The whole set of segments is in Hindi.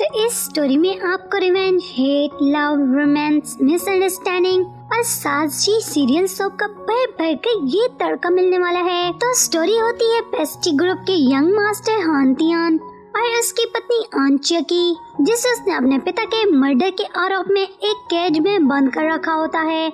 तो इस स्टोरी में आपको revenge hate love romance misunderstanding और साजी सीरियल सोप का भर भर के ये तड़का मिलने वाला है। तो स्टोरी होती है पेस्टी ग्रुप के यंग मास्टर हांतियान और उसकी पत्नी आंचिया की, जिसे उसने अपने पिता के मर्डर के आरोप में एक केज में बंद कर रखा होता है।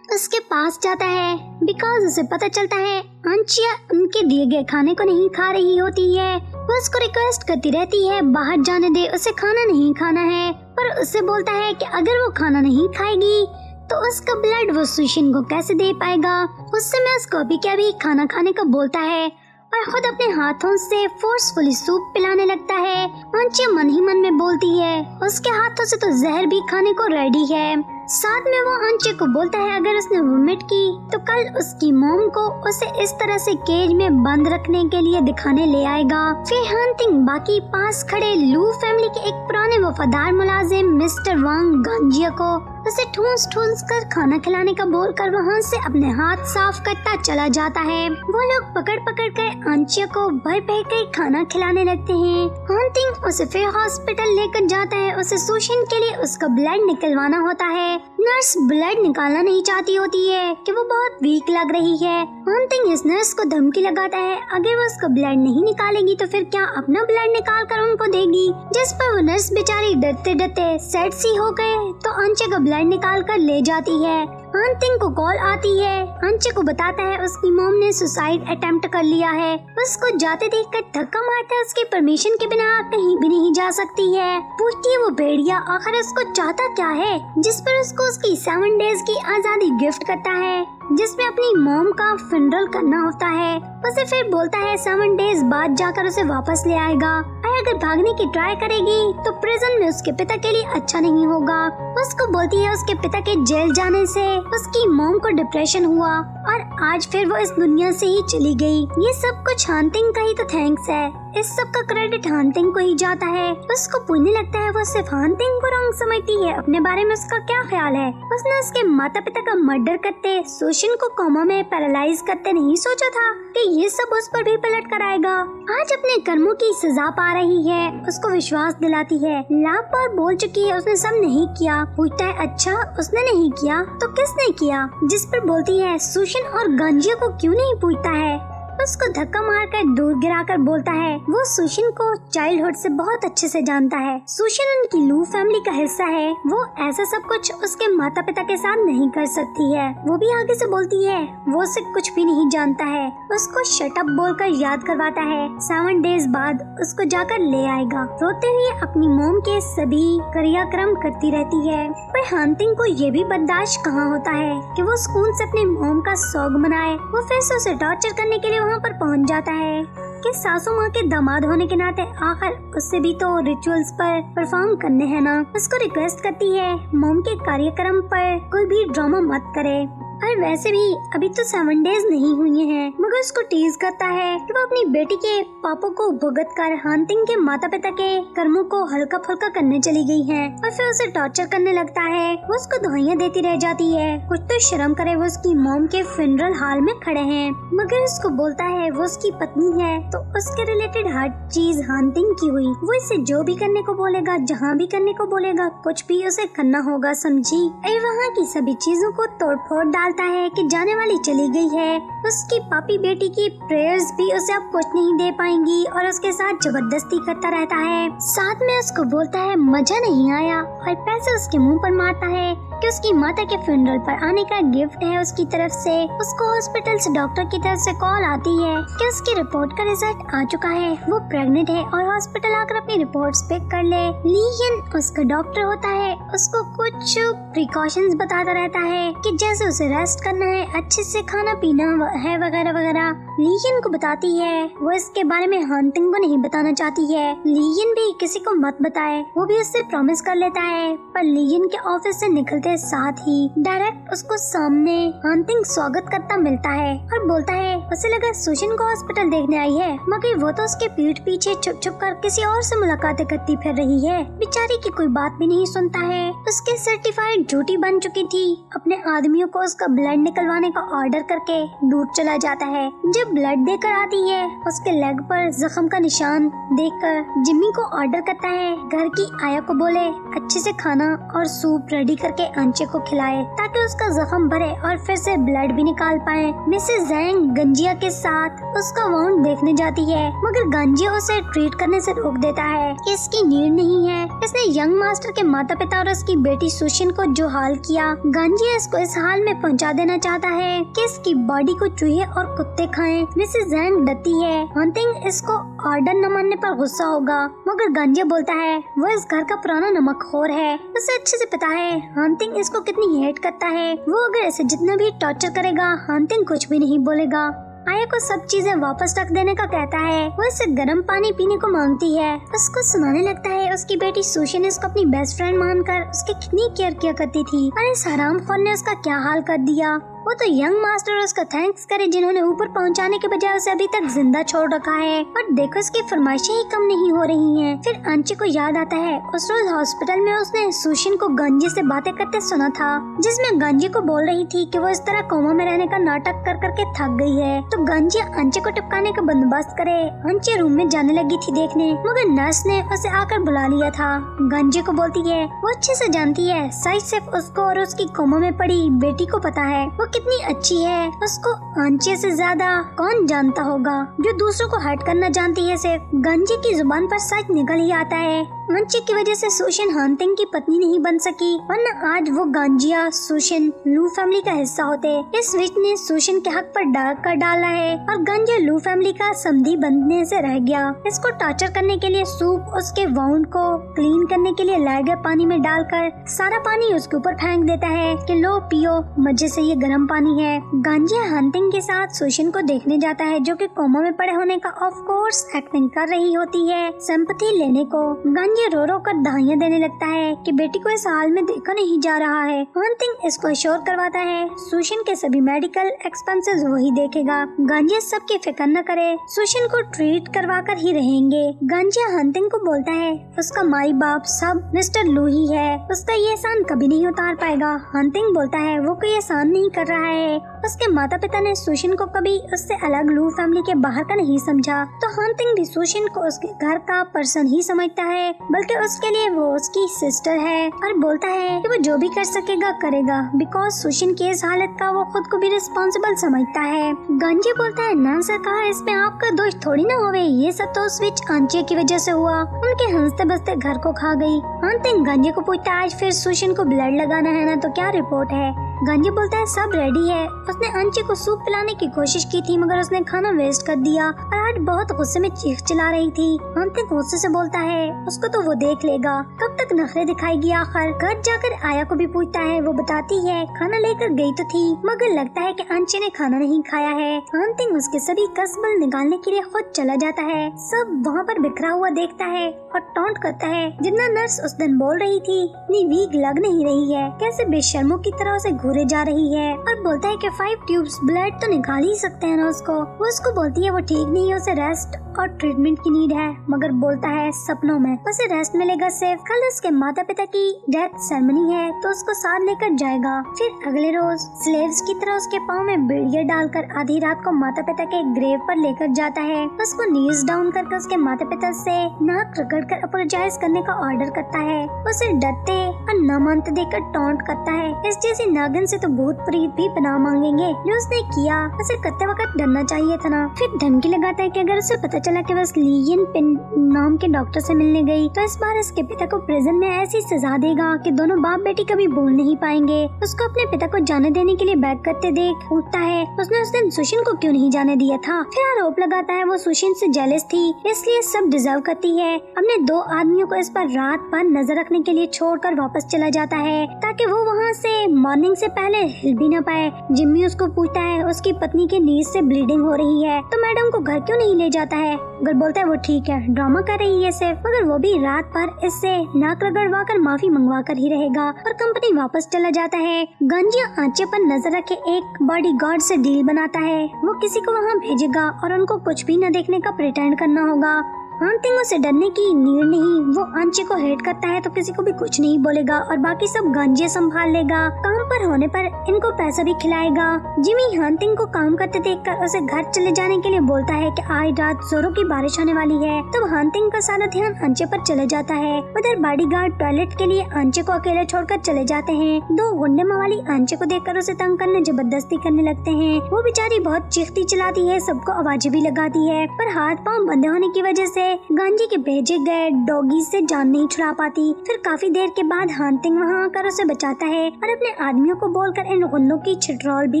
उसके पास जाता है। बिकॉज़ उसे पता चलता है आंचिया उनके दिए गए खाने को नहीं खा रही होती है। वो उसको रिक्वेस्ट करती रहती है, बाहर जाने दे, उसे खाना नहीं खाना है। पर उसे बोलता है कि अगर वो खाना नहीं खाएगी तो उसका ब्लड वो सुशिन को कैसे दे पाएगा? उस समय उसको अभी क्या भी खाना खाने का बोलता है। और खुद अपने हाथों से फोर्सफुली सूप पिलाने लगता है। आंचिया मन ही मन में बोलती है, उसके हाथों से तो जहर भी खाने को रेडी है। साथ में वो अंचे को बोलता है, अगर उसने वोमिट की तो कल उसकी मोम को उसे इस तरह से केज में बंद रखने के लिए दिखाने ले आएगा। फिर हंटिंग बाकी पास खड़े लू फैमिली के एक पुराने वफादार मुलाजिम मिस्टर वांग गांजिया को उसे ठूस ठूस कर खाना खिलाने का बोल कर वहाँ से अपने हाथ साफ़ करता चला जाता है। वो लोग पकड़ पकड़ कर आंचिया को भर भर कर खाना खिलाने लगते हैं। हंटिंग उसे फिर हॉस्पिटल लेकर जाता है। उसे शोषण के लिए उसका ब्लड निकलवाना होता है। はい。नर्स ब्लड निकालना नहीं चाहती होती है, कि वो बहुत वीक लग रही है। हंटिंग इस नर्स को धमकी लगाता है। अगर वो उसका ब्लड नहीं निकालेगी तो फिर क्या अपना ब्लड निकाल कर उनको देगी? जिस पर वो नर्स बेचारी डरते डरते सेट सी हो गए तो अंचे का ब्लड निकाल कर ले जाती है। अंतिंग को कॉल आती है। अंचे को बताता है, उसकी मोम ने सुसाइड अटेम्प्ट कर लिया है। उसको जाते देख कर धक्का मारता है, उसके परमिशन के बिना कहीं भी नहीं जा सकती है। पूछती है वो भेड़िया, आखिर उसको चाहता क्या है? जिस पर उसको उसकी सेवन डेज़ की आज़ादी गिफ्ट करता है। जिसमें अपनी मोम का फिनरल करना होता है, उसे फिर बोलता है सेवन डेज़ बाद जाकर उसे वापस ले आएगा। और अगर भागने की ट्राई करेगी तो प्रिजन में उसके पिता के लिए अच्छा नहीं होगा। उसको बोलती है उसके पिता के जेल जाने से उसकी मोम को डिप्रेशन हुआ, और आज फिर वो इस दुनिया से ही चली गई। ये सब कुछ हांतिंग का ही तो थैंक्स है। इस सब का क्रेडिट हांतिंग को ही जाता है। उसको पुण्य लगता है वो सिर्फ़ हांतिंग को रंग समझती है। अपने बारे में उसका क्या ख्याल है? उसने उसके माता पिता का मर्डर करते सोशन को कोमा में पैरालाइज करते नहीं सोचा था कि ये सब उस पर भी पलट कर आएगा। आज अपने कर्मों की सजा पा रही है, उसको विश्वास दिलाती है। लाभ पर बोल चुकी है, उसने सब नहीं किया। पूछता है अच्छा उसने नहीं किया? तो किसने किया? जिस पर बोलती है, सुशन और गंजिया को क्यों नहीं पूछता है? उसको धक्का मारकर दूर गिराकर बोलता है, वो सुशिन को चाइल्डहुड से बहुत अच्छे से जानता है। सुशिन उनकी लू फैमिली का हिस्सा है। वो ऐसा सब कुछ उसके माता पिता के साथ नहीं कर सकती है। वो भी आगे से बोलती है, वो उसे कुछ भी नहीं जानता है। उसको शटअप बोलकर याद करवाता है। सेवन डेज़ बाद उसको जाकर ले आएगा। रोते हुए अपनी मोम के सभी क्रियाक्रम करती रहती है। पर हांतिंग को ये भी बर्दाश्त कहाँ होता है कि वो स्कूल से अपने मोम का सौग मनाए। वो फिर से उसे टॉर्चर करने के लिए वहाँ पर पहुँच जाता है कि सासू माँ के दामाद होने के नाते आखिर उससे भी तो रिचुअल्स पर परफॉर्म करने हैं ना। उसको रिक्वेस्ट करती है मोम के कार्यक्रम पर कोई भी ड्रामा मत करे। और वैसे भी अभी तो सेवन डेज़ नहीं हुई हैं, मगर उसको टीज करता है कि वो अपनी बेटी के पापा को भुगत कर हांतिंग के माता पिता के कर्मों को हल्का फुल्का करने चली गई है और फिर उसे टॉर्चर करने लगता है। वो उसको दवाइयाँ देती रह जाती है। कुछ तो शर्म करे वो उसकी मोम के फिनरल हाल में खड़े हैं, मगर उसको बोलता है वो उसकी पत्नी है तो उसके रिलेटेड हर चीज़ हांतिंग की हुई। वो इसे जो भी करने को बोलेगा, जहाँ भी करने को बोलेगा, कुछ भी उसे करना होगा, समझी? वहाँ की सभी चीज़ों को तोड़ फोड़ डालता है कि जाने वाली चली गई है। उसकी पापी बेटी की प्रेयर्स भी उसे अब कुछ नहीं दे पाएँगी और उसके साथ ज़बरदस्ती करता रहता है। साथ में उसको बोलता है, मज़ा नहीं आया और पैसे उसके मुँह पर मारता है। कि उसकी माता के फ्यूनरल पर आने का गिफ्ट है उसकी तरफ़ से। उसको हॉस्पिटल से डॉक्टर की तरफ़ से कॉल आती है कि उसकी रिपोर्ट का रिज़ल्ट आ चुका है। वो प्रेग्नेंट है और हॉस्पिटल आकर अपनी रिपोर्ट्स पिक कर ले। लीन उसका डॉक्टर होता है, उसको कुछ प्रिकॉशंस बताता रहता है कि जैसे उसे रेस्ट करना है, अच्छे से खाना पीना है वगैरह वगैरह। लीन को बताती है, वो इसके बारे में हंटिंग को नहीं बताना चाहती है। लीन भी किसी को मत बताए, वो भी उससे प्रॉमिस कर लेता है। पर लीन के ऑफ़िस से निकलते के साथ ही डायरेक्ट उसको सामने हंटिंग स्वागत करता मिलता है और बोलता है, उसे लगा सुशिन को हॉस्पिटल देखने आई है, मगर वो तो उसके पीठ पीछे छुप छुप कर किसी और से मुलाकातें करती फिर रही है। बेचारी की कोई बात भी नहीं सुनता है। उसके सर्टिफाइड ड्यूटी बन चुकी थी। अपने आदमियों को उसका ब्लड निकलवाने का ऑर्डर करके दूर चला जाता है। जब ब्लड देकर आती है, उसके लेग पर जख्म का निशान देखकर जिम्मी को ऑर्डर करता है। घर की आया को बोले, अच्छे से खाना और सूप रेडी करके अंचे को खिलाए ताकि उसका जख्म भरे और फिर से ब्लड भी निकाल पाए। मिसेज जैंग गंजिया के साथ उसका वाउंड देखने जाती है, मगर गंजिया उसे ट्रीट करने से रोक देता है। इसकी नीड नहीं है। इसने यंग मास्टर के माता पिता और उसकी बेटी सुशिन को जो हाल किया, गंजिया इसको इस हाल में पहुँचा देना चाहता है कि इसकी बॉडी को चूहे और कुत्ते खाएँ। मिसेज जैंग डरती है। हंटिंग इसको ऑर्डर न मानने पर गुस्सा होगा, मगर गंजिया बोलता है, वो इस घर का पुराना नमक खोर है। उसे अच्छे से पता है। हंटिंग इसको कितनी हेट करता है? वो अगर इसे जितना भी टॉर्चर करेगा हंटिंग कुछ भी नहीं बोलेगा। आया को सब चीज़ें वापस रख देने का कहता है। वो इसे गर्म पानी पीने को मांगती है। उसको सुनाने लगता है उसकी बेटी सुशी ने उसको अपनी बेस्ट फ्रेंड मानकर उसकी कितनी केयर किया करती थी। और इस हराम खोर ने उसका क्या हाल कर दिया? वो तो यंग मास्टर उसका थैंक्स करे जिन्होंने ऊपर पहुँचाने के बजाय उसे अभी तक ज़िंदा छोड़ रखा है। और देखो उसकी फरमाइशें ही कम नहीं हो रही हैं। फिर अंची को याद आता है, उस रोज हॉस्पिटल में उसने सुशिन को गंजी से बातें करते सुना था, जिसमें गंजी को बोल रही थी कि वो इस तरह कोमा में रहने का नाटक कर करके थक गई है। तो गंजी अंचे को टिपकाने का बंदोबस्त करे अंचे रूम में जाने लगी थी देखने, मगर नर्स ने उसे आकर बुला लिया था। गंजी को बोलती है, वो अच्छे से जानती है सच सिर्फ़ उसको और उसकी कोमा में पड़ी बेटी को पता है। वो कितनी अच्छी है। उसको आंचे से ज़्यादा कौन जानता होगा? जो दूसरों को हर्ट करना जानती है सिर्फ़। गंजे की ज़ुबान पर सच निकल ही आता है। आंचे की वजह से सुशन हंटिंग की पत्नी नहीं बन सकी, वरना आज वो गांजिया, सुशन, लू फैमिली का हिस्सा होते। इस विच ने सुशन के हक पर डाक कर डाला है और गांजिया, लू फैमिली का समधी बनने से रह गया। इसको टॉर्चर करने के लिए सूप, उसके वाउंड को क्लीन करने के लिए लाए गए पानी में डालकर सारा पानी उसके ऊपर फेंक देता है कि लो पियो, मज़े से ये गर्म पानी है। गांजिया हंटिंग के साथ सुशिन को देखने जाता है, जो कि कोमा में पड़े होने का ऑफ़ कोर्स एक्टिंग कर रही होती है सिंपथी लेने को। गांजिया रो रो कर दहाइयाँ देने लगता है कि बेटी को इस हाल में देखा नहीं जा रहा है। हंटिंग इसको श्योर करवाता है। सुशन के सभी मेडिकल एक्सपेंसेस वही देखेगा। गांजिया सबकी फ़िक्र न करे। सुशिन को ट्रीट करवा कर ही रहेंगे। गांजिया हंटिंग को बोलता है, उसका माई बाप सब मिस्टर लू ही है। उसका ये एहसान कभी नहीं उतार पाएगा। हंटिंग बोलता है, वो कोई एहसान नहीं कर रहा है। उसके माता पिता ने सुशिन को कभी उससे अलग लू फैमिली के बाहर का नहीं समझा। तो हंटिंग भी सुशिन को उसके घर का पर्सन ही समझता है, बल्कि उसके लिए वो उसकी सिस्टर है और बोलता है कि वो जो भी कर सकेगा, करेगा। बिकॉज़ सुशिन की इस हालत का वो खुद को भी रिस्पॉन्सिबल समझता है। गंजे बोलता है ना कहा इसमें आपका दोष थोड़ी ना होवे। ये सब तो स्विच विच आंचे की वजह से हुआ। उनके हँसते बसते घर को खा गई। हंटिंग गंजे को पूछता है, आज फिर सुशिन को ब्लड लगाना है ना तो क्या रिपोर्ट है? गंजी बोलता है, सब रेडी है। उसने अंचे को सूप पिलाने की कोशिश की थी, मगर उसने खाना वेस्ट कर दिया और आज बहुत गुस्से में चीख चिल्ला रही थी। अंते गुस्से से बोलता है, उसको तो वो देख लेगा। कब तक नखरे दिखाएगी आखिर? घर जाकर आया को भी पूछता है, वो बताती है, खाना लेकर गई तो थी, मगर लगता है की अंचे ने खाना नहीं खाया है। अंतिम उसके सभी कसबल निकालने के लिए खुद चला जाता है। सब वहाँ पर बिखरा हुआ देखता है और टॉन्ट करता है। जितना नर्स उस दिन बोल रही थी, इतनी वीक लग नहीं रही है। कैसे बेशर्मों की तरह उसे घूरे जा रही है? और बोलता है कि फाइव ट्यूब्स ब्लड तो निकाल ही सकते हैं ना उसको। वो उसको बोलती है, वो ठीक नहीं है, उसे रेस्ट और ट्रीटमेंट की नीड है। मगर बोलता है, सपनों में। उसे रेस्ट मिलेगा सिर्फ़ कल उसके माता पिता की डेथ सेरेमनी है तो उसको साथ लेकर जाएगा। फिर अगले रोज स्लेव्स की तरह उसके पाँव में बेड़िया डालकर आधी रात को माता पिता के ग्रेव पर लेकर जाता है। उसको नीज डाउन करके उसके माता पिता से नाक रगड़ कर अपोलोजाइज करने का ऑर्डर करता है। उसे डरते और न मानते देखकर टॉन्ट करता है। इस जैसी नागिन से तो भूत प्रीत भी पनाह मांगेंगे। जो उसने किया, उसे करते वक्त डरना चाहिए था ना। फिर धमकी लगाता है कि अगर उसे पता चला कि बस लीजन पिन नाम के डॉक्टर से मिलने गई तो इस बार उसके पिता को प्रिजन में ऐसी सजा देगा कि दोनों बाप बेटी कभी बोल नहीं पाएँगे। उसको अपने पिता को जाने देने के लिए बैग करते देख उठता है। उसने उस दिन सुशिन को क्यों नहीं जाने दिया था? फिर आरोप लगाता है वो सुशिन से जेलस थी, इसलिए सब डिजर्व करती है। अपने दो आदमियों को इस पर रात पर नज़र रखने के लिए छोड़कर वापस चला जाता है, ताकि वो वहाँ से मॉर्निंग से पहले हिल भी न पाए जिम्मी उसको पूछता है, उसकी पत्नी के नीज से ब्लीडिंग हो रही है तो मैडम को घर क्यों नहीं ले जाता है? अगर बोलता है, वो ठीक है ड्रामा कर रही है सिर्फ़, मगर वो भी रात भर इससे नाक रगड़वा कर माफ़ी मंगवा कर ही रहेगा और कंपनी वापस चला जाता है। गंजिया आंचे पर नज़र रखे एक बॉडी गार्ड से डील बनाता है। वो किसी को वहाँ भेजेगा और उनको कुछ भी न देखने का प्रिटेंड करना होगा। हंटिंग से डरने की नीड नहीं, वो अंचे को हेट करता है तो किसी को भी कुछ नहीं बोलेगा और बाकी सब गंजे संभाल लेगा। काम पर होने पर इनको पैसा भी खिलाएगा। जिमी हंटिंग को काम करते देखकर उसे घर चले जाने के लिए बोलता है कि आज रात जोरों की बारिश होने वाली है। तब हंटिंग का सारा ध्यान अंचे पर चले जाता है। उधर बॉडी गार्ड टॉयलेट के लिए अंचे को अकेले छोड़कर चले जाते हैं। दो गुंडे मवाली अंचे को देखकर उसे तंग करने, ज़बरदस्ती करने लगते हैं। वो बेचारी बहुत चीखती चलाती है, सबको आवाज़ें भी लगाती है। पर हाथ पाँव बंधे होने की वजह से गांजी के भेजे गए डॉगी से जान नहीं छुड़ा पाती। फिर काफ़ी देर के बाद हांतिंग वहाँ आकर उसे बचाता है और अपने आदमियों को बोलकर इन गुन्नों की छिट्रोल भी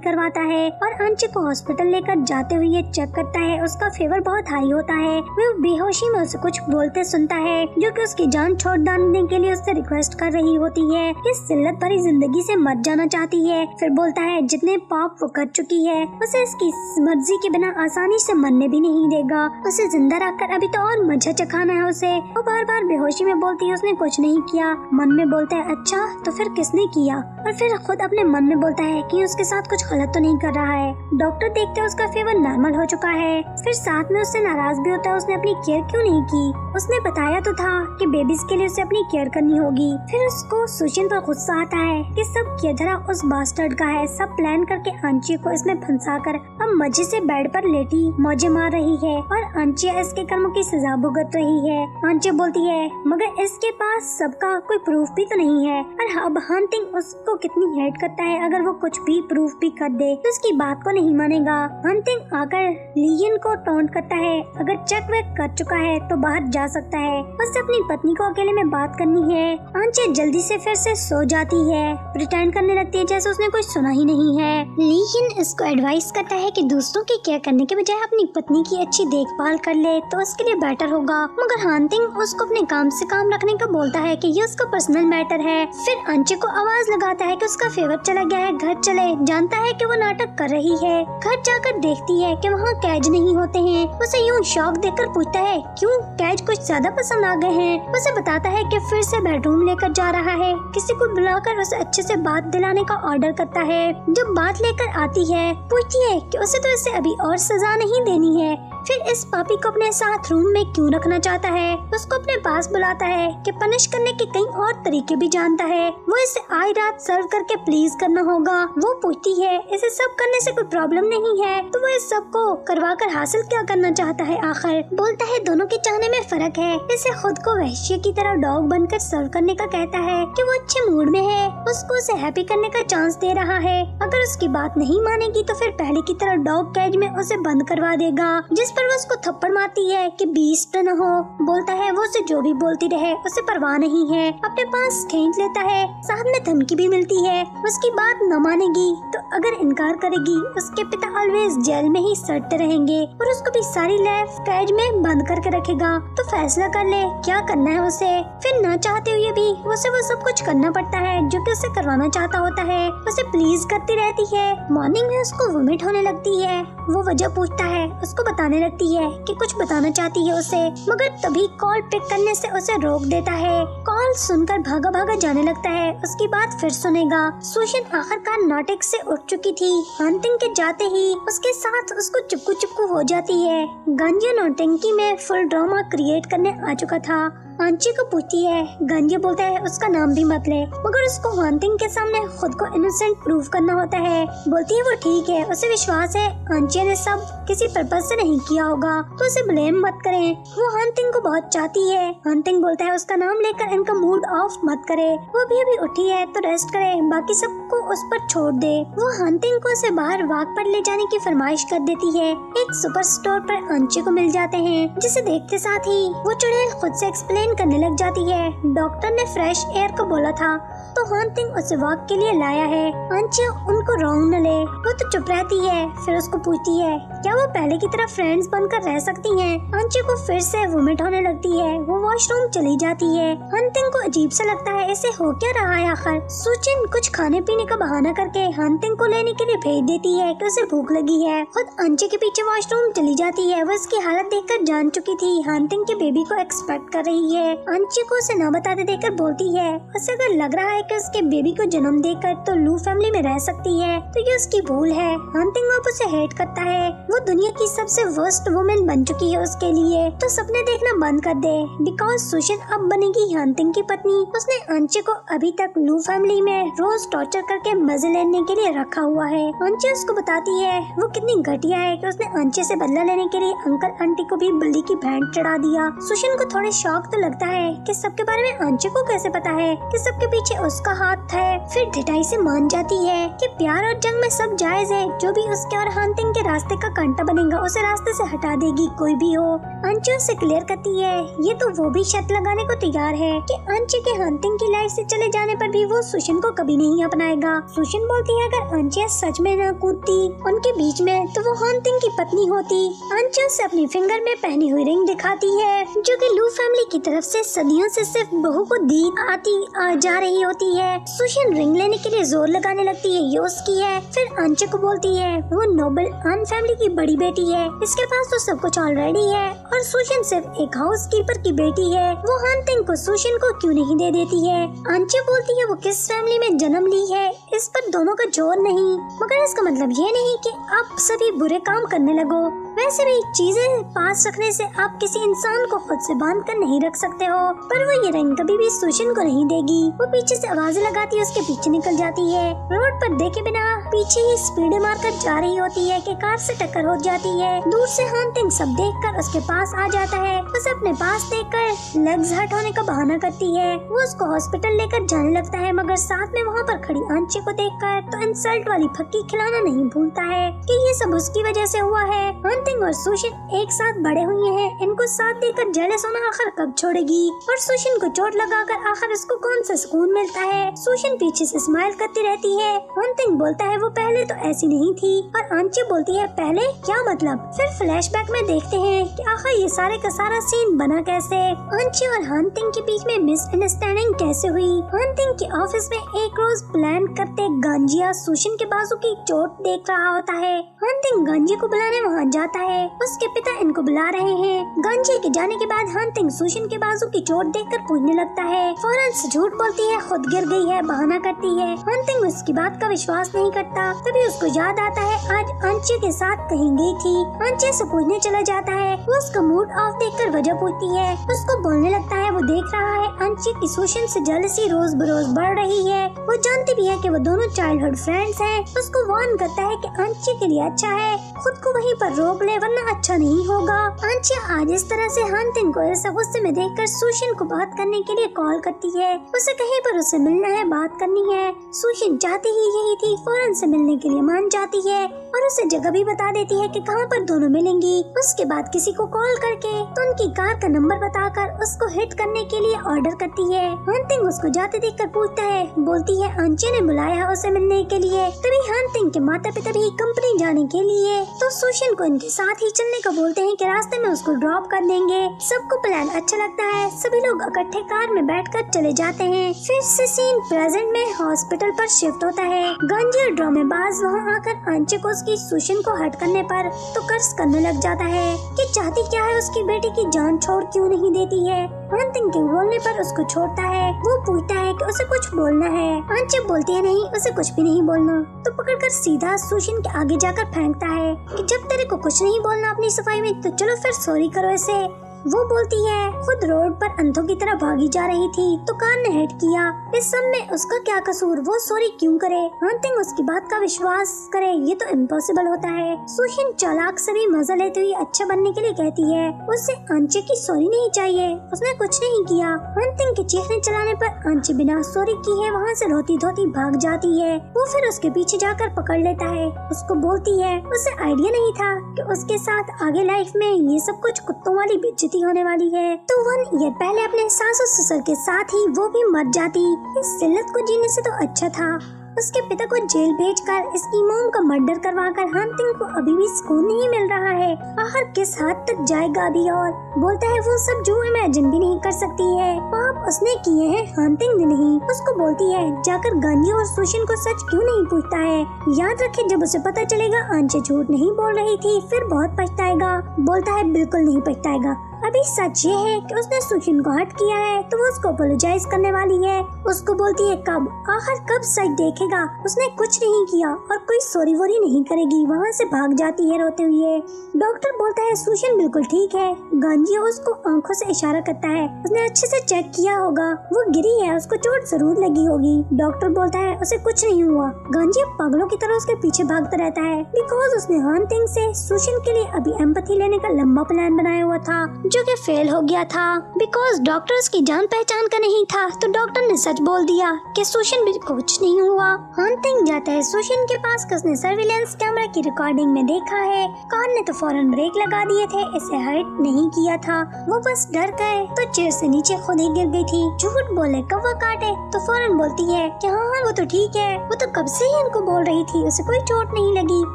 करवाता है और अंश को हॉस्पिटल लेकर जाते हुए ये चेक करता है, उसका फेवर बहुत हाई होता है। वो बेहोशी में उसे कुछ बोलते सुनता है, जो कि उसकी जान छोड़ डालने के लिए उससे रिक्वेस्ट कर रही होती है। इस जिल्लत भरी ज़िंदगी से मर जाना चाहती है, फिर बोलता है, जितने पाप वो कर चुकी है, उसे इसकी मर्ज़ी के बिना आसानी से मरने भी नहीं देगा। उसे ज़िंदा रखकर अभी तो और मज़ा चखाना है उसे। वो बार बार बेहोशी में बोलती है, उसने कुछ नहीं किया। मन में बोलता है अच्छा तो फिर किसने किया? और फिर खुद अपने मन में बोलता है कि उसके साथ कुछ गलत तो नहीं कर रहा है। डॉक्टर देखते उसका फीवर नॉर्मल हो चुका है। फिर साथ में उससे नाराज़ भी होता है, उसने अपनी केयर क्यों नहीं की? उसने बताया तो था कि बेबीज के लिए उसे अपनी केयर करनी होगी। फिर उसको सुशिन पर गुस्सा आता है कि सब धरा उस बास्टर्ड का है। सब प्लान करके आंची को इसमें फंसा कर अब मज़े से बेड पर लेटी, मौजे मार रही है। और आंचिया इसके कर्मों की सजा भुगत रही है। आंचे बोलती है, मगर इसके पास सबका कोई प्रूफ भी तो नहीं है। और अब हंटिंग उसको कितनी हेट करता है, अगर वो कुछ भी प्रूफ भी कर दे तो उसकी बात को नहीं मानेगा। हंटिंग आकर लियन को टोंट करता है। अगर चेक वेक कर चुका है तो बाहर जा सकता है। बस अपनी पत्नी को अकेले में बात करनी है। आंचे जल्दी से फिर से सो जाती है। प्रिटेंड करने लगती है जैसे उसने कुछ सुना ही नहीं है। लियन इसको एडवाइस करता है कि दूसरों की केयर करने के बजाय अपनी पत्नी की अच्छी देखभाल कर ले तो उसके लिए बेटर होगा। मगर हांतिंग उसको अपने काम से काम रखने का बोलता है कि ये उसका पर्सनल मैटर है। फिर अंचे को आवाज़ लगाता है कि उसका फेवर चला गया है, घर चले। जानता है कि वो नाटक कर रही है। घर जाकर देखती है कि वहाँ कैज नहीं होते हैं। उसे यूँ शौक देखकर पूछता है, क्यों? कैज कुछ ज़्यादा पसंद आ गए हैं? उसे बताता है कि फिर से बेडरूम लेकर जा रहा है। किसी को बुलाकर उसे अच्छे से बात दिलाने का ऑर्डर करता है। जब बात लेकर आती है, पूछती है कि उसे तो इसे अभी और सजा नहीं देनी है। फिर इस पापी को अपने साथ रूम में क्यों रखना चाहता है? उसको अपने पास बुलाता है कि पनिश करने के कई और तरीके भी जानता है। वो इसे आई रात सर्व करके प्लीज़ करना होगा। वो पूछती है, इसे सब करने से कोई प्रॉब्लम नहीं है? तो वो इस सबको करवा कर हासिल क्या करना चाहता है आखिर? बोलता है, दोनों के चाहने में फ़र्क है। इसे खुद को वैश्य की तरह डॉग बनकर सर्व करने का कहता है कि वो अच्छे मूड में है। उसको उसे हैप्पी करने का चांस दे रहा है। अगर उसकी बात नहीं मानेगी तो फिर पहले की तरह डॉग कैज में उसे बंद करवा देगा जिस जिस पर वो उसको थप्पड़ मारती है कि बीस्ट न हो। बोलता है, वो उसे जो भी बोलती रहे, उसे परवाह नहीं है। अपने पास खींच लेता है में धमकी भी मिलती है। उसकी बात न मानेगी तो अगर इनकार करेगी, उसके पिता ऑलवेज जेल में ही सड़ते रहेंगे और उसको भी सारी लाइफ कैद में बंद करके रखेगा। तो फैसला कर ले, क्या करना है उसे? फिर न चाहते हुए भी उसे वो सब कुछ करना पड़ता है, जो कि उसे करवाना चाहता होता है। उसे प्लीज़ करती रहती है। मॉर्निंग में उसको वोमिट होने लगती है। वो वजह पूछता है, उसको बताने लगती है कि कुछ बताना चाहती है उसे, मगर तभी कॉल पिक करने से उसे रोक देता है। कॉल सुनकर भागा भागा जाने लगता है। उसकी बात फिर सुनेगा। सुशन आखिरकार नाटक से उठ चुकी थी। हंटिंग के जाते ही उसके साथ उसको चुपकू चुपकू हो जाती है। गंजिया नौटंकी में फुल ड्रामा क्रिएट करने आ चुका था। आंची को पूछती है, गंजे बोलता है, उसका नाम भी मत ले, मगर उसको वांतिंग के सामने खुद को इनोसेंट प्रूव करना होता है। बोलती है, वो ठीक है, उसे विश्वास है आंची ने सब किसी पर्पज से नहीं किया होगा तो उसे ब्लेम मत करें। वो हंटिंग को बहुत चाहती है। हंटिंग बोलता है, उसका नाम लेकर इनका मूड ऑफ़ मत करे, वो भी अभी उठी है तो रेस्ट करे, बाकी सबको उस पर छोड़ दे। वो हंटिंग को उसे बाहर वाक पर ले जाने की फरमाइश कर देती है। एक सुपर स्टोर पर अंची को मिल जाते हैं, जिसे देखते साथ ही वो चुड़ैल खुद से एक्सप्लेन करने लग जाती है। डॉक्टर ने फ्रेश एयर को बोला था तो हॉन्टिंग उसे वॉक के लिए लाया है। अंचे उनको रॉन्ग न ले। वो तो चुप रहती है, फिर उसको पूछती है, क्या वो पहले की तरह फ्रेंड्स बनकर रह सकती हैं? अंचे को फिर से वोमिट होने लगती है। वो वॉशरूम चली जाती है। हंटिंग को अजीब सा लगता है इसे हो क्या रहा है आखिर? सुचिन कुछ खाने पीने का बहाना करके हंटिंग को लेने के लिए भेज देती है। कि उसे भूख लगी है खुद अंचे के पीछे वॉशरूम चली जाती है। वो उसकी हालत देखकर जान चुकी थी। हंटिंग के बेबी को एक्सपेक्ट कर रही है। अंचे को उसे न बताते देखकर बोलती है, उसे अगर लग रहा है कि उसके बेबी को जन्म देकर तो लू फैमिली में रह सकती है तो ये उसकी भूल है। हंटिंग आप उसे हेट करता है। वो दुनिया की सबसे वर्स्ट वुमेन बन चुकी है उसके लिए। तो सपने देखना बंद कर दे। बिकॉज़ सुशिन अब बनेगी हंटिंग की पत्नी। उसने अंचे को अभी तक लू फैमिली में रोज टॉर्चर करके मज़े लेने के लिए रखा हुआ है। अंचे उसको बताती है, वो कितनी घटिया है कि उसने अंचे से बदला लेने के लिए अंकल आंटी को भी बल्ली की बैंड चढ़ा दिया। सुशिन को थोड़े शौक तो लगता है कि सबके बारे में अंचे को कैसे पता है कि सबके पीछे उसका हाथ है। फिर ढिटाई से मान जाती है कि प्यार और जंग में सब जायज़ है। जो भी उसके और हंटिंग के रास्ते का कांटा बनेगा, उसे रास्ते से हटा देगी कोई भी हो। अंशु से क्लियर करती है, ये तो वो भी शर्त लगाने को तैयार है कि अंशु के हंटिंग की लाइफ से चले जाने पर भी वो सुशन को कभी नहीं अपनाएगा। सुशन बोलती है, अगर अंशु सच में न कूदती उनके बीच में तो वो हंटिंग की पत्नी होती। अंशु से अपनी फिंगर में पहनी हुई रिंग दिखाती है, जो कि लू फैमिली की तरफ़ से सदियों से सिर्फ़ बहू को दी आती, आ, जा रही होती है। सुशन रिंग लेने के लिए ज़ोर लगाने लगती है, ये उसकी है। फिर अंचे को बोलती है, वो नोबल अन फैमिली की बड़ी बेटी है। इसके पास तो सब कुछ ऑलरेडी है। और सुशन सिर्फ़ एक हाउस कीपर की बेटी है। वो हंटिंग को सुशन को क्यूँ नहीं दे देती है? अंचे बोलती है, वो किस फैमिली में जन्म ली है? इस पर दोनों का ज़ोर नहीं। मगर इसका मतलब ये नहीं कि आप सभी बुरे काम करने लगो। वैसे भी चीज़ें पास रखने से आप किसी इंसान को खुद से बाँध कर नहीं रख सकते हो। पर वो ये रंग कभी भी सुशन को नहीं देगी। वो पीछे से आवाज़ें लगाती है, उसके पीछे निकल जाती है। रोड पर देखे बिना पीछे ही स्पीड मार कर जा रही होती है कि कार से टक्कर हो जाती है। दूर से हंटिंग सब देखकर उसके पास आ जाता है। उसे अपने पास देखकर लेग्स हट होने का बहाना करती है। वो उसको हॉस्पिटल लेकर जाने लगता है, मगर साथ में वहाँ पर खड़ी आंचे को देखकर तो इंसल्ट वाली फक्की खिलाना नहीं भूलता है कि ये सब उसकी वजह से हुआ है। हंटिंग और सुशिन एक साथ बड़े हुए हैं। इनको साथ देकर जेलस होना आखिर कब छोड़ेगी? और सुशिन को चोट लगाकर आखिर इसको कौन सा सुकून मिलता है? सुशन पीछे से स्माइल करती रहती है। हंटिंग बोलता है, वो पहले तो ऐसी नहीं थी। और आंची बोलती है, पहले? क्या मतलब? फिर फ्लैशबैक में देखते हैं कि आखिर ये सारे का सारा सीन बना कैसे? आंची और हंटिंग के बीच में मिसअंडरस्टैंडिंग कैसे हुई? हंटिंग के ऑफ़िस में एक रोज प्लान करते गांजिया सुशन के बाजू की चोट देख रहा होता है। हंटिंग गांजी को बुलाने वहाँ जाता है। उसके पिता इनको बुला रहे हैं। गांजी के जाने के बाद हंटिंग सुशन के बाजू की चोट देख कर पूछने लगता है। फ़ौरन से झूठ बोलती है, खुद गिर गई है, बहाना करती है। हंटिंग उसकी बात का विश्वास नहीं करता। तभी उसको याद आता है, आज अंचे के साथ कहीं गई थी। अंचे से पूछने चला जाता है। वो उसका मूड ऑफ़ देख कर वजह पूछती है। उसको बोलने लगता है, वो देख रहा है अंचे की सोशन से जलसी रोज बरोज बढ़ रही है। वो जानती भी कि वो दोनों चाइल्डहुड फ्रेंड्स हैं। उसको वार्न करता है कि अंचे के लिए अच्छा है। खुद को वहीं पर रोक ले, वरना अच्छा नहीं होगा। अंचे आज इस तरह से हंटिंग को ऐसा गुस्से में देखकर सुशन को बात करने के लिए कॉल करती है। उसे कहीं पर उसे मिलना है, बात करनी है। सुशिन चाहती ही यही थी फ़ौरन से मिलने के लिए मान जाती है और उसे जगह भी बता देती है कि कहाँ पर दोनों मिलेंगी। उसके बाद किसी को कॉल करके तो उनकी कार का नंबर बताकर उसको हिट करने के लिए ऑर्डर करती है। हंटिंग उसको जाते देखकर पूछता है, बोलती है अंचे ने बुलाया उसे मिलने के लिए। तभी हंटिंग के माता पिता भी कंपनी जाने के लिए। तो सुशिन को इनके साथ ही चलने को बोलते हैं कि रास्ते में उसको ड्रॉप कर देंगे। सबको प्लान अच्छा लगता है। सभी लोग इकट्ठे कार में बैठकर चले जाते हैं। फिर से सीन प्रेजेंट में हॉस्पिटल पर शिफ्ट होता है। गंजी और ड्रामेबाज वहाँ आकर आंचे को उसकी सुशन को हट करने पर तो कर्ज करने लग जाता है कि चाहती क्या है उसकी बेटी की जान छोड़ क्यों नहीं देती है? हंटिंग के बोलने पर उसको छोड़ता है। वो पूछता है कि उसे कुछ बोलना है। आंचे बोलती है, नहीं, उसे कुछ भी नहीं बोलना। तो पकड़ कर सीधा सुशिन के आगे जाकर फेंकता है कि जब तेरे को कुछ नहीं बोलना अपनी सफ़ाई में तो चलो फिर सॉरी करो इसे। वो बोलती है, खुद रोड पर अंधों की तरह भागी जा रही थी तो कान ने हेट किया। इस सब में उसका क्या कसूर? वो सॉरी क्यों करे? हंटिंग उसकी बात का विश्वास करे, ये तो इम्पॉसिबल होता है। सुशिन चालाक से भी मज़ा लेते हुए अच्छा बनने के लिए कहती है उससे अंचे की सॉरी नहीं चाहिए। उसने कुछ नहीं किया। हंटिंग के चीखने चलाने पर अंचे बिना सॉरी की है, वहाँ से रोती धोती भाग जाती है। वो फिर उसके पीछे जाकर पकड़ लेता है। उसको बोलती है, उसे आइडिया नहीं था कि उसके साथ आगे लाइफ में ये सब कुछ कुत्तों वाली बेचती बेजती होने वाली है। तो वन ईयर पहले अपने सासू ससुर के साथ ही वो भी मर जाती। इस जिल्लत को जीने से तो अच्छा था। उसके पिता को जेल भेजकर, इसकी मोम का मर्डर करवाकर हांतिंग को अभी भी सुकून नहीं मिल रहा है। आखिर किस हद तक जाएगा अभी और? बोलता है, वो सब जो इमेजिन भी नहीं कर सकती है। पाप उसने किए हैं हांतिंग ने नहीं। उसको बोलती है, जाकर गांधी और सुशिन को सच क्यों नहीं पूछता है? याद रखे, जब उसे पता चलेगा, आंचे झूठ नहीं बोल रही थी, फिर बहुत पछताएगा। बोलता है, बिल्कुल नहीं पछताएगा। अभी सच ये है कि उसने सुशिन को हट किया है तो वो उसको अपोलोजाइज करने वाली है। उसको बोलती है, कब? आखिर कब सच देखेगा? उसने कुछ नहीं किया और कोई सोरी वोरी नहीं करेगी। वहाँ से भाग जाती है रोते हुए। डॉक्टर बोलता है सुशिन बिल्कुल ठीक है। गांधी उसको आँखों से इशारा करता है। उसने अच्छे से चेक किया होगा। वो गिरी है, उसको चोट ज़रूर लगी होगी। डॉक्टर बोलता है, उसे कुछ नहीं हुआ। गांधी पागलों की तरह उसके पीछे भागता रहता है। बिकॉज़ उसने हान थिंग से सुशिन के लिए अभी एम्पथी लेने का लंबा प्लान बनाया हुआ था। जो कि फेल हो गया था। बिकॉज़ डॉक्टर उसकी जान पहचान का नहीं था तो डॉक्टर ने सच बोल दिया कि सुशन भी कुछ नहीं हुआ। हंटिंग जाता है सुशन के पास उसने सर्विलेंस कैमरा की रिकॉर्डिंग में देखा है? कार ने तो फ़ौरन ब्रेक लगा दिए थे, इसे हर्ट नहीं किया था। वो बस डर गए तो चेयर से नीचे खुद ही गिर गई थी। झूठ बोले कौवा काटे तो फ़ौरन बोलती है कि हाँ हाँ वो तो ठीक है। वो तो कब से ही इनको बोल रही थी, उसे कोई चोट नहीं लगी।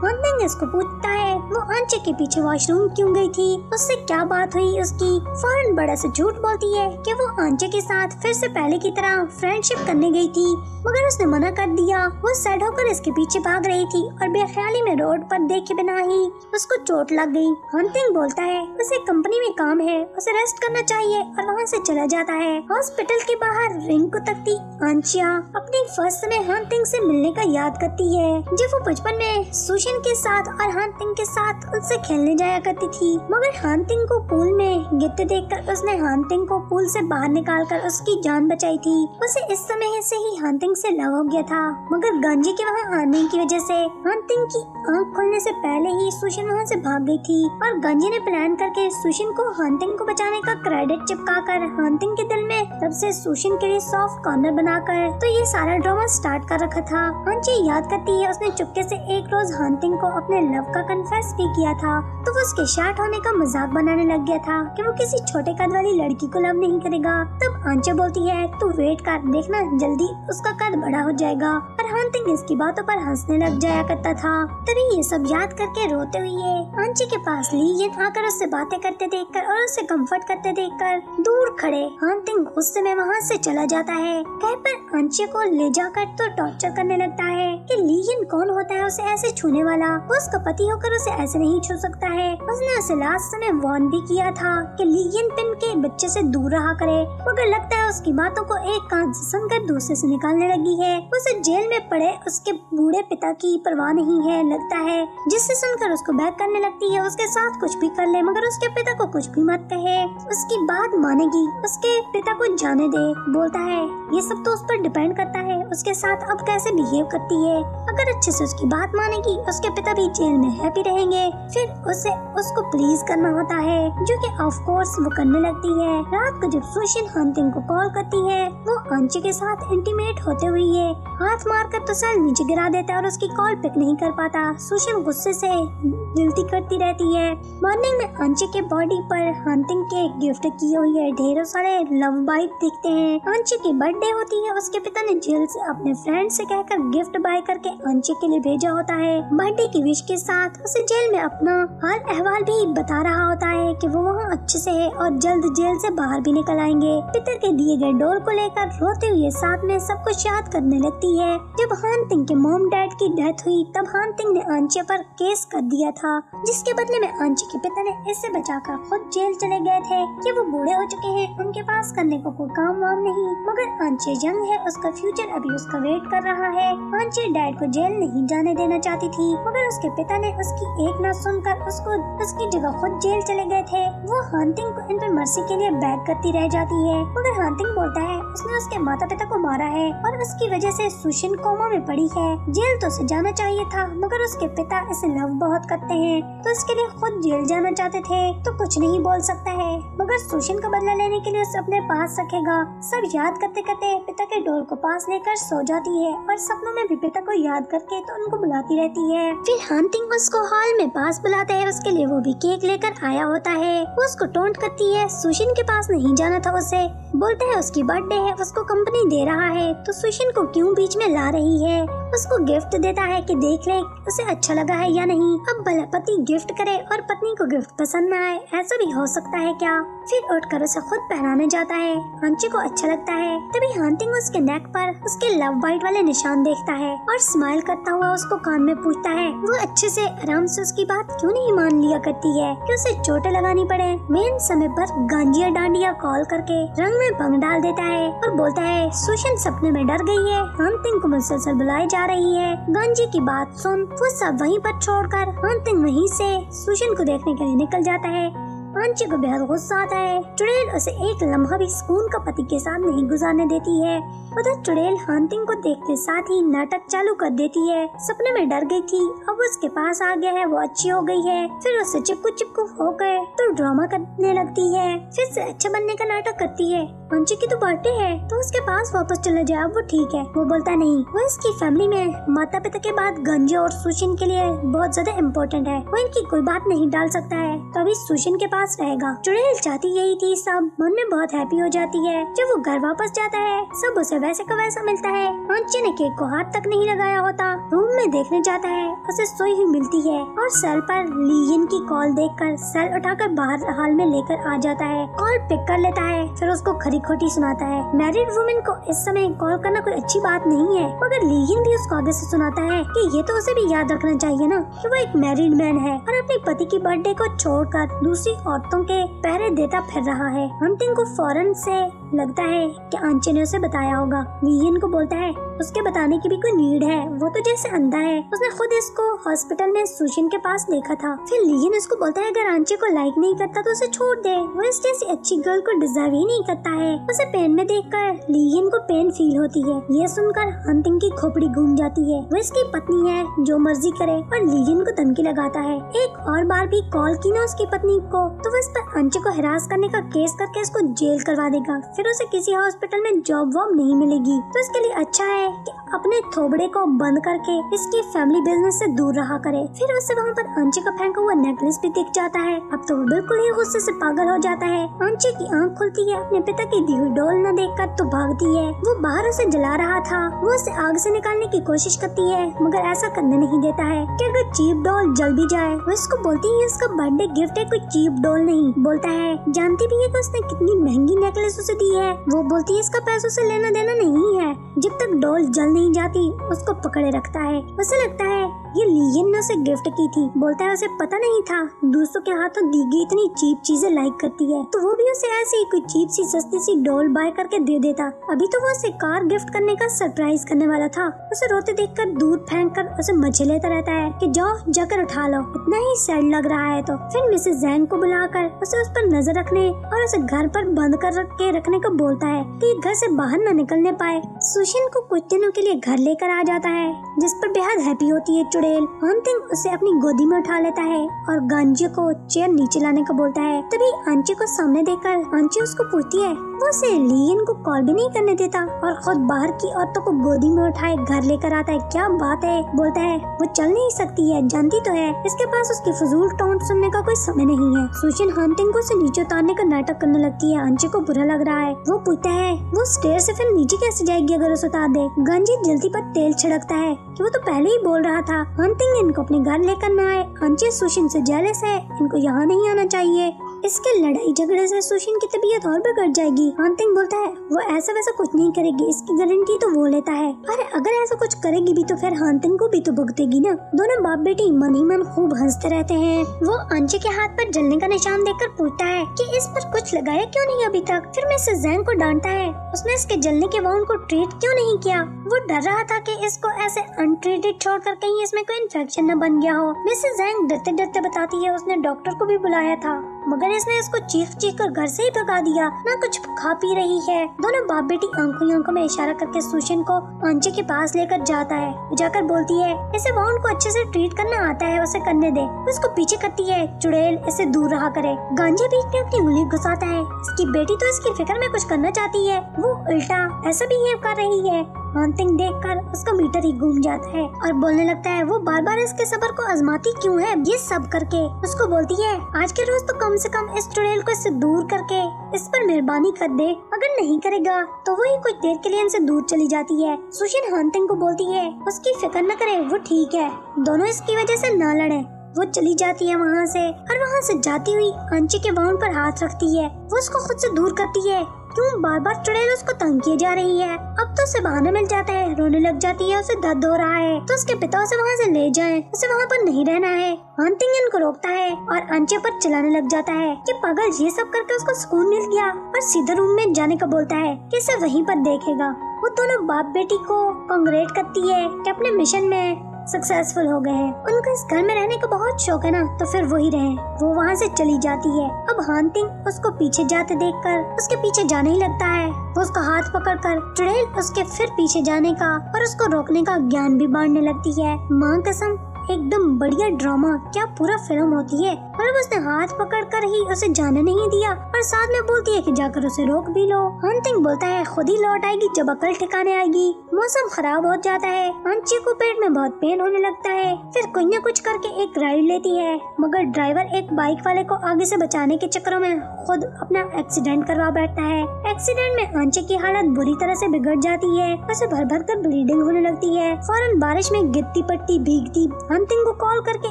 हंटिंग इसको पूछता है, वो आंचे के पीछे वॉशरूम क्यों गई थी? उससे क्या बात हुई? उसकी फ़ौरन बड़ा से झूठ बोलती है कि वो आंचे के साथ फिर से पहले की तरह फ्रेंडशिप करने गई थी। मगर उसने मना कर दिया। वो सैड होकर इसके पीछे भाग रही थी और बेख्याली में रोड पर देखे बिना ही उसको चोट लग गई। हंटिंग बोलता है, उसे कंपनी में काम है, उसे रेस्ट करना चाहिए और वहाँ से चला जाता है। हॉस्पिटल के बाहर रिंग को तकती आंचिया अपनी फ़र्स्ट में हंटिंग से मिलने का याद करती है। जब वो बचपन में सुशिन के साथ और हंटिंग के साथ उससे खेलने जाया करती थी, मगर हंटिंग को पूल में गिरते देखकर उसने हांतिंग को पूल से बाहर निकालकर उसकी जान बचाई थी। उसे इस समय से ही हांतिंग से लव हो गया था। मगर गांजी के वहाँ आने की वजह से हांतिंग की आँख खुलने से पहले ही सुशिन वहाँ से भाग गई थी और गांजी ने प्लान करके सुशिन को हांतिंग को बचाने का क्रेडिट चिपका कर हांतिंग के दिल में तब से सुशिन के लिए सॉफ्ट कॉर्नर बनाकर तो ये सारा ड्रामा स्टार्ट कर रखा था। हांची याद करती है उसने चुपके से एक रोज हांतिंग को अपने लव का कन्फेस भी किया था तो वो उसके शार्ट होने का मज़ाक बनाने लग गया था। कि वो किसी छोटे कद वाली लड़की को लव नहीं करेगा? तब आंचे बोलती है, तू वेट कर, देखना, जल्दी उसका कद बड़ा हो जाएगा। और हंटिंग इसकी बातों पर हंसने लग जाया करता था। तभी ये सब याद करके रोते हुए आंचे के पास लीजियन आकर उससे बातें करते देख कर और उसे कंफर्ट करते देख कर दूर खड़े। हंटिंग गुस्से में वहाँ से चला जाता है। कह पर आंचे को ले जाकर तो टॉर्चर करने लगता है कि लीजियन कौन होता है उसे ऐसे छूने वाला? वो उसका पति होकर उसे ऐसे नहीं छू सकता है। उसने उसे लास्ट समय वार्न भी किया था कि लीजियन पिन के बच्चे से दूर रहा करे, मगर लगता है उसकी बातों को एक कान से सुनकर दूसरे से निकालने लगी है। उसे जेल में पड़े उसके बूढ़े पिता की परवाह नहीं है, लगता है। जिससे सुनकर उसको बैक करने लगती है, उसके साथ कुछ भी कर ले, मगर उसके पिता को कुछ भी मत कहे। उसकी बात मानेगी, उसके पिता को जाने दे, बोलता है। ये सब तो उस पर डिपेंड करता है, उसके साथ अब कैसे बिहेव करती है। अगर अच्छे से उसकी बात मानेगी, उसके पिता भी जेल में हैप्पी रहेंगे, फिर उसे, उसको प्लीज़ करना होता है, जो कि ऑफ़ कोर्स वो करने लगती है। रात को जब सुशील हंटिंग को कॉल करती है, वो आंची के साथ इंटीमेट होते हुए है हाथ मार कर तो सर नीचे गिरा देता है और उसकी कॉल पिक नहीं कर पाता। सुशिन गुस्से से गिल्टी करती रहती है। मॉर्निंग में आंची के बॉडी पर हंटिंग के गिफ्ट की हुई है। ढेरों सारे लव बाइट दिखते हैं। आंची की बर्थडे होती है। उसके पिता ने जेल से अपने फ्रेंड से कहकर गिफ्ट बाय करके आंची के लिए भेजा होता है। बर्थडे की विश के साथ उसे जेल में अपना हाल अहवाल भी बता रहा होता है कि वो वहाँ अच्छे से है और जल्द जेल से बाहर भी निकल आएँगे। पितर के दिए गए डोर को लेकर रोते हुए साथ में सब कुछ याद करने लगती है। जब हान हानतिंग के मोम डैड की डेथ हुई, तब हान हानतिंग ने आंचे पर केस कर दिया था, जिसके बदले में आंचे के पिता ने इससे बचाकर खुद जेल चले गए थे कि वो बूढ़े हो चुके हैं, उनके पास करने को कोई काम वाम नहीं। मगर आंचे यंग है, उसका फ्यूचर अभी उसका वेट कर रहा है। आंचे डैड को जेल नहीं जाने देना चाहती थी, मगर उसके पिता ने उसकी एक न सुनकर उसको, उसकी जगह खुद जेल चले गए थे। वो हानतिंग को इन पर मर्सी के लिए बैग करती रह जाती है। मगर हानतिंग बोलता है, उसने उसके माता पिता को मारा है और उसकी वजह से सुशिन कोमा में पड़ी है। जेल तो उसे जाना चाहिए था, मगर उसके पिता इसे लव बहुत करते हैं तो इसके लिए खुद जेल जाना चाहते थे तो कुछ नहीं बोल सकता है। मगर सुशिन का बदला लेने के लिए उसे अपने पास रखेगा। सब याद करते करते पिता के डोर को पास लेकर सो जाती है और सपनों में भी पिता को याद करके तो उनको बुलाती रहती है। फिर हंटिंग उसको हॉल में पास बुलाते है, उसके लिए वो भी केक लेकर आया होता है। वो उसको टोंट करती है। सुशिन के पास नहीं जाना था उसे। बोलता है, उसकी बर्थडे है, उसको कंपनी दे रहा है। तो सुशिन को क्यों बीच में ला रही है? उसको गिफ्ट देता है कि देख ले, उसे अच्छा लगा है या नहीं। अब भला पति गिफ्ट करे और पत्नी को गिफ्ट पसंद न आए, ऐसा भी हो सकता है क्या? फिर उठकर उसे खुद पहनाने जाता है। आंची को अच्छा लगता है। तभी हांटिंग उसके नेक पर उसके लव बाइट वाले निशान देखता है और स्माइल करता हुआ उसको कान में पूछता है, वो अच्छे से आराम से उसकी बात क्यों नहीं मान लिया करती है? कि उसे चोटें लगानी पड़े? मेन समय पर गांजिया डांडिया कॉल करके रंग में भंग डाल देता है और बोलता है सुशन सपने में डर गई है। हंतिंग को मुसलसल बुलाई जा रही है। गांजी की बात सुन, वो सब वहीं पर छोड़कर हंतिंग वहीं से सुशन को देखने के लिए निकल जाता है। आंची को बेहद गुस्सा आता है। चुड़ैल उसे एक लम्हा भी सुकून का पति के साथ नहीं गुजारने देती है। उधर चुड़ैल हांटिंग को देखते साथ ही नाटक चालू कर देती है। सपने में डर गई थी, अब उसके पास आ गया है, वो अच्छी हो गई है। फिर उससे चिपकू चिपकू होकर तो ड्रामा करने लगती है। फिर से अच्छा बनने का नाटक करती है। अंशी की तो बर्थडे है तो उसके पास वापस चले जाए वो ठीक है। वो बोलता नहीं, वो इसकी फैमिली में माता पिता के बाद गंजे और सुशिन के लिए बहुत ज़्यादा इम्पोर्टेंट है। वो इनकी कोई बात नहीं डाल सकता है। तो अभी सुशिन के पास रहेगा चुड़ैल चाहती यही थी, सब मन में बहुत हैप्पी हो जाती है। जब वो घर वापस जाता है, सब उसे वैसे का वैसा मिलता है। अंशी ने केक को हाथ तक नहीं लगाया होता। रूम में देखने जाता है, उसे सोई हुई मिलती है और सेल पर लीन की कॉल देखकर सेल उठाकर बाहर हाल में लेकर आ जाता है। कॉल पिक कर लेता है, फिर उसको खरी खोटी सुनाता है। मैरिड वुमेन को इस समय कॉल करना कोई अच्छी बात नहीं है, मगर लीगिन भी उसको आगे से सुनाता है कि ये तो उसे भी याद रखना चाहिए ना, कि वो एक मैरिड मैन है और अपने पति की बर्थडे को छोड़कर दूसरी औरतों के पहरे देता फिर रहा है। अंतिम को फ़ौरन से लगता है कि आंचे ने उसे बताया होगा। लीगिन को बोलता है, उसके बताने की भी कोई नीड है। वो तो जैसे अंधा है। उसने खुद इसको हॉस्पिटल में सुशिन के पास देखा था। फिर लीगिन उसको बोलता है, अगर आंचे को लाइक नहीं करता तो उसे छोड़ दे। वो इस जैसी अच्छी गर्ल को डिजर्व ही नहीं करता है। उसे पेन में देख कर लीगिन को पेन फील होती है। ये सुनकर हंटिंग की खोपड़ी घूम जाती है। वो इसकी पत्नी है, जो मर्ज़ी करे। और लीगिन को धमकी लगाता है। एक और बार भी कॉल की ना उसकी पत्नी को। तो वो इस पर अंचे को हिरास करने का केस करके इसको जेल करवा देगा। फिर उसे किसी हॉस्पिटल में जॉब वॉब नहीं मिलेगी। तो इसके लिए अच्छा है कि अपने थोबड़े को बंद करके इसकी फैमिली बिज़नेस से दूर रहा करे। फिर उसे वहाँ पर आंची का फेंका हुआ नेकलेस भी दिख जाता है। अब तो वो बिल्कुल ही गुस्से से पागल हो जाता है। आंची की आँख खुलती है, अपने पिता की दी हुई डोल न देखकर तो भागती है। वो बाहर उसे जला रहा था। वो उसे आग से निकालने की कोशिश करती है, मगर ऐसा करने नहीं देता है कि अगर चीप डोल जल भी जाए, वो इसको बोलती है, इसका बर्थडे गिफ्ट है, कोई चीप डोल नहीं, बोलता है, जानती भी है कि उसने कितनी महँगी नेकलेस उसे दी है। वो बोलती है, इसका पैसों से लेना देना नहीं है। जब तक डोल जल नहीं जाती, उसको पकड़े रखता है। उसे लगता है, ये लीन ने उसे गिफ्ट की थी। बोलता है, उसे पता नहीं था, दूसरों के हाथों दी गई इतनी चीप चीज़ें लाइक करती है। तो वो भी उसे ऐसी कोई चीप सी, सस्ती सी डॉल बाय करके दे देता। अभी तो वो उसे कार गिफ्ट करने का सरप्राइज़ करने वाला था। उसे रोते देखकर दूध फेंक कर उसे मज़े लेता रहता है कि जाओ, जाकर उठा लो। इतना ही सैड लग रहा है तो। फिर मिसेज जैन को बुलाकर उसे उस पर नज़र रखने और उसे घर पर बंद कर के रखने को बोलता है कि घर से बाहर न निकलने पाए। सुशील को कुछ दिनों के लिए घर लेकर आ जाता है, जिस पर बेहद हैप्पी होती है चुड़ैल। अंतिम उसे अपनी गोदी में उठा लेता है और गांजे को चेयर नीचे लाने को बोलता है। तभी आंची को सामने देखकर आंची उसको पूछती है, वो उसे लियन को कॉल भी नहीं करने देता और खुद बाहर की औरतों को गोदी में उठाए घर लेकर आता है? क्या बात है? बोलता है, वो चल नहीं सकती है, जानती तो है। इसके पास उसकी फजूल टोंट सुनने का कोई समय नहीं है। सुशिन हंटिंग को उसे नीचे उतारने का नाटक करने लगती है। अंशु को बुरा लग रहा है। वो पूछता है, वो स्टेयर से फिर नीचे कैसे जाएगी अगर उसे उतार दे? गंजी जल्दी पर तेल छिड़कता है कि वो तो पहले ही बोल रहा था हंटिंग इनको अपने घर लेकर न आए। अंशु सुशिन से जेलस है। इनको यहाँ नहीं आना चाहिए। इसके लड़ाई झगड़े से सुशीन की तबीयत और बिगड़ जाएगी। हांतिंग बोलता है, वो ऐसा वैसा कुछ नहीं करेगी, इसकी गारंटी तो वो लेता है। अरे, अगर ऐसा कुछ करेगी भी तो फिर हांतिंग को भी तो भुगतेगी ना। दोनों बाप बेटी मन ही मन खूब हँसते रहते हैं। वो अंचे के हाथ पर जलने का निशान देखकर पूछता है कि इस पर कुछ लगाया क्यों नहीं अभी तक? फिर मिसेस जैन को डांटता है, उसने इसके जलने के वाउंड को ट्रीट क्यों नहीं किया? वो डर रहा था कि इसको ऐसे अनट्रीटेड छोड़कर कहीं इसमें कोई इन्फेक्शन न बन गया हो। मिसेस जैन डरते डरते बताती है, उसने डॉक्टर को भी बुलाया था। मगर इसने इसको चीख चीख कर घर से ही भगा दिया। ना कुछ खा पी रही है। दोनों बाप बेटी आँखों आँखों में इशारा करके सुशन को आंचे के पास लेकर जाता है। जाकर बोलती है, इसे वाउंड को अच्छे से ट्रीट करना आता है, उसे करने दे। उसको पीछे करती है, चुड़ैल इसे दूर रहा करे। गांजे बीच में अपनी उंगली घुसाता है। इसकी बेटी तो इसकी फ़िक्र में कुछ करना चाहती है। वो उल्टा, ऐसा बिहेव कर रही है। हॉन्टिंग देख कर उसका मीटर ही घूम जाता है और बोलने लगता है, वो बार बार इसके सबर को आजमाती क्यों है? ये सब करके। उसको बोलती है, आज के रोज तो कम से कम इस चुड़ैल को इससे दूर करके, इस पर मेहरबानी कर दे। अगर नहीं करेगा तो वो ही कुछ देर के लिए इनसे दूर चली जाती है। सुशीन हॉन्टिंग को बोलती है, उसकी फ़िक्र न करे, वो ठीक है। दोनों इसकी वजह से न लड़े। वो चली जाती है वहाँ से और वहाँ से जाती हुई अंची के बाउंड पर हाथ रखती है। वो उसको खुद से दूर करती है। क्यों बार बार चुड़ैल उसको तंग किए जा रही है। अब तो उसे बहाना मिल जाता है। रोने लग जाती है, उसे दर्द हो रहा है। तो उसके पिता उसे वहाँ से ले जाएँ। उसे वहाँ पर नहीं रहना है। हंटिंगन को रोकता है और अंचे पर चलाने लग जाता है कि पागल ये सब करके उसको सुकून मिल गया और सीधे रूम में जाने का बोलता है कि इसे वहीं पर देखेगा। वो दोनों बाप बेटी को कांग्रेट करती है कि अपने मिशन में सक्सेसफुल हो गए हैं। उनको इस घर में रहने का बहुत शौक है ना तो फिर वही रहे। वो वहाँ से चली जाती है। अब हांतिंग उसको पीछे जाते देखकर, उसके पीछे जाने ही लगता है। वो उसका हाथ पकड़कर ट्रेल उसके फिर पीछे जाने का और उसको रोकने का ज्ञान भी बांटने लगती है। माँ कसम एकदम बढ़िया ड्रामा क्या पूरा फ़िल्म होती है? मतलब उसने हाथ पकड़ कर ही उसे जाने नहीं दिया। और साथ में बोलती है कि जाकर उसे रोक भी लो। हंटिंग बोलता है, खुद ही लौट आएगी, जब अकल ठिकाने आएगी। मौसम खराब हो जाता है। अंची को पेट में बहुत पेन होने लगता है। फिर कोई न कुछ करके एक राइड लेती है। मगर ड्राइवर एक बाइक वाले को आगे से बचाने के चक्करों में खुद अपना एक्सीडेंट करवा बैठता है। एक्सीडेंट में आंचे की हालत बुरी तरह से बिगड़ जाती है। उसे भर भर कर ब्लीडिंग होने लगती है। फ़ौरन बारिश में गिरती पट्टी भीगती। हंटिंग को कॉल करके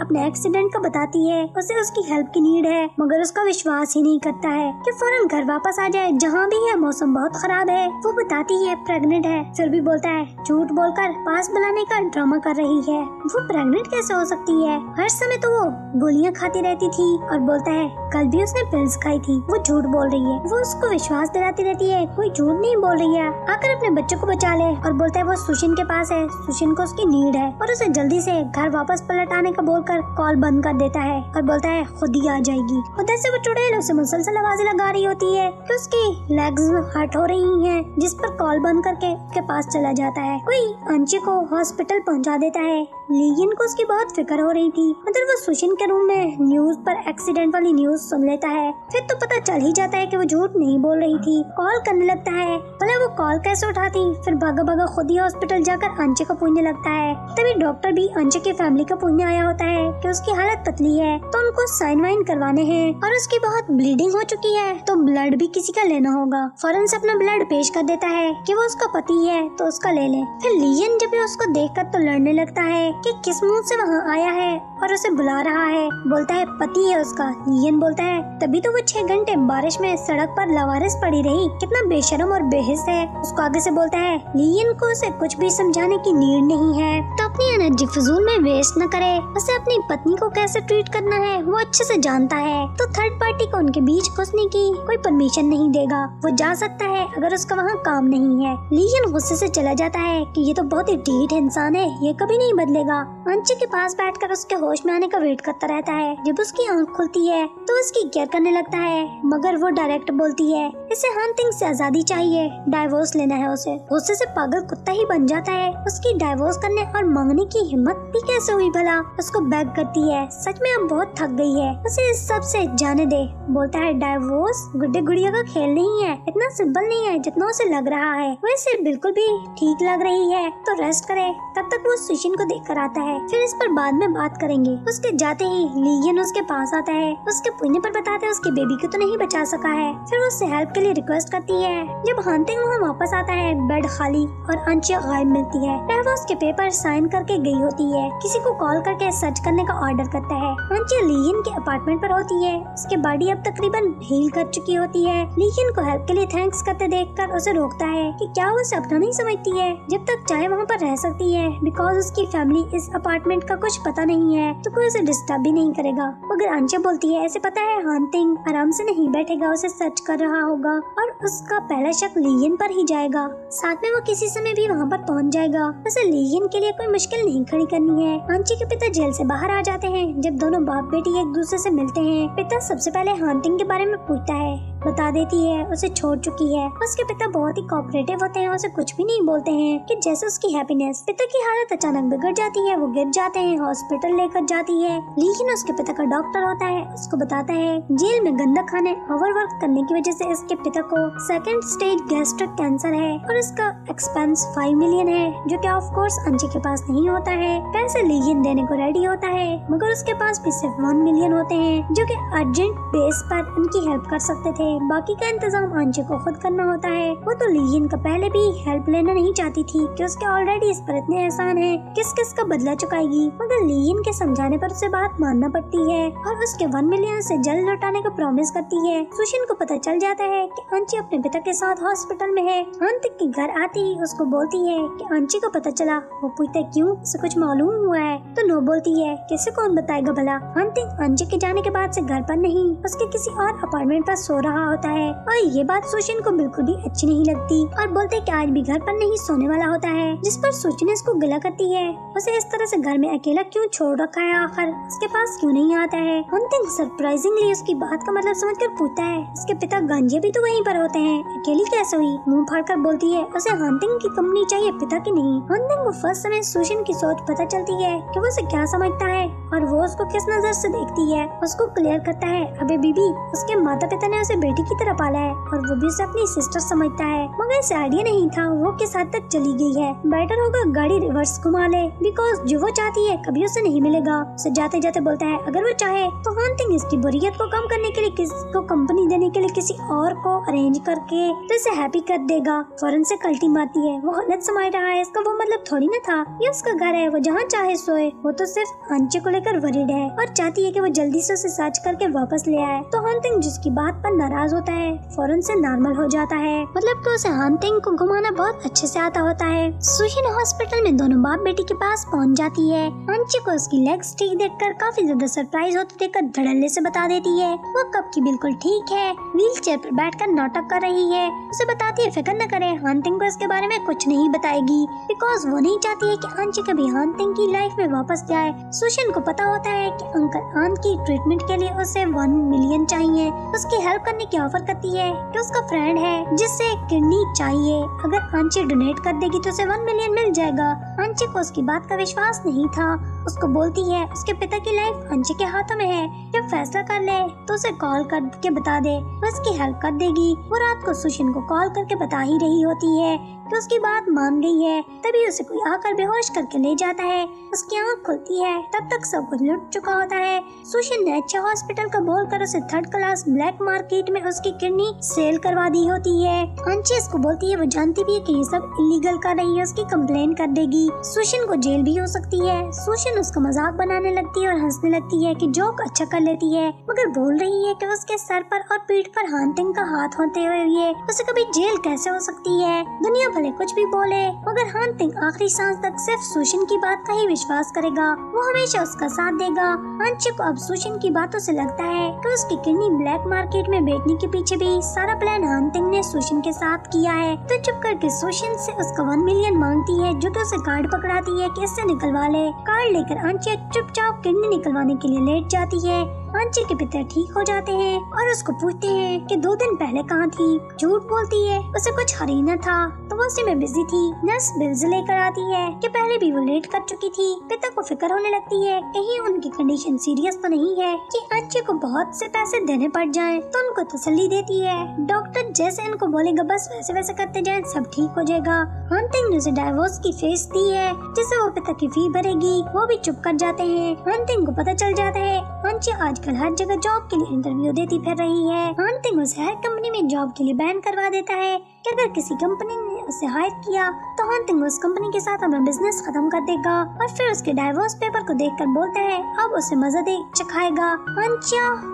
अपने एक्सीडेंट का बताती है। उसे उसकी हेल्प की नीड है, मगर उसका विश्वास ही नहीं करता है कि फ़ौरन घर वापस आ जाए, जहाँ भी है, मौसम बहुत खराब है। वो बताती है, प्रेग्नेंट है। फिर भी बोलता है, झूठ बोलकर पास बुलाने का ड्रामा कर रही है। वो प्रेग्नेंट कैसे हो सकती है? हर समय तो वो गोलियाँ खाती रहती थी और बोलता है, कल भी उसने पिल्स खाई थी। वो झूठ बोल रही है। वो उसको विश्वास दिलाती रहती है, कोई झूठ नहीं बोल रही है। आकर अपने बच्चों को बचा ले। और बोलता है, वो सुशिन के पास है। सुशिन को उसकी नीड है और उसे जल्दी से घर वापस पलट आने का बोलकर कॉल बंद कर देता है और बोलता है, खुद ही आ जाएगी। उधर से वो चुड़ैल उसे मुसलसल आवाज़ें लगा रही होती है कि उसकी लेग्स हट हो रही हैं, जिस पर कॉल बंद करके उसके पास चला जाता है। कोई अंशी को हॉस्पिटल पहुँचा देता है। लीगिन को उसकी बहुत फ़िक्र हो रही थी। मतलब वो सुशिन के रूम में न्यूज़ पर एक्सीडेंट वाली न्यूज़ सुन लेता है। फिर तो पता चल ही जाता है कि वो झूठ नहीं बोल रही थी। कॉल करने लगता है। भले वो कॉल कैसे उठाती? फिर भागा भागा खुद ही हॉस्पिटल जाकर अंचे को पूछने लगता है। तभी डॉक्टर भी अंचे की फैमिली का पुण्य आया होता है कि उसकी हालत पतली है तो उनको साइन वाइन करवाने हैं और उसकी बहुत ब्लीडिंग हो चुकी है तो ब्लड भी किसी का लेना होगा। फ़ौरन से अपना ब्लड पेश कर देता है कि वो उसका पति है तो उसका ले ले। फिर लियन जब उसको देखकर तो लड़ने लगता है कि किस मुँह से वहाँ आया है और उसे बुला रहा है। बोलता है, पति है उसका। लियन बोलता है, तभी तो वो छह घंटे बारिश में सड़क पर लवारिस पड़ी रही। कितना बेशरम और बेहिस है। उसको आगे से बोलता है लियन को उसे कुछ भी समझाने की नीड नहीं है। तो अपनी एनर्जी फजूल में वेस्ट न करे। उसे अपनी पत्नी को कैसे ट्रीट करना है, वो अच्छे से जानता है। तो थर्ड पार्टी को उनके बीच घुसने की कोई परमिशन नहीं देगा। वो जा सकता है, अगर उसका वहाँ काम नहीं है। लीजन गुस्से से चला जाता है कि ये तो बहुत ही ढीठ इंसान है, ये कभी नहीं बदलेगा। अंची के पास बैठकर उसके होश में आने का वेट करता रहता है। जब उसकी आँख खुलती है तो उसकी केयर करने लगता है। मगर वो डायरेक्ट बोलती है, इसे हंटिंग से आज़ादी चाहिए। डाइवोर्स लेना है उसे। गुस्से से पागल कुत्ता ही बन जाता है। उसकी डाइवोर्स करने और मांगने की हिम्मत भी कैसे हुई भला? उसको बैग करती है। सच में अब बहुत थक गई है। उसे इस सबसे जाने दे। बोलता है डाइवोर्स गुड्डे गुड़िया का खेल नहीं है। इतना सिंपल नहीं है जितना उसे लग रहा है। वैसे बिल्कुल भी ठीक लग रही है। तो रेस्ट करे। तब तक वो सुशिन को देख कर आता है। फिर इस पर बाद में बात करेंगे। उसके जाते ही लीगियन उसके पास आता है। उसके पुण्य पर बताते उसके बेबी को तो नहीं बचा सका है। फिर उससे हेल्प के लिए रिक्वेस्ट करती है। जब हंटिंग वहाँ वापस आता है बेड खाली और अंशिया गायब मिलती है। वह उसके पेपर साइन करके गई होती है। किसी को कॉल करके सर्च करने का ऑर्डर करता है। अंशिया लीगियन के अपार्टमेंट पर होती है। उसके बॉडी अब तकरीबन हील कर चुकी होती है। लीगियन को हेल्प के लिए थैंक्स करते देखकर उसे रोकता है कि क्या वो उसे अपना नहीं समझती है। जब तक चाहे वहाँ पर रह सकती है। बिकॉज़ उसकी फैमिली इस अपार्टमेंट का कुछ पता नहीं है। तो कोई उसे डिस्टर्ब भी नहीं करेगा। मगर अंशा बोलती है, ऐसे पता है हांटिंग आराम से नहीं बैठेगा, उसे सर्च कर रहा होगा और उसका पहला शक लीगियन पर ही जाएगा। साथ में वो किसी समय भी वहाँ पर पहुँच जाएगा। उसे लीगियन के लिए कोई मुश्किल नहीं खड़ी करनी है। आंची के पिता जेल से बाहर आ जाते हैं, जब दोनों बाप बेटी एक दूसरे से मिलते हैं। पिता सबसे पहले हांटिंग के बारे में पूछता है, बता देती है, उसे छोड़ चुकी है। उसके पिता बहुत ही कोऑपरेटिव होते हैं उसे कुछ भी नहीं बोलते हैं कि जैसे उसकी हैप्पीनेस पिता की हालत अचानक बिगड़ जाती है, वो गिर जाते हैं हॉस्पिटल लेकर जाती है। लेकिन उसके पिता का डॉक्टर होता है, उसको बताता है, जेल में गंदा खाने ओवर वर्क करने की वजह से इसके पिता को सेकेंड स्टेज गैस्ट्रिक कैंसर है और इसका एक्सपेंस फाइव मिलियन है, जो की ऑफ़ कोर्स अंशी के पास नहीं होता है। पैसे लीजियन देने को रेडी होता है, मगर उसके पास भी सिर्फ़ वन मिलियन होते हैं, जो की अर्जेंट बेस पर उनकी हेल्प कर सकते थे। बाकी का इंतज़ाम अंशी को खुद करना होता है। वो तो लीजियन का पहले भी हेल्प लेना नहीं चाहती थी कि उसके ऑलरेडी इस पर इतने एहसान है किस किस का बदला चुकाएगी। मगर लीजियन के समझाने पर उसे बात मानना पड़ती है और उसके वन मिलियन से जल्द लौटाने का प्रॉमिस करती है। सुशिन को पता चल जाता है कि अंशी अपने पिता के साथ हॉस्पिटल में है। अंत के घर आती ही उसको बोलती है कि अंशी को पता चला, वो पूछता क्यों? उसे कुछ मालूम हुआ है? तो नो बोलती है, किसे कौन बताएगा भला? अंतिम अंशी के जाने के बाद से घर पर नहीं, उसके किसी और अपार्टमेंट पर सो रहा होता है। और ये बात सुशिन को बिल्कुल भी अच्छी नहीं लगती और बोलते की आज भी घर पर नहीं सोने वाला होता है, जिस पर सुशिन इसको गिला करती है। उसे इस तरह से घर में अकेला क्यों छोड़ है आखिर उसके पास क्यों नहीं आता है? अंतिम सरप्राइजिंगली उसकी बात का मतलब समझ कर पूछता है, उसके पिता गांजे भी तो वहीं पर होते हैं, अकेली कैसे हुई? मुँह फाड़ कर बोलती है, उसे हंटिंग की कंपनी चाहिए, पिता की नहीं. हंटिंग को फ़र्स्ट समय सुशिन की सोच पता चलती है कि वो उसे क्या समझता है और वो उसको किस नज़र से देखती है। उसको क्लियर करता है, अबे बीबी, उसके माता पिता ने उसे बेटी की तरह पाला है और वो भी उसे अपनी सिस्टर समझता है। मगर इसे आइडिया नहीं था, वो किस हद तक चली गई है। बेटर होगा गाड़ी रिवर्स घुमा ले बिकॉज़ जो वो चाहती है, कभी उसे नहीं मिलेगा। उसे जाते जाते बोलता है, अगर वो चाहे तो हॉन्टिंग इसकी बुरियत को कम करने के लिए, किसी को कंपनी देने के लिए, किसी और को अरेंज करके तो इसे हैप्पी कर देगा। फ़ौरन से कल्टी मारती है। वो गलत समझ रहा है, इसका वो मतलब थोड़ी ना था। ये उसका घर है, वो जहाँ चाहे सोए। वो तो सिर्फ़ आंचे को लेकर वरीड है और चाहती है की वो जल्दी से उसे सर्च करके वापस ले आए। तो हॉन्टिंग जिसकी बात पर नाराज़ होता है, फ़ौरन से नॉर्मल हो जाता है। मतलब कि उसे हॉन्टिंग को घुमाना बहुत अच्छे से आता होता है। सुशिन हॉस्पिटल में दोनों बाप बेटी के पास पहुँच जाती है। आंची को उसकी लेग्स ठीक देखकर काफ़ी ज़्यादा सरप्राइज़ होते देखकर धड़ल्ले से बता देती है। वो कब की बिल्कुल ठीक है। व्हील चेयर पर बैठकर नाटक कर रही है। उसे बताती है, फ़िक्र न करे हॉन्टिंग को इसके बारे में कुछ नहीं बताएगी। बिकॉज़ वो नहीं चाहती है की आंची कभी हॉन्टिंग की लाइफ में वापस जाए। सुशन को पता होता है कि अंकल आंट की ट्रीटमेंट के लिए उसे वन मिलियन चाहिए। उसकी हेल्प करने की ऑफ़र करती है कि उसका फ्रेंड है, जिससे किडनी चाहिए। अगर आंची डोनेट कर देगी तो उसे वन मिलियन मिल जाएगा। आंची को उसकी बात का विश्वास नहीं था। उसको बोलती है। उसके पिता की लाइफ अंजी के हाथों में है। जब फैसला कर ले तो उसे कॉल करके बता दे। वो उसकी हेल्प कर देगी। वो रात को सुशिन को कॉल करके बता ही रही होती है। कि उसकी बात मान गई है, तभी उसे कोई आकर बेहोश करके ले जाता है। उसकी आँख खुलती है, तब तक सब कुछ लुट चुका होता है। सुशिन ने अच्छे हॉस्पिटल का बोल कर उसे थर्ड क्लास ब्लैक मार्केट में उसकी किडनी सेल करवा दी होती है। अंशी इसको बोलती है, वो जानती भी है की ये सब इलीगल कर रही है, उसकी कम्प्लेन कर देगी। सुशिन को जेल भी हो सकती है। सुशिन उसका मज़ाक बनाने लगती है और हंसने लगती है की जोक अच्छा कर लेती है। मगर बोल रही है की उसके सर पर और पीठ पर हांटिंग का हाथ होते हुए उसे कभी जेल कैसे हो सकती है? दुनिया भले कुछ भी बोले, मगर हांतिंग आखिरी सांस तक सिर्फ़ सुशिन की बात का ही विश्वास करेगा। वो हमेशा उसका साथ देगा। अंशु को अब सुशिन की बातों से लगता है कि उसकी किडनी ब्लैक मार्केट में बेचने के पीछे भी सारा प्लान हांतिंग ने सुशिन के साथ किया है। तो चुप करके सुशिन से उसका वन मिलियन मांगती है, जो कि उसे कार्ड पकड़ाती है कि इससे निकलवा ले। कार्ड लेकर अंशु चुपचाप किडनी निकलवाने के लिए लेट जाती है। आंची के पिता ठीक हो जाते हैं और उसको पूछते हैं कि दो दिन पहले कहाँ थी? झूठ बोलती है। उसे कुछ हरीना था। तो वो उसी में बिज़ी थी। नर्स बिल्स लेकर आती है कि पहले भी वो लेट कर चुकी थी। पिता को फ़िक्र होने लगती है कहीं उनकी कंडीशन सीरियस तो नहीं है कि आंची को बहुत से पैसे देने पड़ जाएँ तो उनको तसल्ली देती है। डॉक्टर जैसे इनको बोलेगा, बस वैसे वैसे करते जाए, सब ठीक हो जाएगा। हंटिंग ने उसे डाइवोर्स की फ़ीस दी है, जिससे वो पिता की फ़ी भरेगी। वो भी चुप कर जाते हैं। हंटिंग को पता चल जाता है आंची आज आजकल हर जगह जॉब के लिए इंटरव्यू देती फिर रही है। अंतिम उसे हर कंपनी में जॉब के लिए बैन करवा देता है। कि अगर किसी कंपनी ने उसे हायर किया तो हंटिंग उस कंपनी के साथ अपना बिज़नेस खत्म कर देगा और फिर उसके डाइवोर्स पेपर को देखकर बोलता है, अब उसे मज़ा दे, चखाएगा।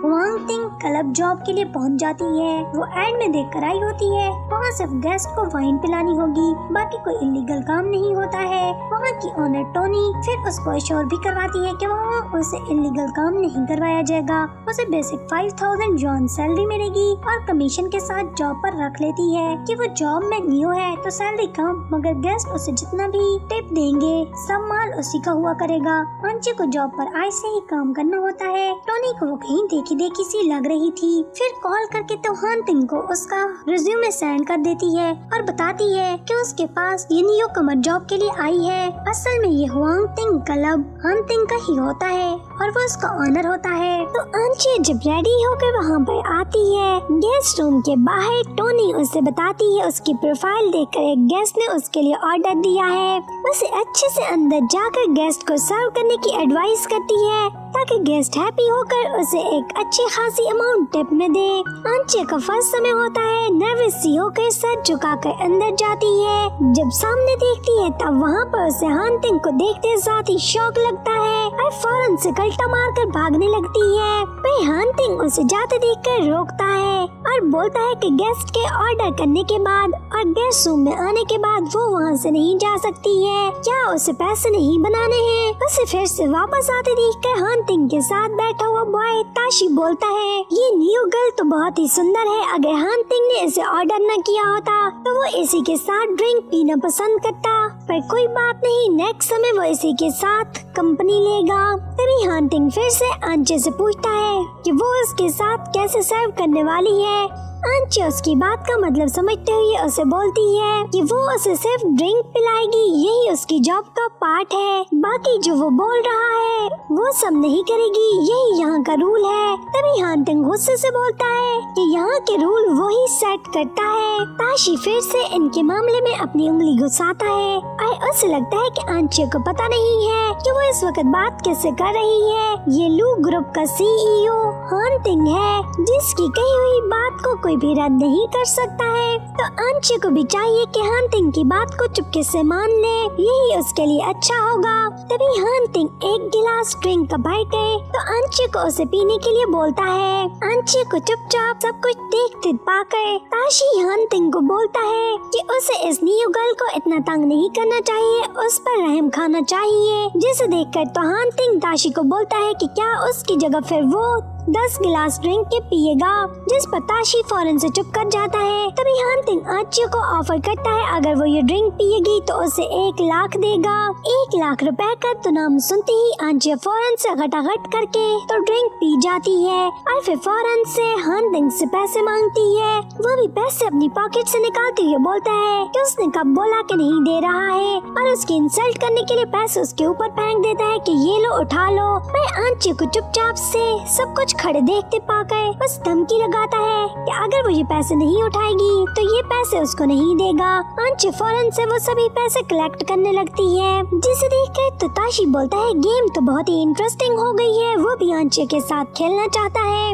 वांगटिंग क्लब जॉब के लिए पहुँच जाती है। वो एड में देख कर आई होती है। वहाँ सिर्फ़ गेस्ट को वाइन पिलानी होगी। बाकी कोई इलीगल काम नहीं होता है। वहाँ की ओनर टोनी फिर उसको अश्योर भी करवाती है कि वहाँ उसे इलीगल काम नहीं करवाया जाएगा। उसे बेसिक फाइव थाउज़ेंड जॉन सैलरी मिलेगी और कमीशन के साथ जॉब पर रख लेती है कि वो जॉब में न्यू है तो सैलरी कम, मगर गेस्ट उसे जितना भी टिप देंगे, सब माल उसी का हुआ करेगा। अंचे को जॉब पर आज से ही काम करना होता है। टोनी को वो कहीं देखी देखी सी लग रही थी। फिर कॉल करके तो हानतिंग को उसका रिज्यूमे सेंड कर देती है और बताती है कि उसके पास ये न्यू कमर जॉब के लिए आई है। असल में ये हुआंग तिंग क्लब हानतिंग का ही होता है। और वो उसका ऑनर होता है। तो अंचे जब रेडी होकर वहाँ पर आती है गेस्ट रूम के बाहर टोनी उसे बताती है, उसकी प्रोफ़ाइल देखकर एक गेस्ट ने उसके लिए ऑर्डर दिया है। उसे अच्छे से अंदर जाकर गेस्ट को सर्व करने की एडवाइस करती है, ताकि गेस्ट हैप्पी होकर उसे एक अच्छी खासी अमाउंट टिप में दे। अंचे का फ़र्स्ट समय होता है नर्वस सी होकर सर झुकाकर अंदर जाती है। जब सामने देखती है, तब वहाँ पर उसे हानतिंग को देखते साथ ही शौक लगता है, और फ़ौरन से कल्टा मारकर भागने लगती है। वही हानतिंग उसे जाते देखकर रोकता है और बोलता है कि गेस्ट के ऑर्डर करने के बाद और गेस्ट रूम में आने के बाद वो वहाँ से नहीं जा सकती है। क्या उसे पैसे नहीं बनाने हैं। उसे फिर से वापस आते देख कर हानतिंग के साथ बैठा हुआ बॉय ताशी बोलता है, ये न्यू गर्ल तो बहुत ही सुंदर है। अगर हानतिंग ने इसे ऑर्डर न किया होता तो वो इसी के साथ ड्रिंक पीना पसंद करता। पर कोई बात नहीं नेक्स्ट समय वो इसी के साथ कंपनी लेगा। तभी हानतिंग फिर से आंचे से पूछता है कि वो उसके साथ कैसे सर्व करने वाली है। आंचे उसकी बात का मतलब समझते हुए उसे बोलती है कि वो उसे सिर्फ़ ड्रिंक पिलाएगी, यही उसकी जॉब का पार्ट है। बाकी जो वो बोल रहा है, वो सब नहीं करेगी, यही यहाँ का रूल है। तभी हानतिंग गुस्से से बोलता है कि यहाँ के रूल वो ही सेट करता है। ताशी फिर से इनके मामले में अपनी उंगली घुसाता है। और उसे लगता है कि आंचे को पता नहीं है कि वो इस वक्त बात कैसे कर रही है। ये लू ग्रुप का सीईओ हानतिंग है, जिसकी कही हुई बात को कोई भी रद्द नहीं कर सकता है। तो अंशु को भी चाहिए कि हानतिंग की बात को चुपके से मान ले। यही उसके लिए अच्छा होगा। तभी हानतिंग एक गिलास ड्रिंक का बाइट है। तो अंशु को उसे पीने के लिए बोलता है। अंशु को चुपचाप सब कुछ देखते पाकर ताशी हानतिंग को बोलता है कि उसे इस न्यू गर्ल को इतना तंग नहीं करना चाहिए। उस पर रहम खाना चाहिए। जिसे देखकर तो हानतिंग ताशी को बोलता है कि क्या उसकी जगह फिर वो दस गिलास ड्रिंक के पिएगा। जिस पर ताशी फ़ौरन से चुप कर जाता है, तभी हानतिंग आच्य को ऑफ़र करता है। अगर वो ये ड्रिंक पिएगी तो उसे एक लाख देगा। एक लाख रुपए का तो नाम सुनते ही आच्य फ़ौरन से घटाघट करके तो ड्रिंक पी जाती है और फिर फ़ौरन से हानतिंग से पैसे मांगती है। वो भी पैसे अपनी पॉकेट से निकालते हुए बोलता है कि उसने कब बोला कि नहीं दे रहा है और उसकी इंसल्ट करने के लिए पैसे उसके ऊपर फेंक देता है कि ये लो, उठा लो। मैं आंची को चुपचाप से सब कुछ खड़े देखते पाकर बस धमकी लगाता है कि अगर वो ये पैसे नहीं उठाएगी तो ये पैसे उसको नहीं देगा। आंचे फ़ौरन से वो सभी पैसे कलेक्ट करने लगती है। जिसे देख कर तो ताशी बोलता है गेम तो बहुत ही इंटरेस्टिंग हो गई है। वो भी आंचे के साथ खेलना चाहता है।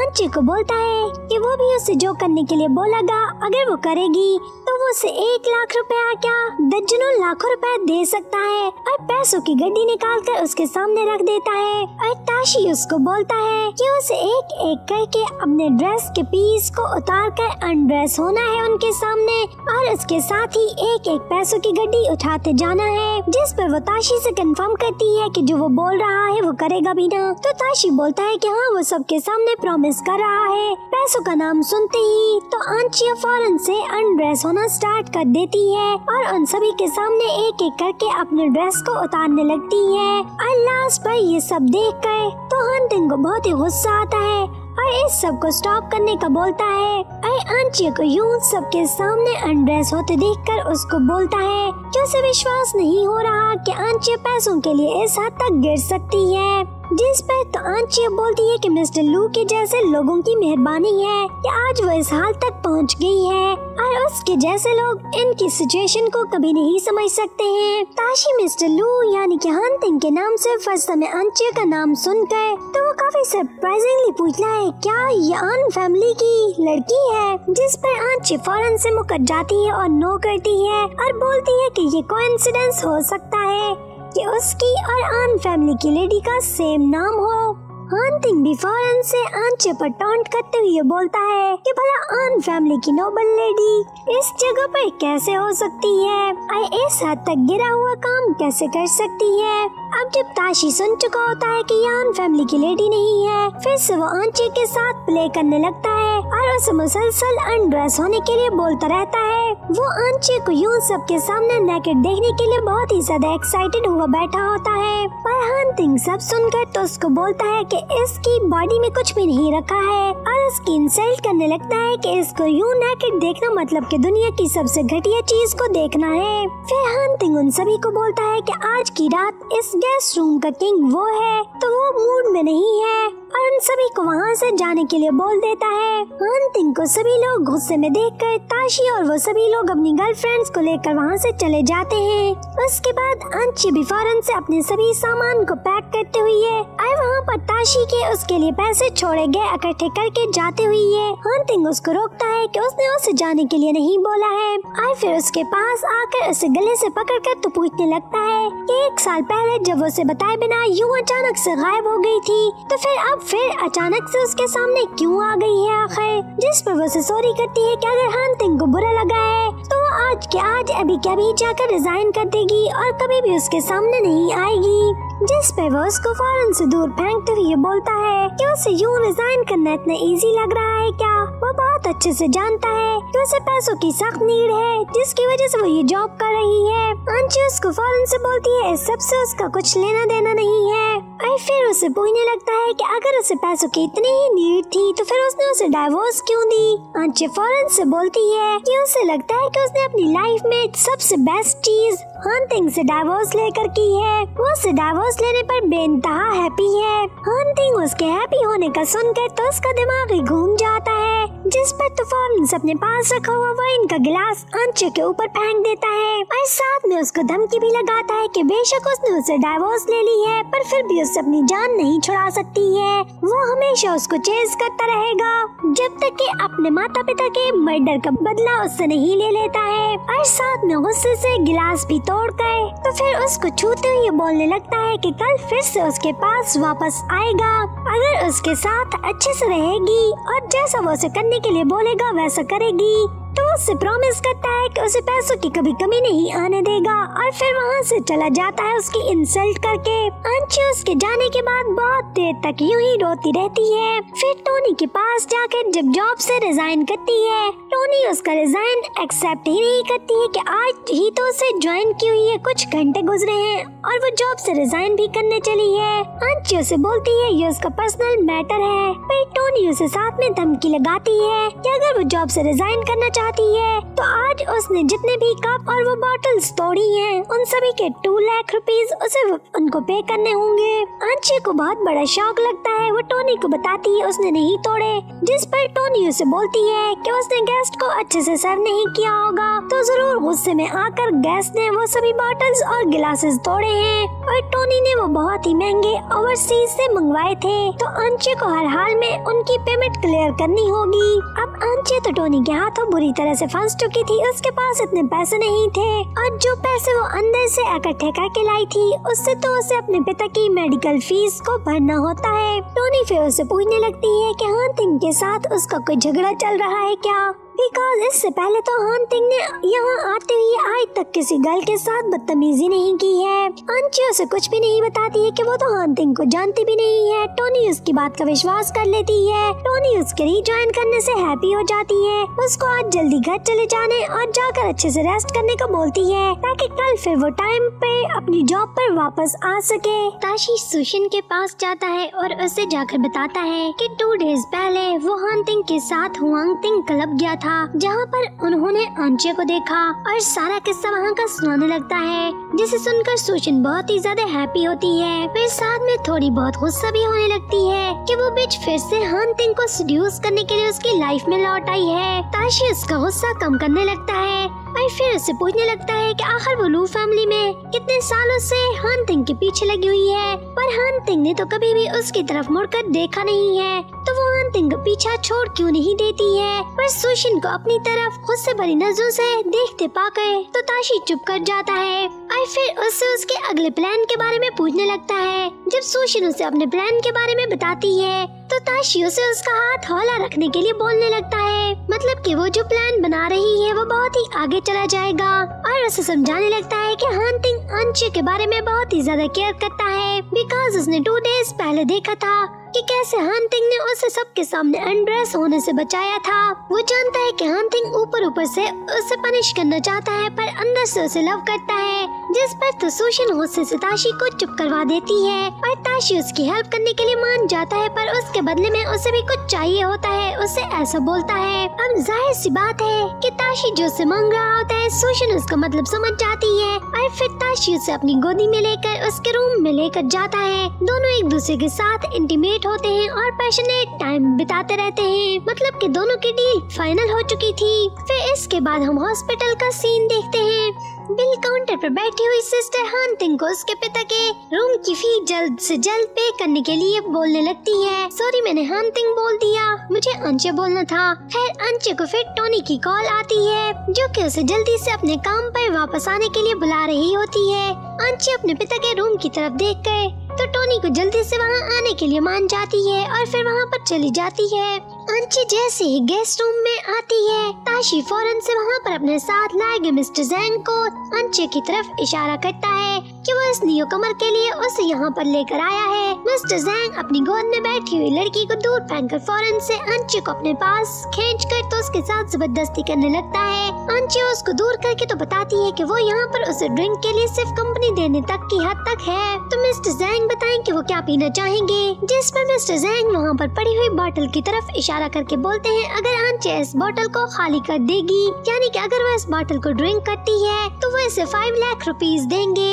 आंचे को बोलता है कि वो भी उसे जो करने के लिए बोलेगा अगर वो करेगी उसे एक लाख रुपया क्या? दर्जनों लाखों रुपए दे सकता है और पैसों की गड्डी निकाल कर उसके सामने रख देता है और ताशी उसको बोलता है कि उसे एक एक करके अपने ड्रेस के पीस को उतार कर अनड्रेस होना है उनके सामने और उसके साथ ही एक एक पैसों की गड्डी उठाते जाना है, जिस पर वो ताशी से कंफर्म करती है कि जो वो बोल रहा है वो करेगा भी ना। तो ताशी बोलता है कि हाँ वो सबके सामने प्रॉमिस कर रहा है। पैसों का नाम सुनते ही तो आंचिया फ़ौरन से अनड्रेस होना स्टार्ट कर देती है और उन सभी के सामने एक एक करके अपने ड्रेस को उतारने लगती है। और लास्ट पर ये सब देख कर तो हंटिंग को बहुत ही गुस्सा आता है और इस सबको स्टॉप करने का बोलता है। और आंचिया को यूँ सबके सामने अनड्रेस होते देखकर उसको बोलता है कि उसे विश्वास नहीं हो रहा कि आंचिया पैसों के लिए इस हद तक गिर सकती है? जिस पर तो आंचिया बोलती है कि मिस्टर लू के जैसे लोगों की मेहरबानी है कि आज वो इस हाल तक पहुँच गई है और उसके जैसे लोग इनकी सिचुएशन को कभी नहीं समझ सकते हैं। ताशी मिस्टर लू, यानी कि हंटिंग के नाम से फ़र्स्ट समय आंचिया का नाम सुनकर तो वो काफ़ी सरप्राइजिंगली पूछता है, क्या ये आन फैमिली की लड़की है, जिस पर आंची फ़ौरन से मुकर जाती है और नो करती है और बोलती है ये कोइंसिडेंस हो सकता है कि उसकी और आन फैमिली की लेडी का सेम नाम हो। हांटिंग भी फ़ौरन से आंचे पर टॉन्ट करते हुए बोलता है कि भला आन फैमिली की नोबल लेडी इस जगह पर कैसे हो सकती है आई इस हद तक गिरा हुआ काम कैसे कर सकती है? अब जब ताशी सुन चुका होता है कि यान फैमिली की लेडी नहीं है, फिर से वो आंचे के साथ प्ले करने लगता है और उसे मुसलसल अनड्रेस होने के लिए बोलता रहता है। वो आंचे को यूँ सबके सामने नेकेड देखने के लिए बहुत ही ज़्यादा एक्साइटेड हुआ बैठा होता है। पर हंटिंग सब सुनकर तो उसको बोलता है कि इसकी बॉडी में कुछ भी नहीं रखा है और उसकी इंसल्ट करने लगता है कि इसको यूँ नेकेड देखना मतलब कि दुनिया की सबसे घटिया चीज़ को देखना है। फिर हंटिंग उन सभी को बोलता है कि आज की रात इस गेस्ट रूम का किंग वो है तो वो मूड में नहीं है। सभी को वहाँ से जाने के लिए बोल देता है। हंटिंग को सभी लोग गुस्से में देखकर ताशी और वो सभी लोग अपनी गर्लफ्रेंड्स को लेकर वहाँ से चले जाते हैं। उसके बाद अंशी भी फ़ौरन से अपने सभी सामान को पैक करते हुए और वहाँ पर ताशी के उसके लिए पैसे छोड़े गए इकट्ठे करके जाते हुए हंटिंग उसको रोकता है कि उसने उसे जाने के लिए नहीं बोला है। और फिर उसके पास आकर उसे गले से पकड़कर तो पूछने लगता है एक साल पहले जब उसे बताए बिना यूँ अचानक से गायब हो गई थी तो फिर अब फिर अचानक से उसके सामने क्यों आ गई है आखिर? जिस पर वो उसे सॉरी करती है कि अगर हंटिंग को बुरा लगा है तो वो आज के आज, अभी क्या भी जाकर रिजाइन कर देगी और कभी भी उसके सामने नहीं आएगी। जिस पे वो उसको फ़ौरन से दूर फेंकते हुए बोलता है कि उसे यूँ रिजाइन करना इतना इजी लग रहा है क्या? वो बहुत अच्छे से जानता है कि उसे पैसों की सख्त नीड है, जिसकी वजह से वो ये जॉब कर रही है। अंशी उसको फ़ौरन से बोलती है, इस सबसे उसका कुछ लेना देना नहीं है। और फिर उसे पूछने लगता है कि अगर उसे पैसों की इतनी ही नीड थी तो फिर उसने उसे डाइवोर्स क्यों दी? अंशी फ़ौरन से बोलती है कि उसे लगता है कि उसने अपनी लाइफ में सबसे बेस्ट चीज़ हंटिंग से डाइवोर्स लेकर की है। वो उसे डाइवोर्स लेने पर बेनतहा हैप्पी है। हंटिंग उसके हैप्पी होने का सुनकर तो उसका दिमाग ही घूम जाता है। जिस पर तो फ़ौरन अपने पास रखा हुआ वाइन का गिलास अंशु के ऊपर फेंक देता है और साथ में उसको धमकी भी लगाता है कि बेशक उसने उसे डाइवोर्स ले ली है, पर फिर भी उससे अपनी जान नहीं छुड़ा सकती है। वो हमेशा उसको चेज करता रहेगा। जब तक कि अपने माता पिता के मर्डर का बदला उससे नहीं ले लेता है और साथ में गुस्से से गिलास भी तोड़ कर तो फिर उसको छूते हुए बोलने लगता है कि कल फिर से उसके पास वापस आएगा। अगर उसके साथ अच्छे से रहेगी और जैसा वो उसे करने के लिए बोलेगा, वैसा करेगी। तो उससे प्रॉमिस करता है कि उसे पैसों की कभी कमी नहीं आने देगा और फिर वहाँ से चला जाता है उसकी इंसल्ट करके। अंशी उसके जाने के बाद बहुत देर तक यूँ ही रोती रहती है। फिर टोनी के पास जाकर जब जॉब से रिजाइन करती है, टोनी उसका रिजाइन एक्सेप्ट ही नहीं करती है कि आज ही तो उसे ज्वाइन की हुई है कुछ घंटे गुजरे हैं और वो जॉब से रिजाइन भी करने चली है। अंशी उसे बोलती है, ये उसका पर्सनल मैटर है। टोनी उसे साथ में धमकी लगाती है कि अगर वो जॉब से रिजाइन करना चाहती है। तो आज उसने जितने भी कप और वो बॉटल्स तोड़ी हैं, उन सभी के टू लाख रुपीस उसे उनको पे करने होंगे। अंशी को बहुत बड़ा शौक लगता है। वो टोनी को बताती है उसने नहीं तोड़े। जिस पर टोनी उसे बोलती है कि उसने गेस्ट को अच्छे से सर्व नहीं किया होगा तो ज़रूर गुस्से में आकर गेस्ट ने वो सभी बॉटल्स और गिलासेस तोड़े हैं। और टोनी ने वो बहुत ही महँगे ओवरसीज से मंगवाए थे। तो अंशे को हर हाल में उनकी पेमेंट क्लियर करनी होगी। अब अंशे तो टोनी के हाथों बुरी तरह से फंस चुकी थी, उसके पास इतने पैसे नहीं थे। और जो पैसे वो अंदर से इकट्ठे करके लाई थी, उससे तो उसे अपने पिता की मेडिकल फ़ीस को भरना होता है। टोनी फिर उसे पूछने लगती है कि हंटिंग के साथ उसका कोई झगड़ा चल रहा है क्या? बिकॉज़ इससे पहले तो हंटिंग ने यहाँ आते हुए आज तक किसी गर्ल के साथ बदतमीजी नहीं की है। अंशी उसे कुछ भी नहीं बताती है कि वो तो हंटिंग को जानती भी नहीं है। टोनी उसकी बात का विश्वास कर लेती है। टोनी उसके रिज्वाइन करने से हैप्पी हो जाती है। उसको आज जल्दी घर चले जाने और जाकर अच्छे से रेस्ट करने को बोलती है, ताकि कल फिर वो टाइम पे अपनी जॉब पर वापस आ सके। ताशी सुशिन के पास जाता है और उसे जाकर बताता है कि टू डेज़ पहले वो हंटिंग के साथ हुआंगटिंग क्लब गया था। जहाँ पर उन्होंने अंचे को देखा और सारा किस्सा वहाँ का सुनाने लगता है, जिसे सुनकर सुशिन बहुत ही ज़्यादा हैप्पी होती है। फिर साथ में थोड़ी बहुत गुस्सा भी होने लगती है कि वो बिच फिर से हंटिंग को सीड्यूस करने के लिए उसकी लाइफ में लौट आई है। ताशी उसका गुस्सा कम करने लगता है और फिर उससे पूछने लगता है कि आखिर वो लू फैमिली में कितने सालों से हंटिंग के पीछे लगी हुई है? पर हंटिंग ने तो कभी भी उसकी तरफ़ मुड़कर देखा नहीं है। तो वो हंटिंग का पीछा छोड़ क्यों नहीं देती है? पर सुशिन को अपनी तरफ़ खुद भरी नज़रों से देखते पा पाकर तो ताशी चुप कर जाता है और फिर उससे उसके अगले प्लान के बारे में पूछने लगता है। जब सुशीन उसे अपने प्लान के बारे में बताती है तो ताशी उसे उसका हाथ हौला रखने के लिए बोलने लगता है। मतलब कि वो जो प्लान बना रही है, वो बहुत ही आगे चला जाएगा। और उसे समझाने लगता है कि हंटिंग अंश के बारे में बहुत ही ज़्यादा केयर करता है। बिकॉज़ उसने टू डेज़ पहले देखा था कि कैसे हंटिंग ने उसे सबके सामने अनड्रेस होने से बचाया था। वो जानता है कि हंटिंग ऊपर ऊपर से उसे पनिश करना चाहता है, पर अंदर से उसे लव करता है। जिस पर तो सुशन गुस्से से ताशी को चुप करवा देती है, और ताशी उसकी हेल्प करने के लिए मान जाता है, पर उसके बदले में उसे भी कुछ चाहिए होता है, उसे ऐसा बोलता है। अब ज़ाहिर सी बात है कि ताशी जो उसे मांग रहा होता है, सुशन उसका मतलब समझ जाती है और फिर ताशी उसे अपनी गोदी में लेकर, उसके रूम में लेकर जाता है। दोनों एक दूसरे के साथ इंटीमेट होते हैं और पैशनेट टाइम बिताते रहते हैं। मतलब कि दोनों की डील फाइनल हो चुकी थी। फिर इसके बाद हम हॉस्पिटल का सीन देखते हैं। बिल काउंटर पर बैठी हुई सिस्टर हांतिंग को उसके पिता के रूम की फ़ी जल्द से जल्द पे करने के लिए बोलने लगती है। सॉरी मैंने हांतिंग बोल दिया। मुझे अंचे बोलना था। खैर अंचे को फिर टोनी की कॉल आती है, जो कि उसे जल्दी से अपने काम पर वापस आने के लिए बुला रही होती है। अंचे अपने पिता के रूम की तरफ़ देख कर तो टोनी को जल्दी से वहाँ आने के लिए मान जाती है और फिर वहाँ पर चली जाती है। अंची जैसे ही गेस्ट रूम में आती है, ताशी फ़ौरन से वहाँ पर अपने साथ लाए गए मिस्टर जैन को। अंचे की तरफ़ इशारा करता कि वो इस नियो कमर के लिए उसे यहाँ पर लेकर आया है। मिस्टर जैंग अपनी गोद में बैठी हुई लड़की को दूर फेंक कर फ़ौरन से अंचे को अपने पास खींच कर तो उसके साथ ज़बरदस्ती करने लगता है। अंचे उसको दूर करके तो बताती है कि वो यहाँ पर उसे ड्रिंक के लिए सिर्फ़ कंपनी देने तक की हद तक है। तो मिस्टर जैंग बताएँ कि वो क्या पीना चाहेंगे? जिस पर मिस्टर जैंग वहाँ पर पड़ी हुई बॉटल की तरफ़ इशारा करके बोलते हैं, अगर अंचे इस बॉटल को खाली कर देगी, यानी कि अगर वो इस बॉटल को ड्रिंक करती है तो वो इसे फाइव लाख रुपीज़ देंगे।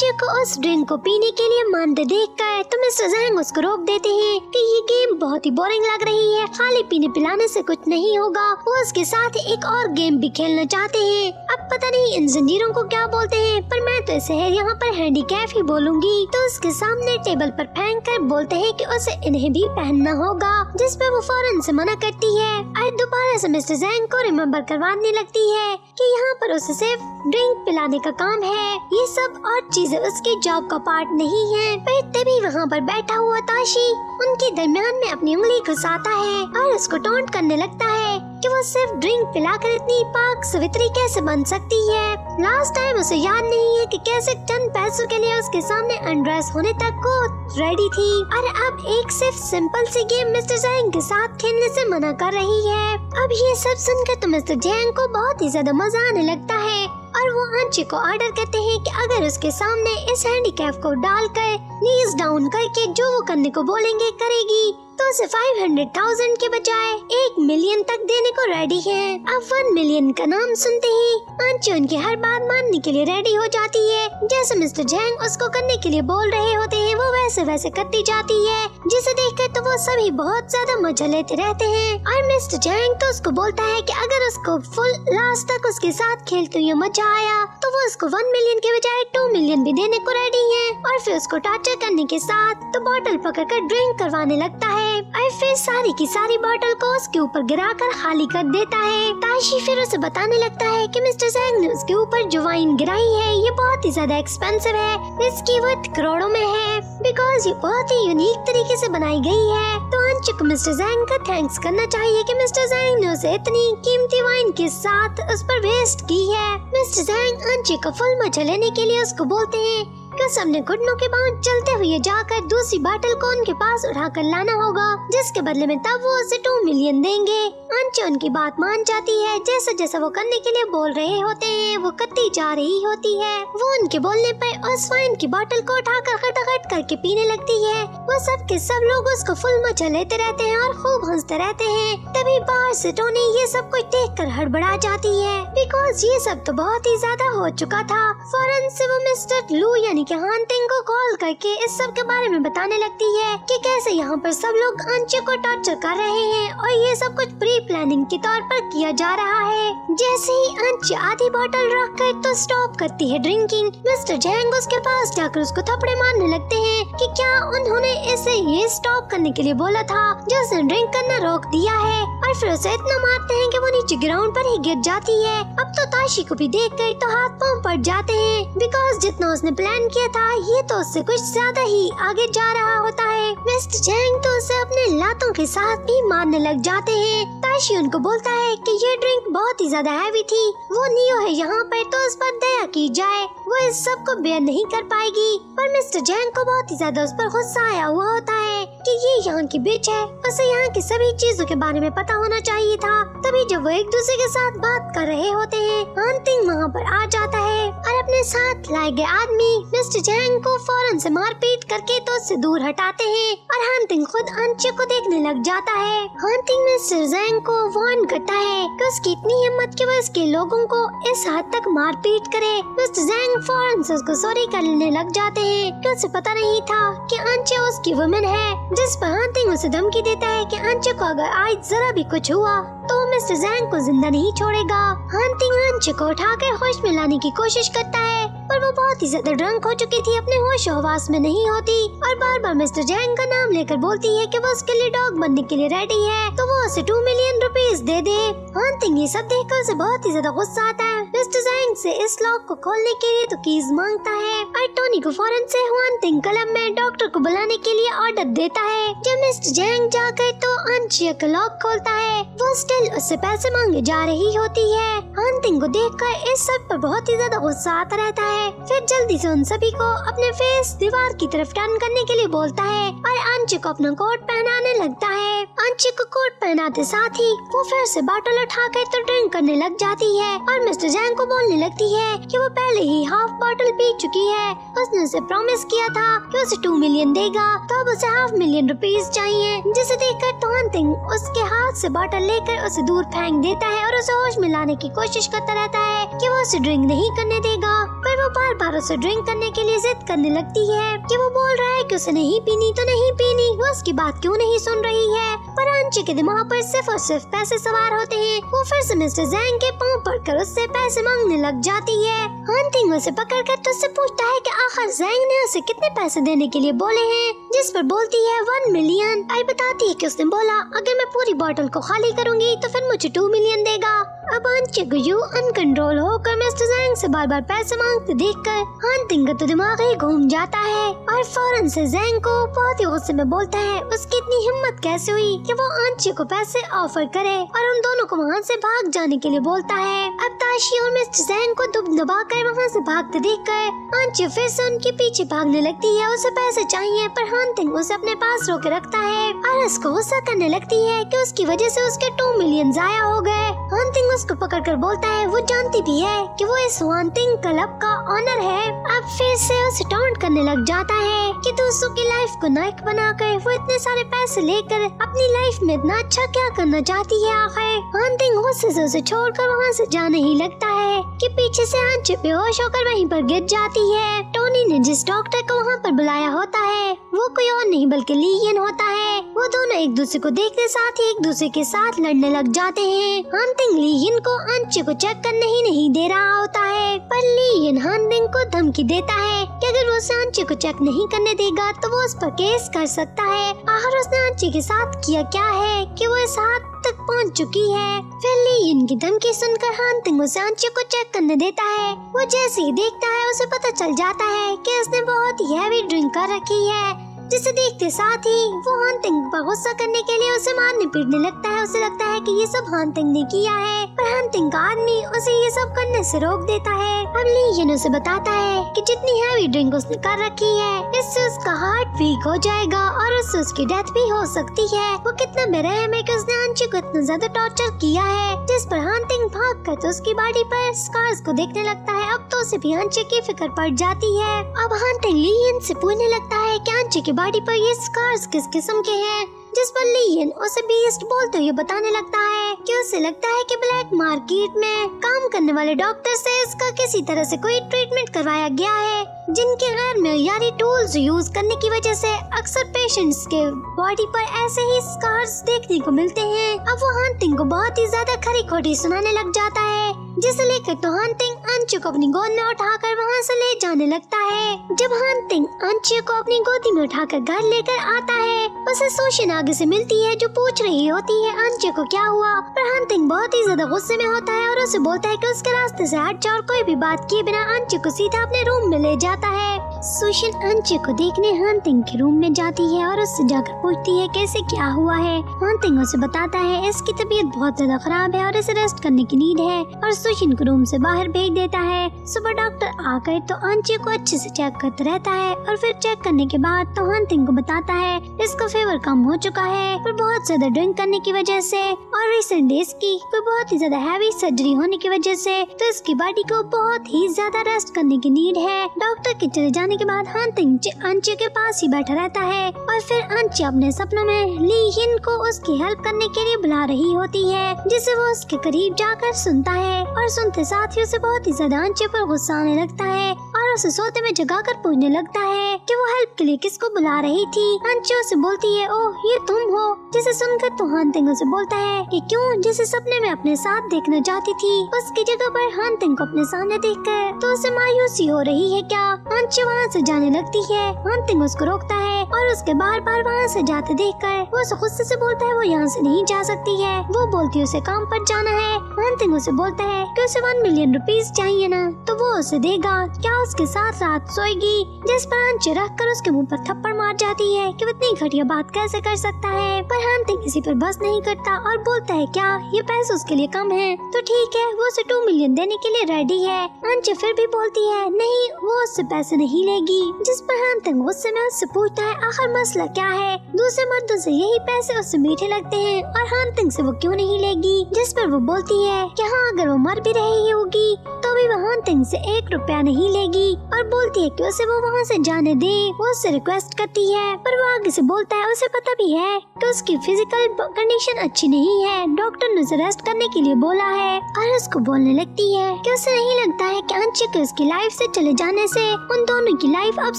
अंचे को उस ड्रिंक को पीने के लिए मानते देख कर तो मिस्टर जैंग उसको रोक देते हैं कि ये गेम बहुत ही बोरिंग लग रही है। खाली पीने पिलाने से कुछ नहीं होगा। वो उसके साथ एक और गेम भी खेलना चाहते हैं। अब पता नहीं इन जंजीरों को क्या बोलते हैं, पर मैं तो इसे यहाँ पर हैंडीकैप ही बोलूँगी। तो उसके सामने टेबल पर फेंक कर बोलते हैं कि उसे इन्हें भी पहनना होगा, जिस पे वो फ़ौरन से मना करती है। और दोबारा से मिस्टर जैंग को रिमेम्बर करवाने लगती है कि यहाँ पर उसे सिर्फ़ ड्रिंक पिलाने का काम है। ये सब और चीज़ें उसके जॉब का पार्ट नहीं है, पर तभी वहाँ पर बैठा हुआ ताशी उनके दरमियान में अपनी उंगली घुसाता है और उसको टोंट करने लगता है कि वो सिर्फ़ ड्रिंक पिलाकर इतनी पाक सवित्री कैसे बन सकती है। लास्ट टाइम उसे याद नहीं है कि कैसे चंद पैसों के लिए उसके सामने अनड्रेस होने तक को रेडी थी और अब एक सिर्फ़ सिंपल सी गेम मिस्टर जैंग के साथ खेलने से मना कर रही है। अब ये सब सुनकर तो मिस्टर जैंग को बहुत ही ज़्यादा मज़ा आने लगता है। और वो आंची को ऑर्डर करते हैं कि अगर उसके सामने इस हैंडीकैप को डालकर नीज डाउन करके जो वो करने को बोलेंगे करेगी। तो उसे फाइव हंड्रेड थाउज़ेंड के बजाय एक मिलियन तक देने को रेडी है। अब वन मिलियन का नाम सुनते ही अंची उनकी हर बात मानने के लिए रेडी हो जाती है। जैसे मिस्टर जैंग उसको करने के लिए बोल रहे होते हैं, वो वैसे वैसे करती जाती है। जिसे देखकर तो वो सभी बहुत ज़्यादा मज़ा लेते रहते हैं। और मिस्टर जैंग तो उसको बोलता है कि अगर उसको फुल लास्ट तक उसके साथ खेलते हुए मज़ा आया तो वो उसको वन मिलियन के बजाय टू मिलियन भी देने को रेडी है। और फिर उसको टॉर्चर करने के साथ तो बॉटल पकड़ कर ड्रिंक करवाने लगता है। और फिर सारी की सारी बॉटल को उसके ऊपर गिरा कर खाली कर देता है। ताशी फिर उसे बताने लगता है कि मिस्टर जैंग ने उसके ऊपर जो वाइन गिराई है, ये बहुत ही ज़्यादा एक्सपेंसिव है। इसकी वर्थ करोड़ों में है। बिकॉज़ ये बहुत ही यूनिक तरीके से बनाई गई है। तो अंश को मिस्टर जैंग का थैंक्स करना चाहिए कि मिस्टर जैंग ने उसे इतनी कीमती वाइन के साथ उस पर वेस्ट की है। मिस्टर जैंग अंशी का फुल मज़ा लेने के लिए उसको बोलते हैं कि उसे अपने घुटनों के बाद चलते हुए जाकर दूसरी बाटल को उनके पास उठा कर लाना होगा, जिसके बदले में तब वो उसे टू मिलियन देंगे। अंशु उनकी बात मान जाती है, जैसा जैसा वो करने के लिए बोल रहे होते हैं, वो करती जा रही होती है। वो उनके बोलने पर उस वाइन की बोतल को उठाकर खटाखट करके पीने लगती है। वो सब के सब लोग उसको फुल मचा लेते रहते हैं और खूब हँसते रहते हैं। तभी बाहर से टोनी ये सब कुछ देख कर हड़बड़ा जाती है। बिकॉज़ ये सब तो बहुत ही ज़्यादा हो चुका था। फ़ौरन से वो मिस्टर लू यानी कि हांटिंग को कॉल करके इस सब के बारे में बताने लगती है कि कैसे यहाँ पर सब लोग अंशु को टॉर्चर कर रहे हैं और ये सब कुछ प्री प्लानिंग के तौर पर किया जा रहा है। जैसे ही अंश आधी बोतल रख कर तो स्टॉप करती है ड्रिंकिंग मिस्टर जैंग उसके पास जाकर उसको थपड़े मारने लगते हैं कि क्या उन्होंने इसे ये स्टॉप करने के लिए बोला था जो उसने ड्रिंक करना रोक दिया है और फिर उसे इतना मारते हैं कि वो नीचे ग्राउंड पर ही गिर जाती है। अब तो ताशी को भी देख कर तो हाथ पाँव पड़ जाते हैं बिकॉज़ जितना उसने प्लान किया था, ये तो उससे कुछ ज़्यादा ही आगे जा रहा होता है। मिस्टर जैंग तो उसे अपने लातों के साथ भी मारने लग जाते हैं। ताशी उनको बोलता है कि ये ड्रिंक बहुत ही ज़्यादा हैवी थी। वो नियो है यहाँ पर तो उस पर दया की जाए। वो इस सबको बेयर नहीं कर पाएगी। पर मिस्टर जैन को बहुत ही ज़्यादा उस पर गुस्सा आया हुआ होता है कि ये यहाँ की बिच है। उसे यहाँ की सभी चीज़ों के बारे में पता होना चाहिए था। तभी जब वो एक दूसरे के साथ बात कर रहे होते हैं हंटिंग वहाँ पर आ जाता है और अपने साथ लाए गए आदमी मिस्टर जैन को फ़ौरन से मारपीट करके तो उससे दूर हटाते हैं और हंटिंग खुद अंशु को देखने लग जाता है। हंटिंग मिस्टर जैन को वार्न करता है कि उसकी इतनी हिम्मत कि वो इसके लोगों को इस हद तक मारपीट करे। मिस्टर फ़ौरन से उसको सॉरी करने लग जाते हैं। कि उसे पता नहीं था कि अंचे उसकी वुमेन है, जिस पर हंटिंग उसे धमकी देता है कि अंचे को अगर आज जरा भी कुछ हुआ तो मिस्टर जैंग को ज़िंदा नहीं छोड़ेगा। हंटिंग अंचे को उठाकर होश में लाने की कोशिश करता है। पर वो बहुत ही ज़्यादा ड्रंक हो चुकी थी, अपने होश हवास में नहीं होती। और बार बार मिस्टर जैंग का नाम लेकर बोलती है कि वो उसके लिए डॉग बनने के लिए रेडी है। तो वो उसे टू मिलियन रुपीज़ दे दे। हंटिंग ये सब देखकर उसे बहुत ही ज़्यादा गुस्सा आता है। मिस्टर जैंग से इस लॉक को खोलने के लिए तो कीज माँगता है। और टोनी को फ़ौरन से हंटिंग क्लब में डॉक्टर को बुलाने के लिए ऑर्डर देता है। जब मिस्टर जैंग जाकर तो अंशिया का लॉक खोलता है। वो स्टिल उससे पैसे मांगे जा रही होती है। हंटिंग को देखकर इस सब पर बहुत ही ज़्यादा गुस्सा आता रहता है। फिर जल्दी से उन सभी को अपने फेस दीवार की तरफ़ टर्न करने के लिए बोलता है और अंशु को अपना कोट पहनाने लगता है। अंशु को कोट पहनाते साथ ही वो फिर से बॉटल उठा कर तो ड्रिंक करने लग जाती है और मिस्टर जैंग को बोलने लगती है कि वो पहले ही हाफ़ बॉटल पी चुकी है। उसने उसे प्रॉमिस किया था कि उसे टू मिलियन देगा तो अब उसे हाफ़ मिलियन रुपीज़ चाहिए, जिसे देखकर तो हंटिंग उसके हाथ से बॉटल लेकर उसे दूर फेंक देता है और उसे होश में लाने की कोशिश करता रहता है कि वो उसे ड्रिंक नहीं करने देगा। पर वो बार बार उसे ड्रिंक करने के लिए जिद करने लगती है कि वो बोल रहा है कि उसे नहीं पीनी तो नहीं पीनी। वो उसकी बात क्यों नहीं सुन रही है? पर अंशु के दिमाग पर सिर्फ़ और सिर्फ़ पैसे सवार होते हैं। वो फिर से मिस्टर जैंग के पाँव पड़कर उससे पैसे मांगने लग जाती है। हंटिंग उसे पकड़ कर तो उससे पूछता है कि आखिर जैंग ने उसे कितने पैसे देने के लिए बोले हैं? जिस पर बोलती है वन मिलियन आई बताती है कि उसने बोला, अगर मैं पूरी बॉटल को खाली करूँगी तो फिर मुझे टू मिलियन देगा। अब अंशु अनकंट्रोल होकर मिस्टर जैंग से बार बार पैसे मांगते देखकर हंटिंग का तो दिमाग ही घूम जाता है और फ़ौरन से जैंग को बहुत ही गुस्से में बोलता है, उसकी इतनी हिम्मत कैसे हुई कि वो अंशु को पैसे ऑफ़र करे? और उन दोनों को वहाँ से भाग जाने के लिए बोलता है। अब ताशी और मिस्टर जैंग को दुब दबा कर वहाँ से भागते देख कर अंशु फिर से उनके पीछे भागने लगती है, उसे पैसे चाहिए, पर हंटिंग उसे अपने पास रोके रखता है और उसको गुस्सा करने लगती है की उसकी वजह से उसके टू मिलियन जाया हो गए। हंटिंग उसको पकड़ कर बोलता है, वो जानती भी है कि वो इस हंटिंग क्लब का ऑनर है। अब फिर से उसे टॉन्ट करने लग जाता है कि दोस्तों की लाइफ को नायक बनाकर वो इतने सारे पैसे लेकर अपनी लाइफ में इतना अच्छा क्या करना चाहती है आखिर? हंटिंग गुस्से से उसे छोड़कर वहाँ से जाने ही लगता है कि पीछे से आँच बेहोश होकर वहीं पर गिर जाती है। टोनी ने जिस डॉक्टर को वहाँ पर बुलाया होता है, वो कोई और नहीं बल्कि लीयन होता है। वो दोनों एक दूसरे को देखते साथ ही एक दूसरे के साथ लड़ने लग जाते हैं। हंटिंग लीयन को अंशु को चेक करने ही नहीं दे रहा होता है। पर लीयन हंटिंग को धमकी देता है कि अगर वो उसे अंशु को चेक नहीं करने देगा तो वो उस पर केस कर सकता है। आखिर उसने अंशु के साथ किया क्या है कि वो इस हाथ तक पहुँच चुकी है? फिर लीयन की धमकी सुनकर हंटिंग उसे अंशु को चेक करने देता है। वो जैसे ही देखता है, उसे पता चल जाता है कि उसने बहुत हैवी ड्रिंक कर रखी है। जिसे देखते साथ ही वो हंटिंग पर गुस्सा करने के लिए उसे मारने पीटने लगता है। उसे लगता है कि ये सब हंटिंग ने किया है, पर हंटिंग का आदमी उसे ये सब करने से रोक देता है। अब लीजन उसे बताता है कि जितनी हैवी ड्रिंक उसने कर रखी है, इससे उसका हार्ट वीक हो जाएगा और उससे उसकी डेथ भी हो सकती है। वो कितना बेरहम है कि उसने अंशु को इतना ज़्यादा टॉर्चर किया है, जिस पर हंटिंग भाग कर तो उसकी बॉडी पर स्कार्स को देखने लगता है। अब तो उसे भी अंशु की फ़िक्र पड़ जाती है। अब हंटिंग लीजन से पूछने लगता है की अंशु की बॉडी पर ये स्कार्स किस किस्म के हैं? जिस पर लियन उसे बीस्ट बोलते हुए बताने लगता है कि उसे लगता है कि ब्लैक मार्केट में काम करने वाले डॉक्टर से इसका किसी तरह से कोई ट्रीटमेंट करवाया गया है, जिनके गैर मेयारी टूल्स यूज़ करने की वजह से अक्सर पेशेंट्स के बॉडी पर ऐसे ही स्कार्स देखने को मिलते हैं। अब वो हंटिंग को बहुत ही ज़्यादा खरी खोटी सुनाने लग जाता है। जिसे लेकर तो हंटिंग अंशु को अपनी गोद में उठाकर वहाँ से ले जाने लगता है। जब हंटिंग अंशु को अपनी गोदी में उठाकर घर लेकर आता है, उसे सोशन आगे से मिलती है, जो पूछ रही होती है अंशु को क्या हुआ? पर हंटिंग बहुत ही ज़्यादा गुस्से में होता है और उसे बोलता है की उसके रास्ते ऐसी हट जाओ और कोई भी बात किए बिना अंशु को सीधा अपने रूम में ले जाता है। सुशन अंशु को देखने हंटिंग के रूम में जाती है और उससे जाकर पूछती है, कैसे क्या हुआ है? हंटिंग उसे बताता है, इसकी तबीयत बहुत ज़्यादा खराब है और इसे रेस्ट करने की नीड है। और सुशन को रूम से बाहर भेज देता है। सुबह डॉक्टर आकर तो अंशु को अच्छे से चेक करता रहता है और फिर चेक करने के बाद तो हंटिंग को बताता है। इसका फीवर कम हो चुका है पर बहुत ज़्यादा ड्रिंक करने की वजह से और रिसेंट डेज़ की कोई बहुत ही ज़्यादा हैवी सर्जरी होने की वजह से तो इसकी बॉडी को बहुत ही ज़्यादा रेस्ट करने की नीड है। डॉक्टर के चले जाने के बाद हंटिंग अंशु के पास ही बैठा रहता है और फिर अंशु अपने सपनों में ली हिन को उसकी हेल्प करने के लिए बुला रही होती है, जिसे वो उसके करीब जाकर सुनता है। और सुनते साथ ही उसे बहुत ही ज़्यादा अंशु पर गुस्सा आने लगता है और उसे सोते में जगा कर पूछने लगता है कि वो हेल्प के लिए किसको बुला रही थी। अंशु उसे बोलती है, ओह, ये तुम हो। जिसे सुनकर तो हंटिंग उसे बोलता है कि क्यों? जिसे सपने में अपने साथ देखना चाहती थी, उसकी जगह पर हंटिंग को अपने सामने देख कर तो उसे मायूसी हो रही है क्या? अंशु वहाँ से जाने लगती है। हंटिंग उसको रोकता है और उसके बार बार वहाँ से जाते देख कर वो उसे गुस्से से बोलता है, वो यहाँ से नहीं जा सकती है। वो बोलती है, उसे काम पर जाना है। हंटिंग उसे बोलता है कि उसे वन मिलियन रुपीस चाहिए ना तो वो उसे देगा। क्या उसके साथ रात सोएगी? जिस पर अंशु रख कर उसके मुँह पर थप्पड़ मार जाती है कि वो इतनी घटिया बात कैसे कर सकता है? पर हंटिंग किसी पर बस नहीं करता और बोलता है, क्या ये पैसे उसके लिए कम है? तो ठीक है, वो उसे टू मिलियन देने के लिए रेडी है। अंशु फिर भी बोलती है, नहीं, वो उससे पैसे नहीं लेगी। जिस पर हंटिंग गुस्से में उससे पूछता है, आखिर मसला क्या है? दूसरे मर्दों से यही पैसे उससे मीठे लगते हैं और हंटिंग से वो क्यों नहीं लेगी? जिस पर वो बोलती है कि हाँ अगर वो मर भी रही होगी तो भी वो हंटिंग से एक रुपया नहीं लेगी। और बोलती है कि उसे वो वहाँ से जाने दे, वो उससे रिक्वेस्ट करती है, पर वो आगे से बोलता है, उसे पता भी है कि उसकी फ़िज़िकल कंडीशन अच्छी नहीं है। डॉक्टर ने उसे रेस्ट करने के लिए बोला है, और उसको बोलने लगती है कि उसे नहीं लगता है कि अंशु के उसकी लाइफ से चले जाने से उन दोनों की लाइफ अब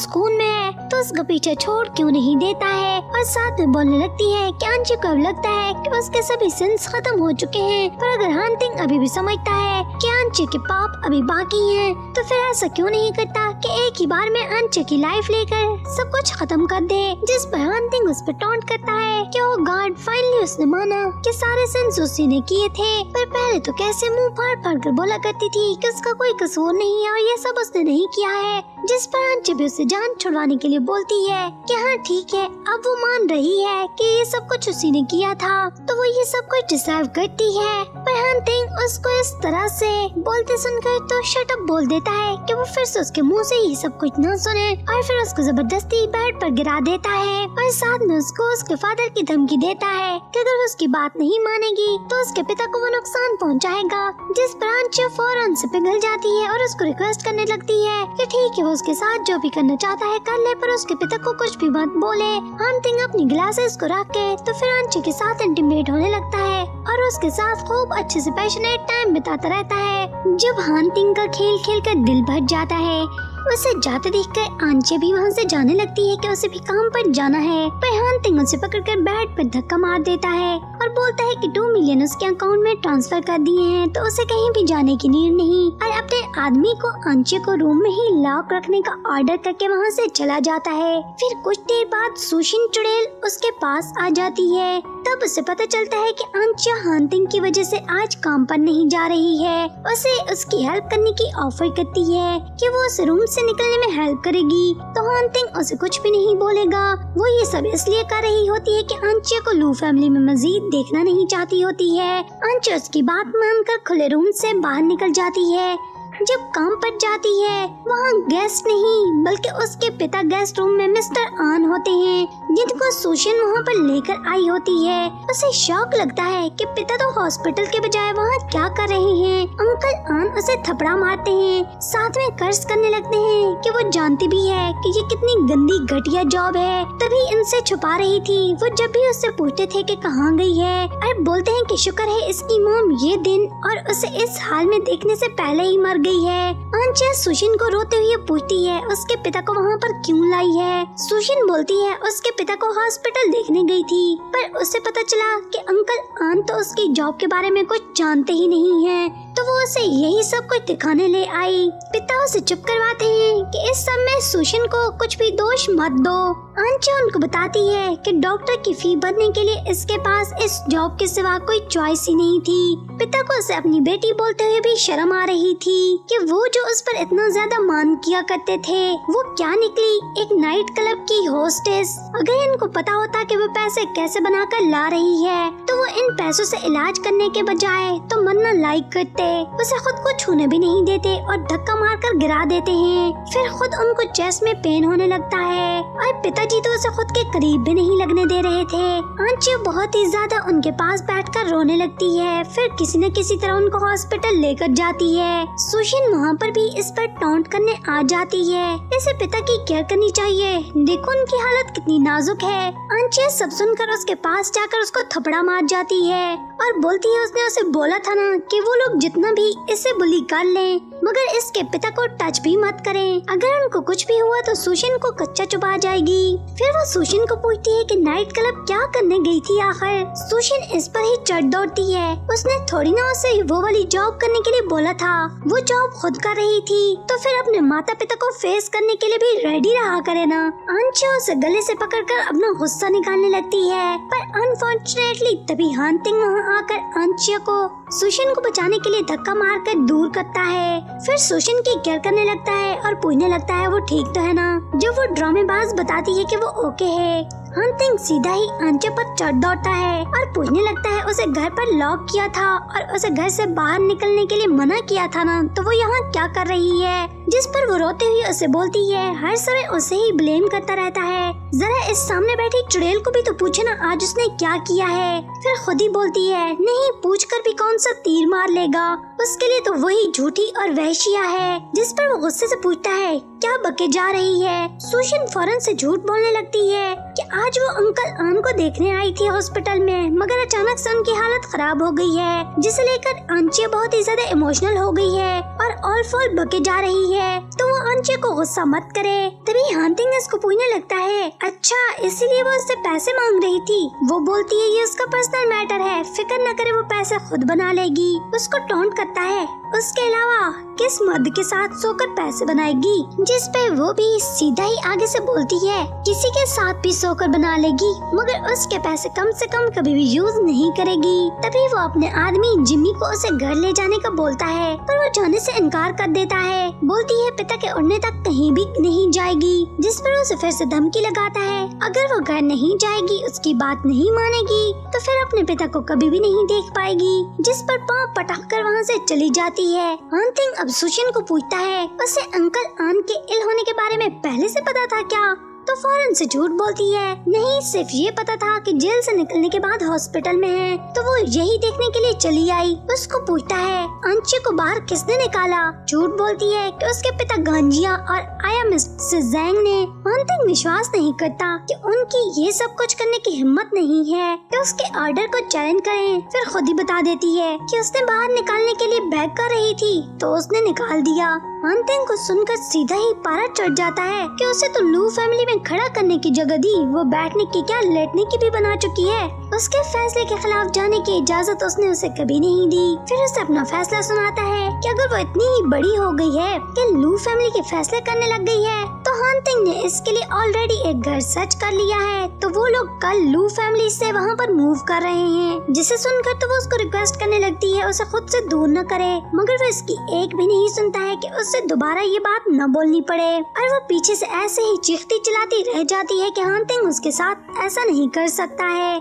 सुकून में है। तो उसका पीछे छोड़ क्यों नहीं देता है? और साथ में बोलने लगती है कि अंशु को अब लगता है कि उसके सभी सिंस खत्म हो चुके हैं। पर अगर हंटिंग अभी भी समझता है कि अंशु के पाप अभी बाकी हैं। तो फिर ऐसा क्यों नहीं करता कि एक ही बार में अंशु की लाइफ लेकर सब कुछ खत्म कर दे, जिस पर हंटिंग उस पर टॉन्ट करता है कि वो गार्ड फाइनली उसने माना कि सारे सिंस उसी ने किए थे। पर पहले तो कैसे मुँह फाड़ फाड़ कर बोला करती थी कि उसका कोई कसूर नहीं है और ये सब उसने नहीं किया है। जिस पर अंशु भी उसे जान छुड़वाने के लिए बोलती है कि हाँ ठीक है, अब वो मान रही है कि ये सब कुछ उसी ने किया था। तो वो ये सब कुछ डिजर्व करती है, पर हंटिंग उसको इस तरह से बोलते सुनकर तो शटअप बोल देता है कि वो फिर से उसके मुँह से ही सब कुछ न सुने और फिर उसको ज़बरदस्ती बेड पर गिरा देता है और साथ में उसको उसके फादर की धमकी देता है कि अगर उसकी बात नहीं मानेगी तो उसके पिता को वो नुकसान पहुंचाएगा, जिस पर अंशु फ़ौरन से पिघल जाती है और उसको रिक्वेस्ट करने लगती है कि ठीक है, वो उसके साथ जो भी करना चाहता है कर ले, पर उसके पिता को कुछ भी मत बोले। हंटिंग अपनी ग्लासेस को रख के तो फिर अंशु के साथ इंटीमेट होने लगता है और उसके साथ खूब अच्छे से पैशनेट टाइम बिताता रहता है जब हंटिंग का खेल खेल कर दिल भर जाता है। उसे जाते देखकर आंचे भी वहाँ से जाने लगती है कि उसे भी काम पर जाना है। पर हंटिंग उसे पकड़कर बेड पर धक्का मार देता है और बोलता है कि टू मिलियन उसके अकाउंट में ट्रांसफ़र कर दिए हैं तो उसे कहीं भी जाने की नीड नहीं। और अपने आदमी को आंचे को रूम में ही लॉक रखने का ऑर्डर करके वहाँ से चला जाता है। फिर कुछ देर बाद सुशिन चुड़ैल उसके पास आ जाती है। तब उसे पता चलता है कि आंचा हंटिंग की वजह से आज काम पर नहीं जा रही है। उसे उसकी हेल्प करने की ऑफ़र करती है कि वो उस रूम से निकलने में हेल्प करेगी। तो हॉन्टिंग उसे कुछ भी नहीं बोलेगा। वो ये सब इसलिए कर रही होती है कि अंचे को लू फैमिली में मजीद देखना नहीं चाहती होती है। अंचे उसकी बात मानकर खुले रूम से बाहर निकल जाती है। जब काम पर जाती है, वहाँ गेस्ट नहीं, बल्कि उसके पिता गेस्ट रूम में मिस्टर आन होते हैं, जिनको सुशन वहाँ पर लेकर आई होती है। उसे शौक लगता है कि पिता तो हॉस्पिटल के बजाय वहाँ क्या कर रहे हैं। अंकल आन उसे थपड़ा मारते हैं, साथ में कर्ज करने लगते हैं कि वो जानती भी है कि ये कितनी गंदी, घटिया जॉब है। तभी इनसे छुपा रही थी। वो जब भी उससे पूछते थे कि कहाँ गई है, और बोलते हैं कि शुक्र है इसकी मोम ये दिन और उसे इस हाल में देखने से पहले ही मर गई है। अंशा सुशिन को रोते हुए पूछती है, उसके पिता को वहाँ पर क्यों लाई है? सुशिन बोलती है, उसके पिता को हॉस्पिटल देखने गई थी, पर उसे पता चला कि अंकल आन तो उसकी जॉब के बारे में कुछ जानते ही नहीं है तो वो उसे यही सब कुछ दिखाने ले आई। पिता उसे चुप करवाते हैं कि इस सब में सुशन को कुछ भी दोष मत दो। अंशा उनको बताती है कि डॉक्टर की फ़ी भरने के लिए इसके पास इस जॉब के सिवा कोई चॉइस ही नहीं थी। पिता को उसे अपनी बेटी बोलते हुए भी शर्म आ रही थी। कि वो जो उस पर इतना ज़्यादा मान किया करते थे, वो क्या निकली एक नाइट क्लब की होस्टेस अगर इनको पता होता कि वो पैसे कैसे बनाकर ला रही है तो वो इन पैसों से इलाज करने के बजाय तो मरना लाइक करते, उसे खुद को छूने भी नहीं देते और धक्का मारकर गिरा देते हैं। फिर खुद उनको चेस्ट में पेन होने लगता है और पिताजी तो उसे खुद के करीब भी नहीं लगने दे रहे थे। आंची बहुत ही ज़्यादा उनके पास बैठकर रोने लगती है, फिर किसी न किसी तरह उनको हॉस्पिटल लेकर जाती है। सुशीन वहाँ पर भी इस पर टॉन्ट करने आ जाती है। इसे पिता की केयर करनी चाहिए। देखो उनकी हालत कितनी नाजुक है। अंचिया सब सुनकर उसके पास जाकर उसको थपड़ा मार जाती है। और बोलती है उसने उसे बोला था ना कि वो लोग जितना भी इसे बुली कर लें, मगर इसके पिता को टच भी मत करें। अगर उनको कुछ भी हुआ तो सुशिन को कच्चा चुपा जाएगी। फिर वो सुशिन को पूछती है कि नाइट क्लब क्या करने गई थी आखिर? सुशिन इस पर ही चढ़ दौड़ती है। उसने थोड़ी ना उसे वो वाली जॉब करने के लिए बोला था। वो जॉब खुद कर रही थी तो फिर अपने माता पिता को फेस करने के लिए भी रेडी रहा करे ना। अंशा उसे गले से पकड़कर अपना गुस्सा निकालने लगती है, पर अनफॉर्चुनेटली तभी हांतिंग वहाँ आकर अंशिया को सुशिन को बचाने के लिए धक्का मार कर दूर करता है। फिर सुशिन की केयर करने लगता है और पूछने लगता है, वो ठीक तो है ना? जो वो ड्रामेबाज बताती है कि वो ओके है। हंटिंग सीधा ही आंचे पर चढ़ दौड़ता है और पूछने लगता है, उसे घर पर लॉक किया था और उसे घर से बाहर निकलने के लिए मना किया था ना? तो वो यहाँ क्या कर रही है? जिस पर वो रोते हुए उसे बोलती है, हर समय उसे ही ब्लेम करता रहता है। जरा इस सामने बैठी चुड़ैल को भी तो पूछे ना आज उसने क्या किया है। फिर खुद ही बोलती है, नहीं पूछ कर भी कौन सा तीर मार लेगा? उसके लिए तो वही झूठी और वहशिया है, जिस पर वो गुस्से से पूछता है, क्या बके जा रही है? सुशन फ़ौरन से झूठ बोलने लगती है कि आज वो अंकल आम को देखने आई थी हॉस्पिटल में, मगर अचानक से उनकी हालत खराब हो गई है, जिसे लेकर आंचिया बहुत ही ज़्यादा इमोशनल हो गई है और ऑल फॉल बके जा रही है। तो वो अंचे को गुस्सा मत करे। तभी हांतिंग इसको पूछने लगता है अच्छा इसीलिए वो उससे पैसे मांग रही थी? वो बोलती है, ये उसका पर्सनल मैटर है, फ़िक्र न करे, वो पैसे खुद बना लेगी। उसको टोंट करता है। उसके अलावा किस मर्द के साथ सोकर पैसे बनाएगी, जिस पे वो भी सीधा ही आगे से बोलती है, किसी के साथ भी सोकर बना लेगी, मगर उसके पैसे कम से कम कभी भी यूज़ नहीं करेगी। तभी वो अपने आदमी जिम्मी को उसे घर ले जाने का बोलता है, पर वो जाने से इनकार कर देता है। बोलती है, पिता के उड़ने तक कहीं भी नहीं जाएगी जिस पर उसे फिर से धमकी लगाता है। अगर वो घर नहीं जाएगी, उसकी बात नहीं मानेगी तो फिर अपने पिता को कभी भी नहीं देख पाएगी, जिस पर पाँव पटाख कर वहाँ से चली जाती है। आंतिंग अब सुशिन को पूछता है। उसे अंकल आन के इल होने के बारे में पहले से पता था क्या? तो फ़ौरन से झूठ बोलती है। नहीं, सिर्फ़ ये पता था कि जेल से निकलने के बाद हॉस्पिटल में है। तो वो यही देखने के लिए चली आई। उसको पूछता है, अंशी को बाहर किसने निकाला? झूठ बोलती है कि उसके पिता गांजिया और आया मिस्टर जैंग ने। अंतिम विश्वास नहीं करता कि उनकी ये सब कुछ करने की हिम्मत नहीं है। कि उसके ऑर्डर को चैलेंज करें। फिर खुद ही बता देती है कि उसने बाहर निकालने के लिए बैग कर रही थी। तो उसने निकाल दिया। अंतिम को सुनकर सीधा ही पारा चढ़ जाता है कि उसे तो लू फैमिली में खड़ा करने की जगह दी, वो बैठने की क्या, लेटने की भी बना चुकी है। उसके फैसले के खिलाफ जाने की इजाज़त उसने उसे कभी नहीं दी। फिर उसे अपना फैसला सुनाता है कि अगर वो इतनी ही बड़ी हो गई है कि लू फैमिली के फैसले करने लग गई है तो हानतिंग ने इसके लिए ऑलरेडी एक घर सर्च कर लिया है। तो वो लोग कल लू फैमिली से वहाँ पर मूव कर रहे हैं। जिसे सुनकर तो वो उसको रिक्वेस्ट करने लगती है, उसे खुद से दूर न करे। मगर वो इसकी एक भी नहीं सुनता है कि उससे दोबारा ये बात न बोलनी पड़े। और वो पीछे से ऐसे ही चीखती चिल्लाती रह जाती है कि हानतिंग उसके साथ ऐसा नहीं कर सकता है।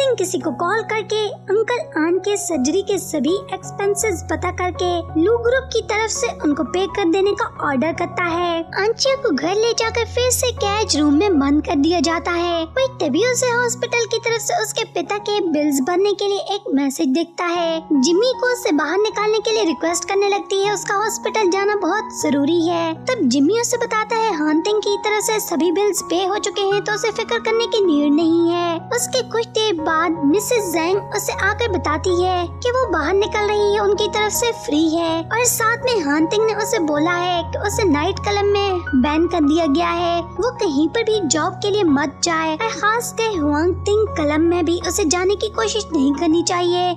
हानतिंग किसी को कॉल करके अंकल आन के सर्जरी के सभी एक्सपेंसेस पता करके लू ग्रुप की तरफ़ से उनको पे कर देने का ऑर्डर करता है। आंचिया को घर ले जाकर फिर से कैच रूम में बंद कर दिया जाता है। वही तभी उसे हॉस्पिटल की तरफ़ से उसके पिता के बिल्स भरने के लिए एक मैसेज दिखता है। जिम्मी को उसे बाहर निकालने के लिए रिक्वेस्ट करने लगती है। उसका हॉस्पिटल जाना बहुत ज़रूरी है। तब जिम्मी उसे बताता है हांतिंग की तरफ़ से सभी बिल्स पे हो चुके हैं तो उसे फ़िक्र करने की नीड नहीं है। उसके कुछ देर बाद मिसेस जैंग उसे आकर बताती है कि वो बाहर निकल रही है, उनकी तरफ़ से फ्री है। और साथ में हांतिंग ने उसे बोला है कि उसे नाइट क्लब में बैन कर दिया गया है। वो कहीं पर भी जॉब के लिए मत जाए और खास कर हुआंग तिंग कलम में भी उसे जाने की कोशिश नहीं करनी चाहिए।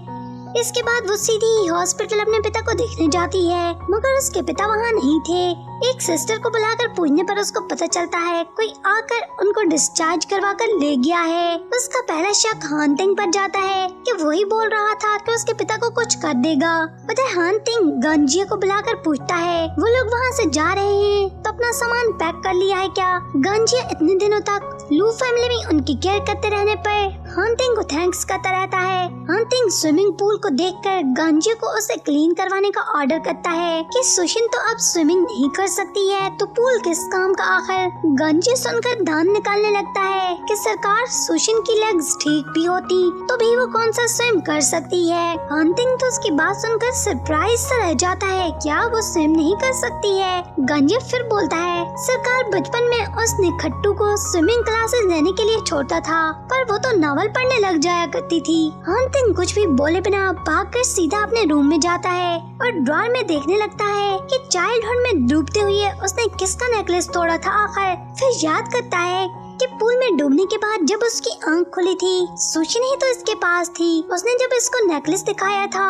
इसके बाद वो सीधी हॉस्पिटल अपने पिता को देखने जाती है, मगर उसके पिता वहाँ नहीं थे। एक सिस्टर को बुलाकर पूछने पर उसको पता चलता है, कोई आकर उनको डिस्चार्ज करवा कर ले गया है। उसका पहला शक हानतिंग पर जाता है कि वही बोल रहा था कि उसके पिता को कुछ कर देगा। उधर हानतिंग गंजिया को बुलाकर पूछता है, वो लोग वहाँ से जा रहे हैं तो अपना सामान पैक कर लिया है क्या? गंजिया इतने दिनों तक लू फैमिली में उनकी केयर करते रहने पर हंटिंग को थैंक्स करता रहता है। हंटिंग स्विमिंग पूल को देखकर गांजे को उसे क्लीन करवाने का ऑर्डर करता है कि सुशिन तो अब स्विमिंग नहीं कर सकती है तो पूल किस काम का आखिर गांजे सुनकर दान निकालने लगता है कि सरकार सुशिन की लेग्स ठीक भी होती तो भी वो कौन सा स्विम कर सकती है? हंटिंग तो उसकी बात सुनकर सरप्राइज़ से रह जाता है, क्या वो स्विम नहीं कर सकती है? गंजे फिर बोलता है, सरकार बचपन में उसने खट्टू को स्विमिंग क्लासेस लेने के लिए छोड़ता था, पर वो तो नवल नॉवल पढ़ने लग जाया करती थी। हंटिंग कुछ भी बोले बिना भाग कर सीधा अपने रूम में जाता है और ड्रॉर में देखने लगता है कि चाइल्डहुड में डूबते हुए उसने किसका नेकलेस तोड़ा था आखिर। फिर याद करता है कि पूल में डूबने के बाद जब उसकी आँख खुली थी, सूची नहीं तो इसके पास थी। उसने जब इसको नेकलेस दिखाया था